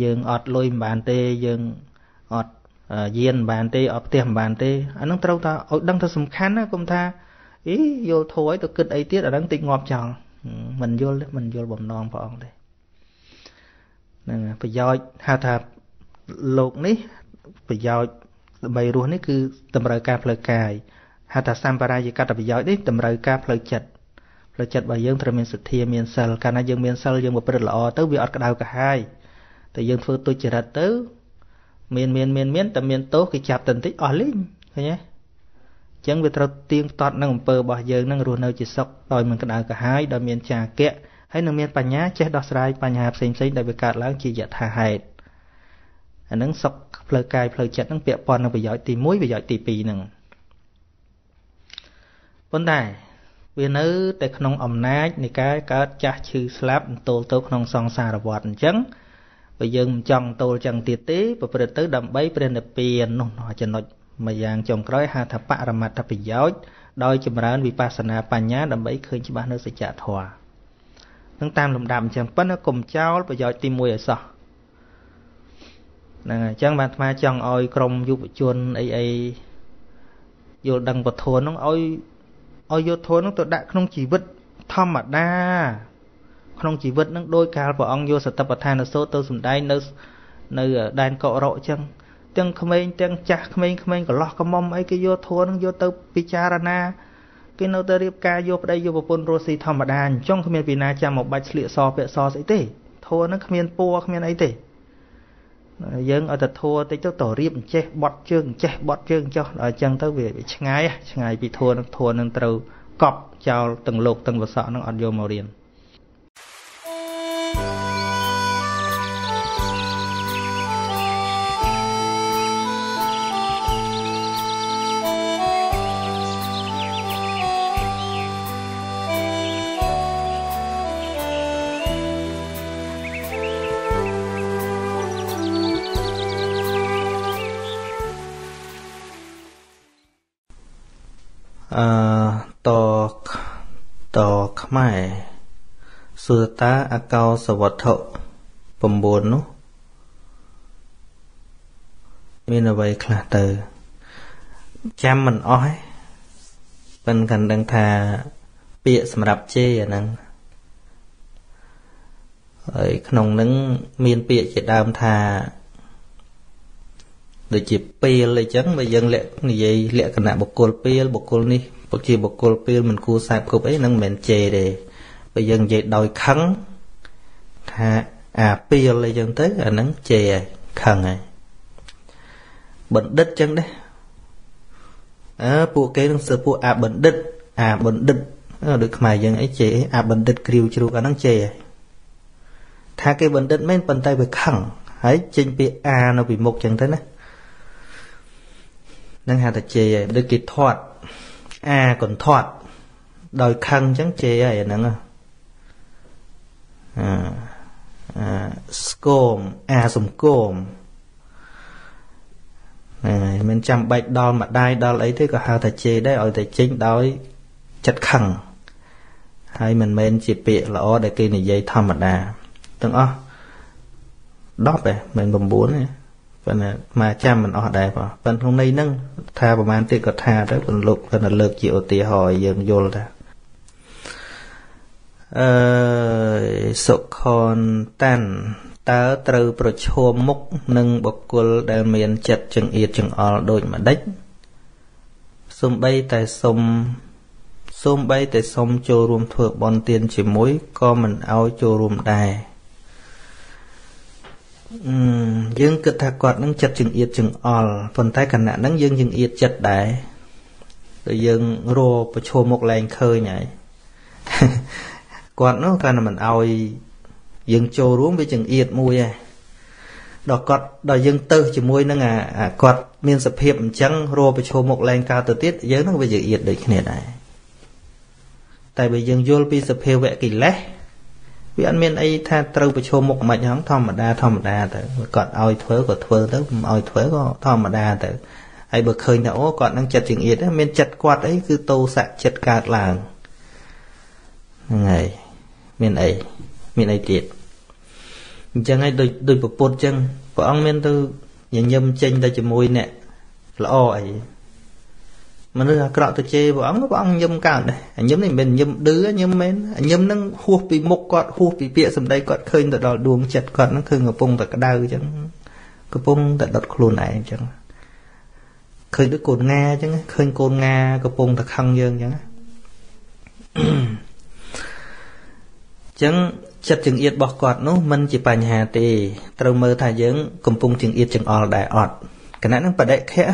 យើងអត់លុយមិនបានទេយើងអត់យានមិនបានទេអត់ផ្ទះមិនបានទេអាហ្នឹងត្រូវតែឲ្យដឹងថាសំខាន់ណាកុំថាអីយល់ធួយទៅគិតអីទៀតអាហ្នឹងតិចងាប់ចង់ មិនយល់មិនយល់បំណងព្រះអង្គទេហ្នឹងប្រយោជន៍ហៅថាលោកនេះប្រយោជន៍ដើម្បីរស់នេះគឺតម្រូវការផ្លូវកាយហៅថាសម្បារាយកតប្រយោជន៍នេះតម្រូវការផ្លូវចិត្តផ្ផ្លូវចិត្តរបស់យើងត្រូវមានសទ្ធាមានសិលកាលណាយើងមានសិលយើងប្រព្រឹត្តល្អទៅវាអត់ក្តៅក្រហាយតែយើងធ្វើទុច្ចរិតទៅ មានមានមានមានតែមានទោសគេចាប់តែបន្តិចអស់លេងឃើញទេអញ្ចឹងវាត្រូវទៀងផ្ទាត់នឹងអំពើរបស់យើងនឹងរស់នៅជាសុខដោយមិនក្តៅក្រហាយដោយមានចាគៈហើយនឹងមានបញ្ញាចេះដោះស្រាយបញ្ហាផ្សេងផ្សេងដែលវាកើតឡើងជាយថាហេតុអានឹងសុខផ្លូវកាយផ្លូវចិត្តនឹងពាក់ព័ន្ធនឹងប្រយោជន៍ទី1ប្រយោជន៍ទី2នឹងប៉ុន្តែវានៅតែក្នុងអំណាចនៃការកើតចាស់ឈឺស្លាប់ទល់ទៅក្នុងសង្សារវដ្តអញ្ចឹងបើយើងមិនចង់ទល់ចឹងទៀតទេប្រព្រឹត្តទៅដើម្បីព្រះនិព្វាននោះចំណុច ម្យ៉ាងចុងក្រោយហៅថាបរមត្តប្រយោជន៍ដោយចម្រើនវិបស្សនាបញ្ញាដើម្បីឃើញច្បាស់នៅសច្ចធម៌នឹងតាមលំដាប់អញ្ចឹងប៉ុន្តែកុំចោលប្រយោជន៍ទី1ឲ្យសោះហ្នឹងហើយអញ្ចឹងបានអាត្មាចង់ឲ្យក្រមយុវជនអីអីយល់ដឹងពធនហ្នឹងឲ្យឲ្យយកធនហ្នឹងទៅដាក់ក្នុងជីវិតធម្មតាក្នុងជីវិតហ្នឹងដោយកាលព្រះអង្គយកសតិប្បដ្ឋានសូត្រទៅសំដែងនៅនៅដែនកុរៈអញ្ចឹង ទាំងក្មេងទាំងចាស់ក្មេងក្មេងកន្លោះកមុំអីគេយកធួនឹងយកទៅពិចារណាគេនៅតែរៀបការយកប្តីយកប្រពន្ធរស់ស៊ីធម្មតាអញ្ចឹងគ្មានពីណាចាំមកបាច់ស្លៀកសពាក់សស្អីទេធួនឹងគ្មានពួរគ្មានអីទេយើងឲ្យតែធួតិចទៅតរៀបចេះបត់ជើងចេះបត់ជើងចុះដល់អញ្ចឹងទៅវាឆ្ងាយឆ្ងាយពីធួនឹងធួនឹងត្រូវកប់ចោលទាំងលោកទាំងវស័កនឹងអត់យកមករៀន thank you សួរតាអកោសវត្ថុ9នោះមានអ្វីខ្លះទៅចាំមិនអស់ទេប៉ិនកាន់ដឹងថា ពាក្យសម្រាប់ជេរអាហ្នឹងហើយក្នុងនឹងមាន ពាក្យជាដើមថាដូចជាពេលអីចឹងបើយើងលក្ខនិយាយលក្ខណៈបុគ្គលពេលបុគ្គលនេះជាបុគ្គលពេលមិនគួរសែបគប់អីហ្នឹងមិនមែនជេរទេ បើយើងនិយាយដោយខឹងថាអាពេលអីចឹងទៅអាហ្នឹងជេរហើយខឹងហើយបណ្ឌិតចឹងដែរអើពួកគេនឹងសើពួកអាបណ្ឌិត អាបណ្ឌិតដូចខ្មែរយើងអីជេរអាបណ្ឌិតគ្រាវជ្រូកអាហ្នឹងជេរហើយថាគេបណ្ឌិតមែនប៉ុន្តែវាខឹងហើយចេញពាក្យអានៅពីមុខចឹងទៅណានឹងហៅថាជេរហើយដូចគេធាត់អាកន្ធាត់ដោយខឹងអញ្ចឹងជេរហើយអាហ្នឹងអាអា ស្គមអាសំគមហ្នឹងហើយមិនចាំបាច់ដល់ម្ដាយដល់អីទេក៏ហៅថាជេរដែរឲ្យតែចេញដោយចិត្តខឹងហើយមិនមែនជាពាក្យល្អដែលគេនិយាយធម្មតាទាំងអស់10ឯងមិន9ទេប៉ុន្តែមកចាំមិនអស់ដែរបងប៉ុន្តែក្នុងន័យហ្នឹងថាប្រហែលទៀតក៏ថាទៅពន្លុកគាត់លើកជាឧទាហរណ៍ឲ្យយើងយល់ថា អឺសុខនតាន់តើត្រូវប្រឈមមុខនឹងបុគ្គលដែលមានចិត្តចង្អៀតចង្អល់ដូចម្ដេចសំបីតែសុំសូម្បីតែសុំចូលរួមធ្វើបន់ទានជាមួយក៏មិនឲ្យចូលរួមដែរយើងគិតថាគាត់នឹងចិត្តចង្អៀតចង្អល់ប៉ុន្តែគណៈហ្នឹងយើងចង្អៀតចិត្តដែរតែយើងរប្រឈមមុខលែងឃើញហើយ គាត់នោះគាត់មិនឲ្យយើងចូលរួមវាចង្អៀតមួយឯងដល់គាត់ដល់យើងទៅជាមួយនឹងអាគាត់មានសភាពអញ្ចឹងរប្រឈមមុខលែងកើតទៅទៀតយើងនឹងវាចង្អៀតដូចគ្នាដែរតែបើយើងយល់ពីសភាវៈកិលេសវាអត់មានអីថាត្រូវប្រឈមមុខមិនហ្នឹងធម្មតាធម្មតាទៅគាត់ឲ្យធ្វើក៏ធ្វើទៅមិនឲ្យធ្វើក៏ធម្មតាទៅហើយបើឃើញថាអូគាត់នឹងចិត្តចង្អៀតមានចិត្តគាត់អីគឺតោសៈចិត្តកើតឡើងហ្នឹងហើយ មានអីមានអីទៀតអញ្ចឹងហើយដូចដូចពពុទ្ធអញ្ចឹងព្រះអង្គមានទៅញញឹមចេញទៅជាមួយអ្នកល្អអីមនុស្សអាក្រក់ទៅជេរព្រះអង្គព្រះអង្គញឹមកើតដែរញឹមនេះមិនមែនញឹមឌឺញឹមមែនញឹមនឹងហួសពីមុខគាត់ហួសពីពាក្យសម្ដីគាត់ឃើញទៅដល់ដួងចិត្តគាត់ហ្នឹងឃើញកំពុងតែក្តៅអញ្ចឹងកំពុងតែដុតខ្លួនឯងអញ្ចឹងឃើញដូចកូនងាអញ្ចឹងឃើញកូនងាកំពុងតែខឹងយើងអញ្ចឹង ចឹងចិត្តចង្អៀតរបស់គាត់នោះមិនជាបញ្ហាទេត្រូវមើលថាយើង កំពុងចង្អៀតចង្អល់ដែរអត់គណៈនឹងបដិខៈ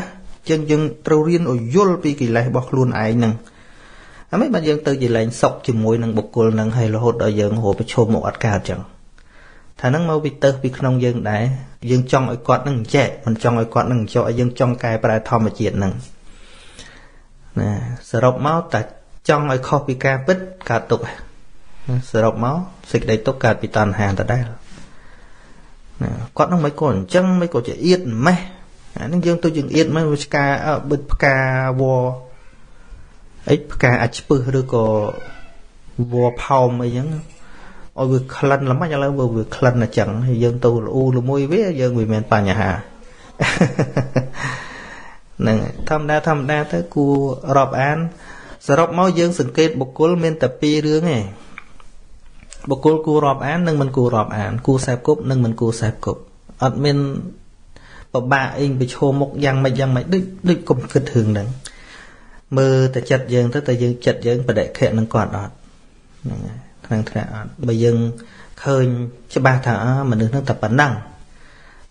យើងយើងត្រូវរៀនឲ្យយល់ពីកិលេសរបស់ខ្លួនឯងហ្នឹងអ្មេបានយើងទៅជាលែងសុកជាមួយនឹងបុគ្គលនឹងហើយរហូតដល់យើងរកប្រឈមមកអត់កើតចឹងថាហ្នឹងមកពីទៅពីក្នុងយើងដែរយើងចង់ឲ្យគាត់នឹងចែកមិនចង់ឲ្យគាត់នឹងចោឲ្យយើងចង់កែប្រែធម្មជាតិហ្នឹងណាសរុបមកតែចង់ឲ្យខុសពីការពិតកើតទុក សរុបមកសេចក្តីទុកកើតពីតណ្ហាដដែលណាគាត់នឹងមិនក៏អញ្ចឹងមិនក៏ជាអៀតម៉េះអានឹងយើងទៅយើងអៀតមិនវាឆ្កាបិទផ្កាវអីផ្កាអាចពឹសឬក៏វផោមអីចឹងឲ្យវាក្លិនល្មិចឥឡូវវាក្លិនអញ្ចឹងហើយយើងទៅលូលមួយវាយើងវាមានបញ្ហាហ្នឹងធម្មតាធម្មតាទៅគួររាប់អាន សរុបមកយើងសង្កេតបុគ្គលមានតែពីររឿងឯង បុគ្គលគួររាប់អាននិងមិនគួររាប់អាន គួរសែបគប់និងមិនគួរសែបគប់អត់មានពិបាកអីប្រឈមមុខយ៉ាងម៉េចយ៉ាងម៉េចដូចដូចកុំគិតរឿងហ្នឹងមើលតែចិត្តយើងទៅតែយើងចិត្តយើងបដិខៈនឹងគាត់អត់ហ្នឹងហើយថ្នាំងថ្នាក់អត់បើយើងឃើញច្បាស់ថាអមនុស្សនឹងតែប៉ុណ្ណឹង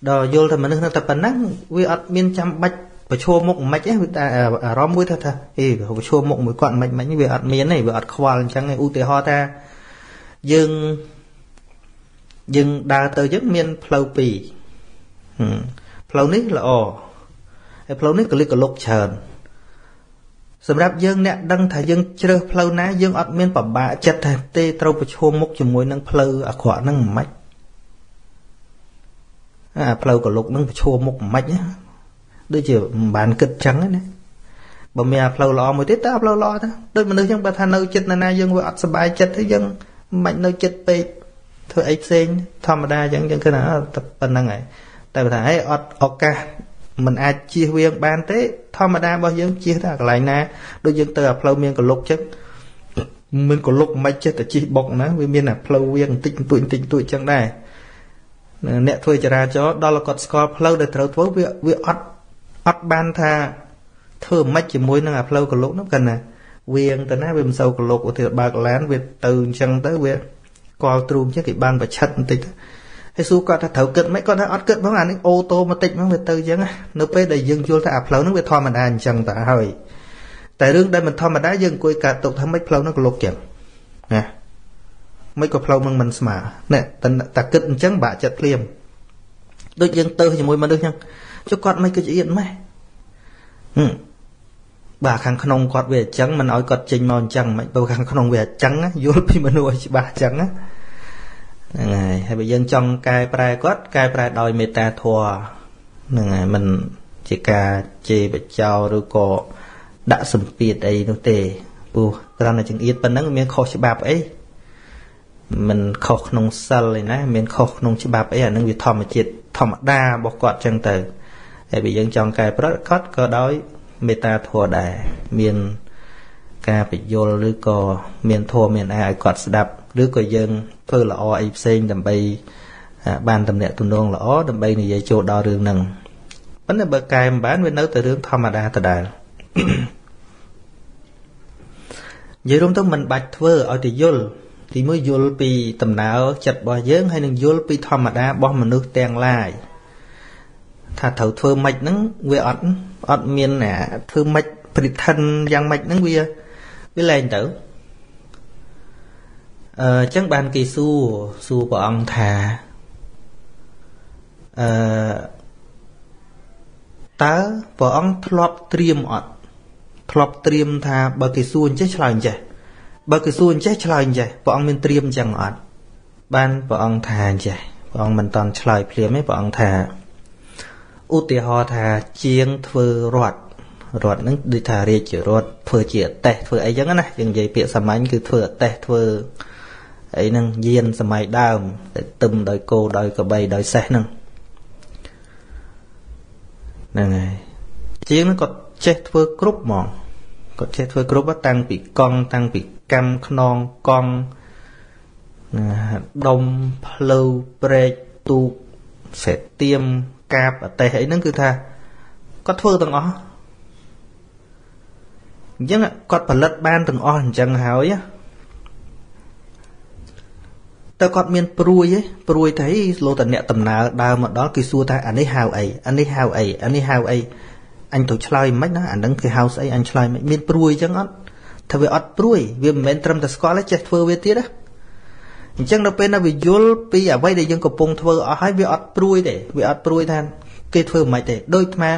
ដល់យល់ថាមនុស្សនឹងតែប៉ុណ្ណឹងវាអត់មានចាំបាច់ប្រឈមមុខមិនទេវាតែអារម្មណ៍មួយថាថាអេប្រឈមមុខមួយគាត់មិនមិនវាអត់មានទេវាអត់ខ្វល់អញ្ចឹងឧទាហរណ៍ថា យើងយើងដើរទៅយើងមានផ្លូវពីរផ្លូវនេះល្អហើយផ្លូវនេះក៏លិចកលុកច្រើនសម្រាប់យើងអ្នកដឹងថាយើងជ្រើសផ្លូវណាយើងអត់មានបបាក់ចិត្តថាទេត្រូវប្រឈមមុខជាមួយនឹងផ្លូវអាក្រក់ហ្នឹងមិនម៉េចអាផ្លូវកលុកហ្នឹងប្រឈមមុខមិនម៉េចដូចជាមិនបានគិតចឹងណាបើមានអាផ្លូវល្អមួយទៀតតើអាផ្លូវល្អទៅដូចមនុស្សចឹងបើថានៅចិត្តណាណាយើងវាអត់សុបាយចិត្តទេយើង មិននៅចិត្តពេកធ្វើអីផ្សេងធម្មតាចឹងយើងគិតថាតែប៉ុណ្្នឹងហើយតែបើថាហេអត់ឱកាសมันអាចជៀសវាងបានទេ ធម្មតារបស់យើងជៀសទៅកន្លែងណាដូចយើងទៅអាផ្លូវមានកលុកចឹងមានកលុកមិនចេះតែជិះបុកណាវាមានអាផ្លូវវាបន្តិចបន្តួចបន្តិចបន្តួចចឹងដែរអ្នកធ្វើចរាចរណ៍ដល់គាត់ស្គាល់ផ្លូវដែលត្រូវធ្វើវាវាអត់អត់បានថាធ្វើមិនជាមួយនឹងអាផ្លូវកលុកនោះគាត់ណា វៀងទៅណាវាមិនសូវកលុកឧទាហរណ៍បើកឡានវាទៅអញ្ចឹងទៅវាកល់ទ្រូងចឹងគេបានប្រឆិតបន្តិចទៅហើយសួរគាត់ថាត្រូវគិតមិនគាត់ថាអត់គិតផងអានេះអូតូម៉ាទិកហ្នឹងវាទៅអញ្ចឹងនៅពេលដែលយើងយល់ថាអាផ្លូវហ្នឹងវាធម្មតាអញ្ចឹងតើហើយតែរឿងដែលមិនធម្មតាយើងអង្គុយកាត់ទុកថាមិនផ្លូវហ្នឹងក៏លុកចឹងណាមិនក៏ផ្លូវនឹងមិនស្មើណែតែគិតអញ្ចឹងបាក់ចិត្តភ្លាមដូចយើងទៅជាមួយមនុស្សអញ្ចឹងចុះគាត់មិនគឺជាអៀតម៉េះហឹម បាទខាងក្នុងគាត់វាអញ្ចឹងមិនឲ្យគាត់ចេញមកអញ្ចឹងមិនបើខាងក្នុងវាអញ្ចឹងយល់ពីមនុស្សឲ្យច្បាស់អញ្ចឹងណាហ្នឹងហើយហើយបើយើងចង់កែប្រែគាត់កែប្រែដោយមេត្តាធម៌ហ្នឹងហើយមិនជាការជេរបចោឬក៏ដាក់សម្ពាធអីនោះទេព្រោះត្រង់តែចង្អៀតប៉ុណ្ណឹងមានខុសច្បាប់អីមិនខុសក្នុងសិលឯណាមានខុសក្នុងច្បាប់អីអានឹងវាធម្មជាតិធម្មតារបស់គាត់ចឹងទៅហើយបើយើងចង់កែប្រែគាត់ក៏ដោយ មេត្តាធម៌ដែរមានការបញ្យលឬក៏មានធម៌មានអាឲ្យគាត់ស្ដាប់ឬក៏យើងធ្វើល្អអីផ្សេងដើម្បីបានតំណាក់ទំនងល្អដើម្បីនិយាយចូលដល់រឿងហ្នឹងប៉ុន្តែបើកែមិនបានវានៅតែរឿងធម្មតាដដែលនិយាយរួមទៅមិនបាច់ធ្វើឲ្យទៅយល់ទីមួយយល់ពីដំណើរចិត្តរបស់យើងហើយនឹងយល់ពីធម្មតារបស់មនុស្សទាំងឡាយ ថាត្រូវធ្វើម៉េចហ្នឹងវាអត់អត់មានអាធ្វើម៉េច pretend យ៉ាងម៉េចហ្នឹងវាវាលែងទៅអឺអញ្ចឹងបានគេសួរសួរព្រះអង្គថាអឺតើព្រះអង្គធ្លាប់ត្រៀមអត់ធ្លាប់ត្រៀមថាបើគេសួរអញ្ចេះឆ្លើយអញ្ចេះបើគេសួរអញ្ចេះឆ្លើយអញ្ចេះព្រះអង្គមានត្រៀមអញ្ចឹងអត់បានព្រះអង្គថាអញ្ចេះព្រះអង្គមិនតន់ឆ្លើយភ្លាមទេព្រះអង្គថា ឧទាហរណ៍ថាជាងធ្វើរត់រត់ហ្នឹងដូចថារាជរត់ធ្វើជាអតេះធ្វើអីចឹងណាយើងនិយាយពាក្យសាមញ្ញគឺធ្វើអតេះធ្វើអីហ្នឹងយានសម័យដើមតែទឹមដោយគោដោយកបីដោយសេះហ្នឹងហ្នឹងហើយជាងហ្នឹងគាត់ចេះធ្វើគ្រប់ហ្មងគាត់ចេះធ្វើគ្រប់តាំងពីកង់តាំងពីកម្មខ្នងកង់ដុំផ្លូវព្រែកទូកសេទៀម កាបអតេះអីហ្នឹងគឺថាគាត់ធ្វើទាំងអស់អញ្ចឹងគាត់ផលិតបានទាំងអស់អញ្ចឹងហើយតើគាត់មានព្រួយទេព្រួយទៅលោតអ្នកដំណើរដើរមកដល់គេសួរថាអានេះហៅអីអានេះហៅអីអានេះហៅអីអញទៅឆ្លើយមិនណាអានឹងគេហៅស្អីអញឆ្លើយមិនមានព្រួយអញ្ចឹងអត់ថាវាអត់ព្រួយវាមិនមែនត្រឹមតែស្គាល់ទេចេះធ្វើវាទៀតណា អញ្ចឹងដល់ពេលណាវាយល់ពីអ្វីដែលយើងកំពុងធ្វើអស់ហើយវាអត់ព្រួយទេវាអត់ព្រួយថាគេធ្វើមិនទេដូចអា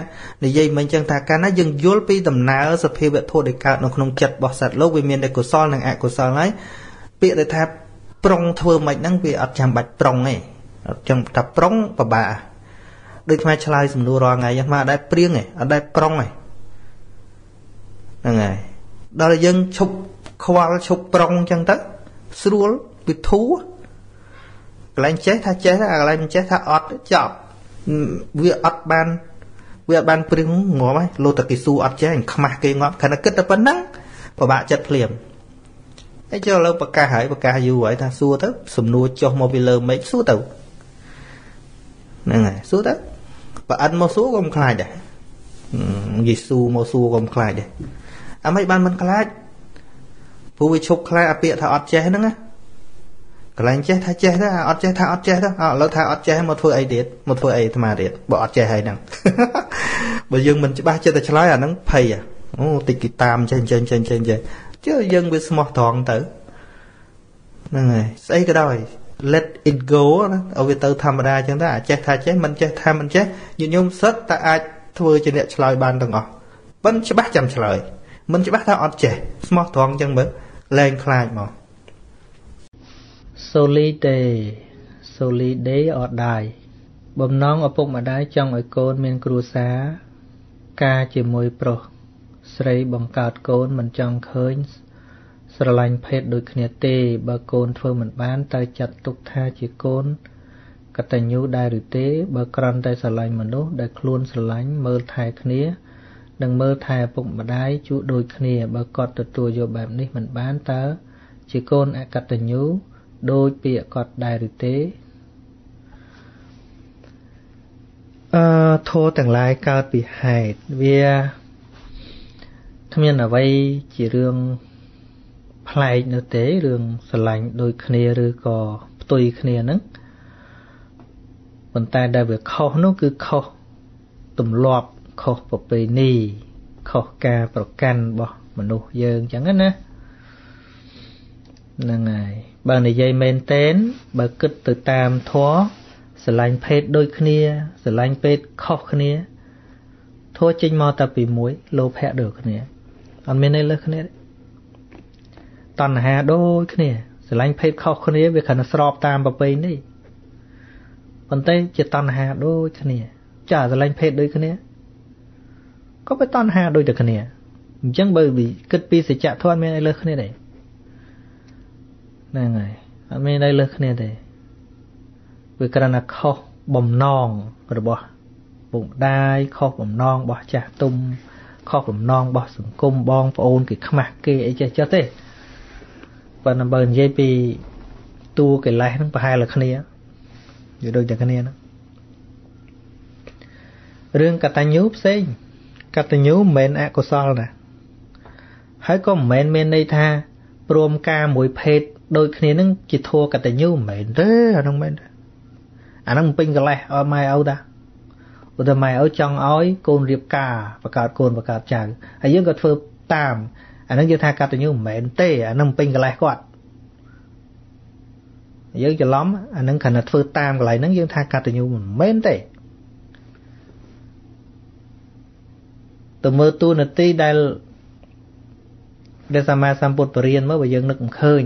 និយាយមិនអញ្ចឹងថាកាលណាយើងយល់ពីដំណើរសភាវៈធម៌ដែលកើតនៅក្នុងចិត្តរបស់សត្វលោកវាមានតែកុសលនិងអកុសលហើយពាក្យដែលថាប្រុងធ្វើមិនហ្នឹងវាអត់ចាំបាច់ប្រុងទេអត់ចាំថាប្រុងពិបាកដូចខ្មែរឆ្លើយសំណួររាល់ថ្ងៃហ្នឹងមកអត់ដែរព្រៀងទេអត់ដែរប្រុងទេហ្នឹងហើយដល់យើងឈប់ខ្វល់ឈប់ប្រុងអញ្ចឹងទៅស្រួល វាធូរកន្លែងចេះថាចេះតែកន្លែងមិនចេះថាអត់ចប់វាអត់បានវាអត់បានព្រៀងងាប់ហើយលោតគេស៊ូអត់ចេះខ្មាស់គេងាប់ខណៈគិតតែប៉ុណ្ណឹងពិបាកចិត្តភ្លាមហើយចូលឥឡូវប្រកាសហើយប្រកាសយូរហើយថាសួរទៅសំណួរចុះមកពីលើមេឃសួរទៅហ្នឹងហើយសួរទៅបើអិនមកសួរក៏មិនខ្លាចដែរយេស៊ូមកសួរក៏មិនខ្លាចដែរអាមិនបានមិនខ្លាចព្រោះវាឈប់ខ្លាចអាពាក្យថាអត់ចេះហ្នឹងណា កន្លែងចេះថាចេះទៅអត់ចេះថាអត់ចេះទៅឥឡូវថាអត់ចេះមកធ្វើអីទៀតមកធ្វើអីអាត្មាទៀតបើអត់ចេះហើយហ្នឹងបើយើងមិនច្បាស់ចិត្តតែឆ្លើយអាហ្នឹងភ័យអូតិចគេតាមចេះចេះចេះចេះចេះជឿយើងវាស្មោះត្រង់ទៅហ្នឹងហើយស្អីក៏ដោយ let it go ណាឲ្យវាទៅធម្មតាអញ្ចឹងទៅអាចេះថាចេះមិនចេះថាមិនចេះញាតិញោមសិតតែអាចធ្វើជាអ្នកឆ្លើយបានទាំងអស់ប៉ិនច្បាស់ចាំឆ្លើយមិនច្បាស់ថាអត់ចេះស្មោះត្រង់អញ្ចឹងមើលលែងខ្លាចមក Solide Solide or die បំណងឪពុកម្ដាយចង់ឲ្យកូនមានគ្រួសារការជាមួយប្រុសស្រីបង្កើតកូនមិនចង់ឃើញ ស្រឡាញ់ភេទដូចគ្នាទេ បើកូនធ្វើមិនបានតើចាត់ទុកថាជាកូនកតញ្ញូដែរឬទេ បើគ្រាន់តែស្រឡាញ់មនុស្សដែលខ្លួនស្រឡាញ់មើលថែគ្នានិងមើលថែឪពុកម្ដាយជួដូចគ្នា បើគាត់ទទួលយកបែបនេះមិនបានតើជាកូនអកតញ្ញូ ដូចពាក្យគាត់ដែរឬទេអឺធោទាំងឡាយកើតពីហេតុវាគ្មានអ្វីជារឿងប្លែកនោះទេរឿងស្រឡាញ់ដូចគ្នាឬក៏ផ្ទុយគ្នាហ្នឹងប៉ុន្តែដែលវាខុសនោះគឺខុសទម្លាប់ខុសប្រពៃណីខុសការប្រកាន់របស់មនុស្សយើងអញ្ចឹងណាហ្នឹងហើយ បើនិយាយមែនតែនបើគិតទៅតាមធម៌ស្រឡាញ់ភេទដូចគ្នាស្រឡាញ់ពេទខុសគ្នាធម៌ចេញមកតែពីមួយលោភៈដូចគ្នាអត់មានអីលើសគ្នាតណ្ហាដូចគ្នាស្រឡាញ់ភេទខុសគ្នាវាគ្រាន់តែស្របតាមប្រពៃណីប៉ុន្តែជាតណ្ហាដូចគ្នាចាស្រឡាញ់ភេទដូចគ្នាក៏វាតណ្ហាដូចតែគ្នាអញ្ចឹងបើគិតពីសច្ចធម៌មានអីលើសគ្នាទេ ហ្នឹងហើយអត់មានអីលើសគ្នាទេវាគ្រាន់តែខុសបំណងរបស់ពុកម្ដាយខុសបំណងរបស់ចាស់ទុំខុសបំណងរបស់សង្គមបងប្អូនគេខ្មាស់គេអីចេះចេះទេប៉ុន្តែបើនិយាយពីតួកិលេសហ្នឹងប្រហែលតែគ្នាវាដូចតែគ្នាហ្នឹងរឿងកតញ្ញូផ្សេងកតញ្ញូមិនមែនអកុសលណាហើយក៏មិនមែនមានន័យថាព្រមការមួយភេទ ដូចគ្នានឹងជាធัวកតញ្ញូមិនមែនទេអានោះមិនមែនទេអានោះពេញកលេសឲ្យម៉ែឪតាឧទាហរណ៍ម៉ែឪចង់ឲ្យកូនរៀបកាបង្កើតកូនបង្កើតចៅហើយយើងក៏ធ្វើតាមអានឹងយើងថាកតញ្ញូមិនមែនទេអានឹងពេញកលេសគាត់យើងច្រឡំអានឹងគ្រាន់តែធ្វើតាមកន្លែងហ្នឹងយើងថាកតញ្ញូមិនមែនទេទៅមើលទូនាទីដែលដែលសម្មាសម្ពុទ្ធបរិញ្ញាមកបើយើងនឹកមិនឃើញ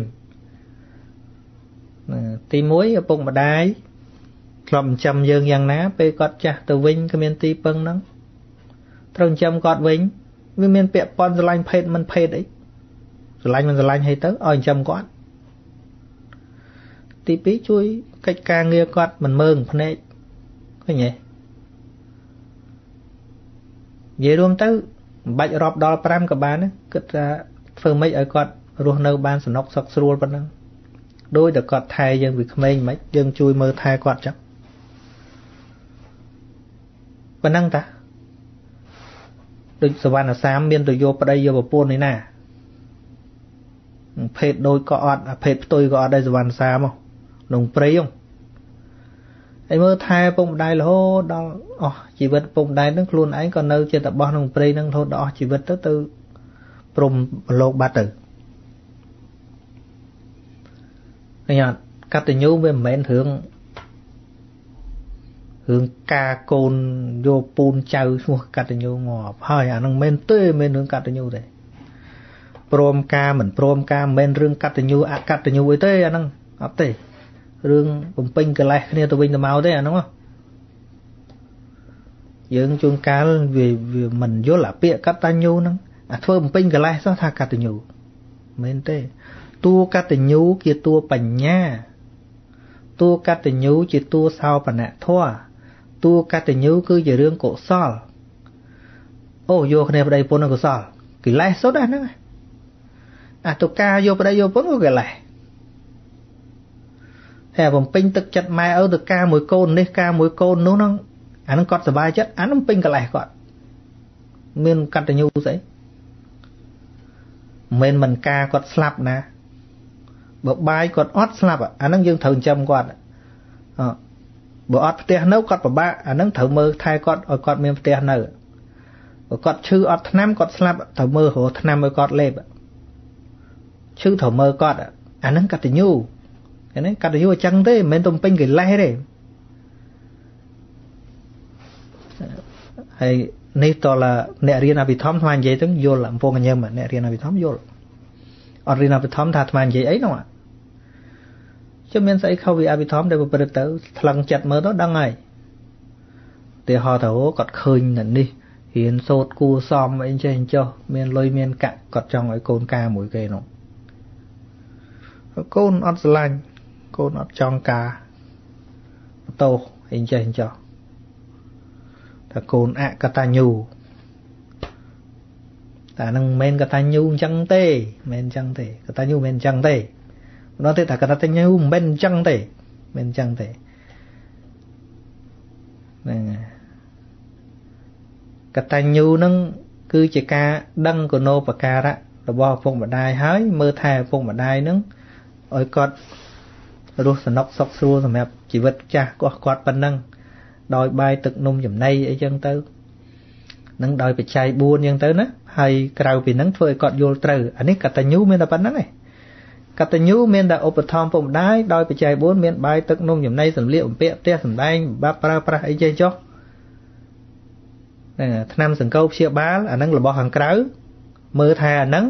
ទី1ឪពុកម្ដាយធ្លាប់ចិញ្ចឹមយើងយ៉ាងណា ពេលគាត់ចាស់ទៅវិញគ្មានទីពឹងហ្នឹងត្រូវចិញ្ចឹមគាត់វិញវាមានពាក់ព័ន្ធស្រឡាញ់ភេទមិនភេទអីស្រឡាញ់មិនស្រឡាញ់ឲ្យទៅឲ្យចិញ្ចឹមគាត់ទី2ជួយកិច្ចការងារគាត់មិនមើងភ្នែកឃើញទេនិយាយរួមទៅមិនបាច់រាប់ដល់5ក៏បានគិតថាធ្វើម៉េចឲ្យគាត់រស់នៅបានសំណុកសុខស្រួលប៉ុណ្ណឹង ដោយតែគាត់ថែយើងពីក្មេងមិនយើងជួយមើលថែគាត់ចឹងប៉ុណ្ណឹងតាដូចសវណ្ណសាមមានទៅយកប្តីយកប្រពន្ធនេះណាភេទដូចក៏អត់ភេទផ្ទុយក៏អត់ដែរសវណ្ណសាមក្នុងព្រៃហ្នឹងហើយមើលថែពុកម្ដាយរហូតដល់អស់ជីវិតពុកម្ដាយហ្នឹងខ្លួនឯងក៏នៅជាតបោះក្នុងព្រៃហ្នឹងរហូតដល់អស់ជីវិតទៅទៅព្រមប្រឡូកបាត់ទៅ ឃើញអត់កតញ្ញូវាមិនមែនរឿងរឿងការកូនយកពូនចៅឈ្មោះកតញ្ញូងាប់ហើយអានឹងមិនទេមិនរឿងកតញ្ញូទេព្រមការមិនព្រមការមិនមែនរឿងកតញ្ញូអកតញ្ញូអីទេអានឹងអត់ទេរឿងបំពេញកិលេសគ្នាទៅវិញទៅមកទេអាហ្នឹងយើងជួនកាលវាវាមិនយល់អាពាក្យកតញ្ញូហ្នឹងអាធ្វើបំពេញកិលេសសោះថាកតញ្ញូមែនទេ តួកតញ្ញូជាតួបញ្ញាតួកតញ្ញូជាតួសោបនធម៌តួកតញ្ញូគឺជារឿងកុសលអូយកគ្នាប្តីប្រពន្ធកុសលកិលេសសុទ្ធអាហ្នឹងអាតុការយកប្តីយកប្រពន្ធក៏កិលេសហើយបំពេញទឹកចិត្តម៉ែឪទៅការមួយកូននេះការមួយកូននោះហ្នឹងអាហ្នឹងគាត់សុបាយចិត្តអាហ្នឹងពេញកិលេសគាត់មានកតញ្ញូស្អីមិនមិនការគាត់ស្លាប់ណា បើបាយគាត់អត់ស្លាប់អាហ្នឹងយើងត្រូវចិញ្ចឹមគាត់អបើអត់ផ្ទះនៅគាត់ពិបាកអាហ្នឹងត្រូវមើលថែគាត់ឲ្យគាត់មានផ្ទះនៅបើគាត់ឈឺអត់ថ្នាំគាត់ស្លាប់ត្រូវមើលរកថ្នាំឲ្យគាត់លេបឈឺត្រូវមើលគាត់អាហ្នឹងកតញ្ញូឃើញទេកតញ្ញូអញ្ចឹងទេមិនមែនទំពេញកិលេសទេហើយនេះតលអ្នករៀនអភិធម្មថ្មនិយាយទៅយល់អំពងញឹមអ្នករៀនអភិធម្មយល់អត់រៀនអភិធម្មថាថ្មនិយាយអីនោះ ជិះមានស្អីខុសពីអភិធម្មដែលប្រព្រឹត្តទៅថ្លឹងចិត្តមើលទៅដឹងហើយទីហោទៅគាត់ឃើញនៅនេះរៀនសូត្រគួសមអីចេះអញ្ចោះមានលុយមានកាក់គាត់ចង់ឲ្យកូនការមួយគេនោះកូនអត់ស្រឡាញ់កូនអត់ចង់ការបតោអីចេះអញ្ចោះថាកូនអកតញ្ញូតែនឹងមិនមែនកតញ្ញូអញ្ចឹងទេមិនមែនអញ្ចឹងទេកតញ្ញូមិនមែនអញ្ចឹងទេ ម្ដងទៀតថាកតញ្ញូមិនមែនអញ្ចឹងទេមិនអញ្ចឹងទេហ្នឹងកតញ្ញូនឹងគឺជាការដឹងគុណោបការៈរបស់ឪពុកម្ដាយហើយមើលថែឪពុកម្ដាយនឹងឲ្យគាត់រស់សំណុកសុខស្រួលសម្រាប់ជីវិតចាស់គាត់គាត់ប៉ុណ្ណឹងដោយបាយទឹកនំចំណីអីចឹងទៅនឹងដោយបច្ច័យ4ចឹងទៅណាហើយក្រៅពីហ្នឹងធ្វើឲ្យគាត់យល់ត្រូវអានេះកតញ្ញូមានតែប៉ុណ្្នឹងឯង កតញ្ញូមានតែឧបត្ថម្ភពុកម្ដាយដោយបច្ច័យ4មានបាយទឹកនំចំណីសម្លៀកបំពាក់ផ្ទះសម្បែងបាប់ប្រើប្រាស់អីចេះចុះហ្នឹងឆ្នាំសង្កោព្យាបាលអាហ្នឹងរបស់ខាងក្រៅមើលថែអាហ្នឹង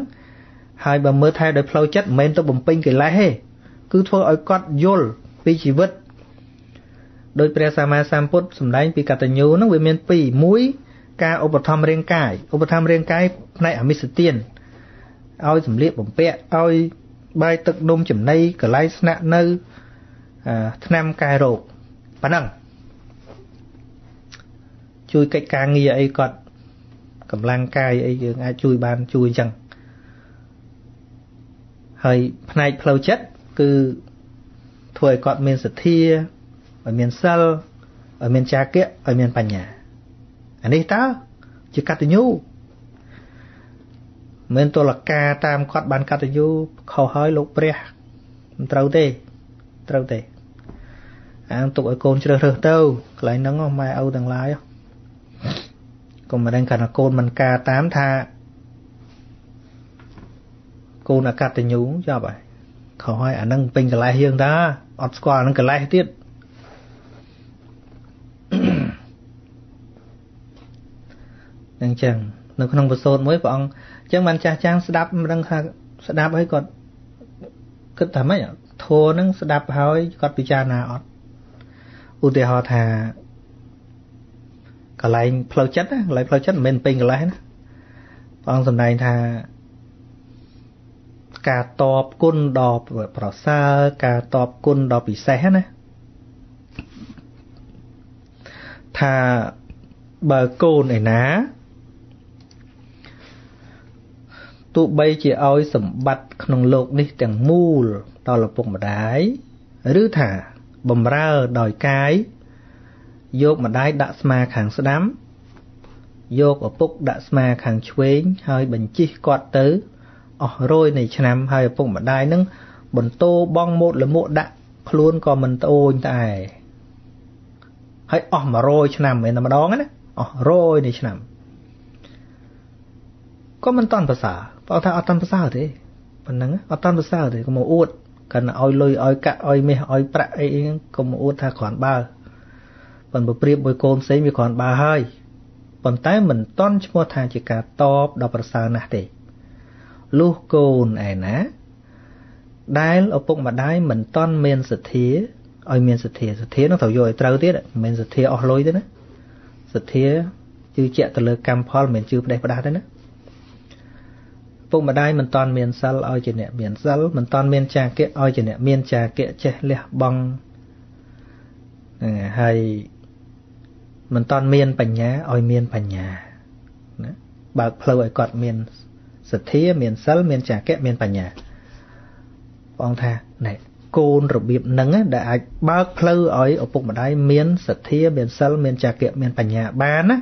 ហើយបើមើលថែដោយផ្លូវចិត្តមិនមែនទៅបំពេញកិលេសទេគឺធ្វើឲ្យគាត់យល់ពីជីវិតដោយព្រះសម្មាសម្ពុទ្ធសម្ដែងពីកតញ្ញូហ្នឹងវាមានពីរមួយការឧបត្ថម្ភរាងកាយឧបត្ថម្ភរាងកាយផ្នែកអមិសទានឲ្យសម្លៀកបំពាក់ឲ្យ បាយទឹកនំចំណីកន្លែងស្នាក់នៅថ្នាំកែរោគប៉ណ្ណឹងជួយកិច្ចការងារអីគាត់កម្លាំងកាយអីយើងអាចជួយបានជួយអញ្ចឹងហើយផ្នែកផ្លូវចិត្តគឺធ្វើឲ្យគាត់មានសទ្ធាឲ្យមានសិលឲ្យមានចាគៈឲ្យមានបញ្ញាអានេះតើជាកតញ្ញូ មិនទលកាតាមគាត់បានកតញ្ញូខុសហើយលោកព្រះមិនត្រូវទេត្រូវទេអាងទុកឲ្យកូនជ្រើសរើសទៅកន្លែងហ្នឹងម៉ែឪទាំងឡាយកុំមិនដឹងគាត់ថាកូនមិនការតាមថាកូនអកតញ្ញូចប់ហើយខុសហើយអានឹងពេញកន្លែងយើងតាអត់ស្គាល់អានឹងកន្លែងទៀតអញ្ចឹងនៅក្នុងបទសូត្រមួយព្រះអង្គអញ្ចឹងបានចាស់ចាំងស្ដាប់មិនដឹងថាស្ដាប់ហើយគាត់គិតថាម៉េចធัวនឹងស្ដាប់ហើយគាត់ពិចារណាអត់ឧទាហរណ៍ថាកន្លែងផ្លូវចិត្តណាកន្លែងផ្លូវចិត្តមិនមែនពេញកន្លែងណាព្រះអង្គសម្ដែងថាការតបគុណដ៏ប្រសើរការតបគុណដ៏ពិសេសណាថាបើកូនឯណា ទោះបីជាឲ្យសម្បត្តិក្នុងโลกនេះទាំងមូលដល់ឪពុកម្ដាយឬថាបំរើដោយកាយយកម្ដាយដាក់ស្មាខាងស្ដាំយកឪពុកដាក់ស្មាខាងឆ្វេងហើយបញ្ជិះគាត់ទៅអស់រយនៃឆ្នាំហើយឪពុកម្ដាយនឹងបន្តបងម៉ូតលមួកដាក់ ខ្លួនក៏មិនត្អូញត្អែហើយអស់100ឆ្នាំមែនតែម្ដងណាអស់100នៃឆ្នាំក៏មិនតន់ប្រសើរ បើថាអត់តន់ប្រសើរទេប៉ុណ្ណឹងអត់តន់ប្រសើរទេកុំអួតកាន់ឲ្យលុយឲ្យកាក់ឲ្យមាសឲ្យប្រាក់អីហ្នឹងកុំអួតថាគ្រាន់បើប៉ុន្តែប្រៀបមួយកូនផ្សេងវាគ្រាន់បើហើយប៉ុន្តែមិនតន់ឈ្មោះថាជាការតបដល់ប្រសើរណាស់ទេលុះកូនឯណាដែលឪពុកម្ដាយមិនតន់មានសទ្ធាឲ្យមានសទ្ធាសទ្ធានោះត្រូវយកឲ្យត្រូវទៀតមិនមែនសទ្ធាអស់លុយទេណាសទ្ធាជឿជាក់ទៅលើកម្មផលមិនមែនជឿផ្ដេសផ្ដាស់ទេណា ពុកម្ដាយមិនតាន់មានសិលឲ្យជាអ្នកមានសិលមិនតាន់មានចាគៈឲ្យជាអ្នកមានចាគៈចេះលះបង់ហ្នឹងហើយមិនតាន់មានបញ្ញាឲ្យមានបញ្ញាណាបើកផ្លូវឲ្យគាត់មានសទ្ធាមានសិលមានចាគៈមានបញ្ញាបងថាណែកូនរបៀបហ្នឹងដែលអាចបើកផ្លូវឲ្យឪពុកម្ដាយមានសទ្ធាមានសិលមានចាគៈមានបញ្ញាបានណា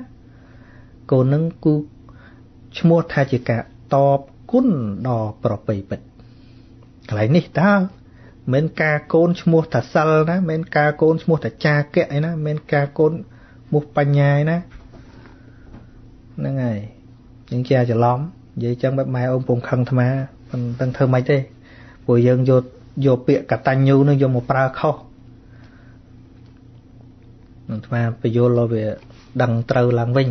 កូនហ្នឹងគឺឈ្មោះថាជាការតប គុណដល់ប្រពៃពិតកន្លែងនេះតើមិនការកូនឈ្មោះថាសិលណាមិនការកូនឈ្មោះថាចាគៈអីណាមិនការកូនមុខបញ្ញាឯណាហ្នឹងហើយយើងជាច្រឡំនិយាយចឹងបែបម៉ែអូនពងខឹងអាត្មាមិនដឹងធ្វើម៉េចទេព្រោះយើងយកយកពាក្យកតញ្ញូនឹងយកមកប្រើខុសអាត្មាបញ្យល់ឲ្យវាដឹងត្រូវឡើងវិញ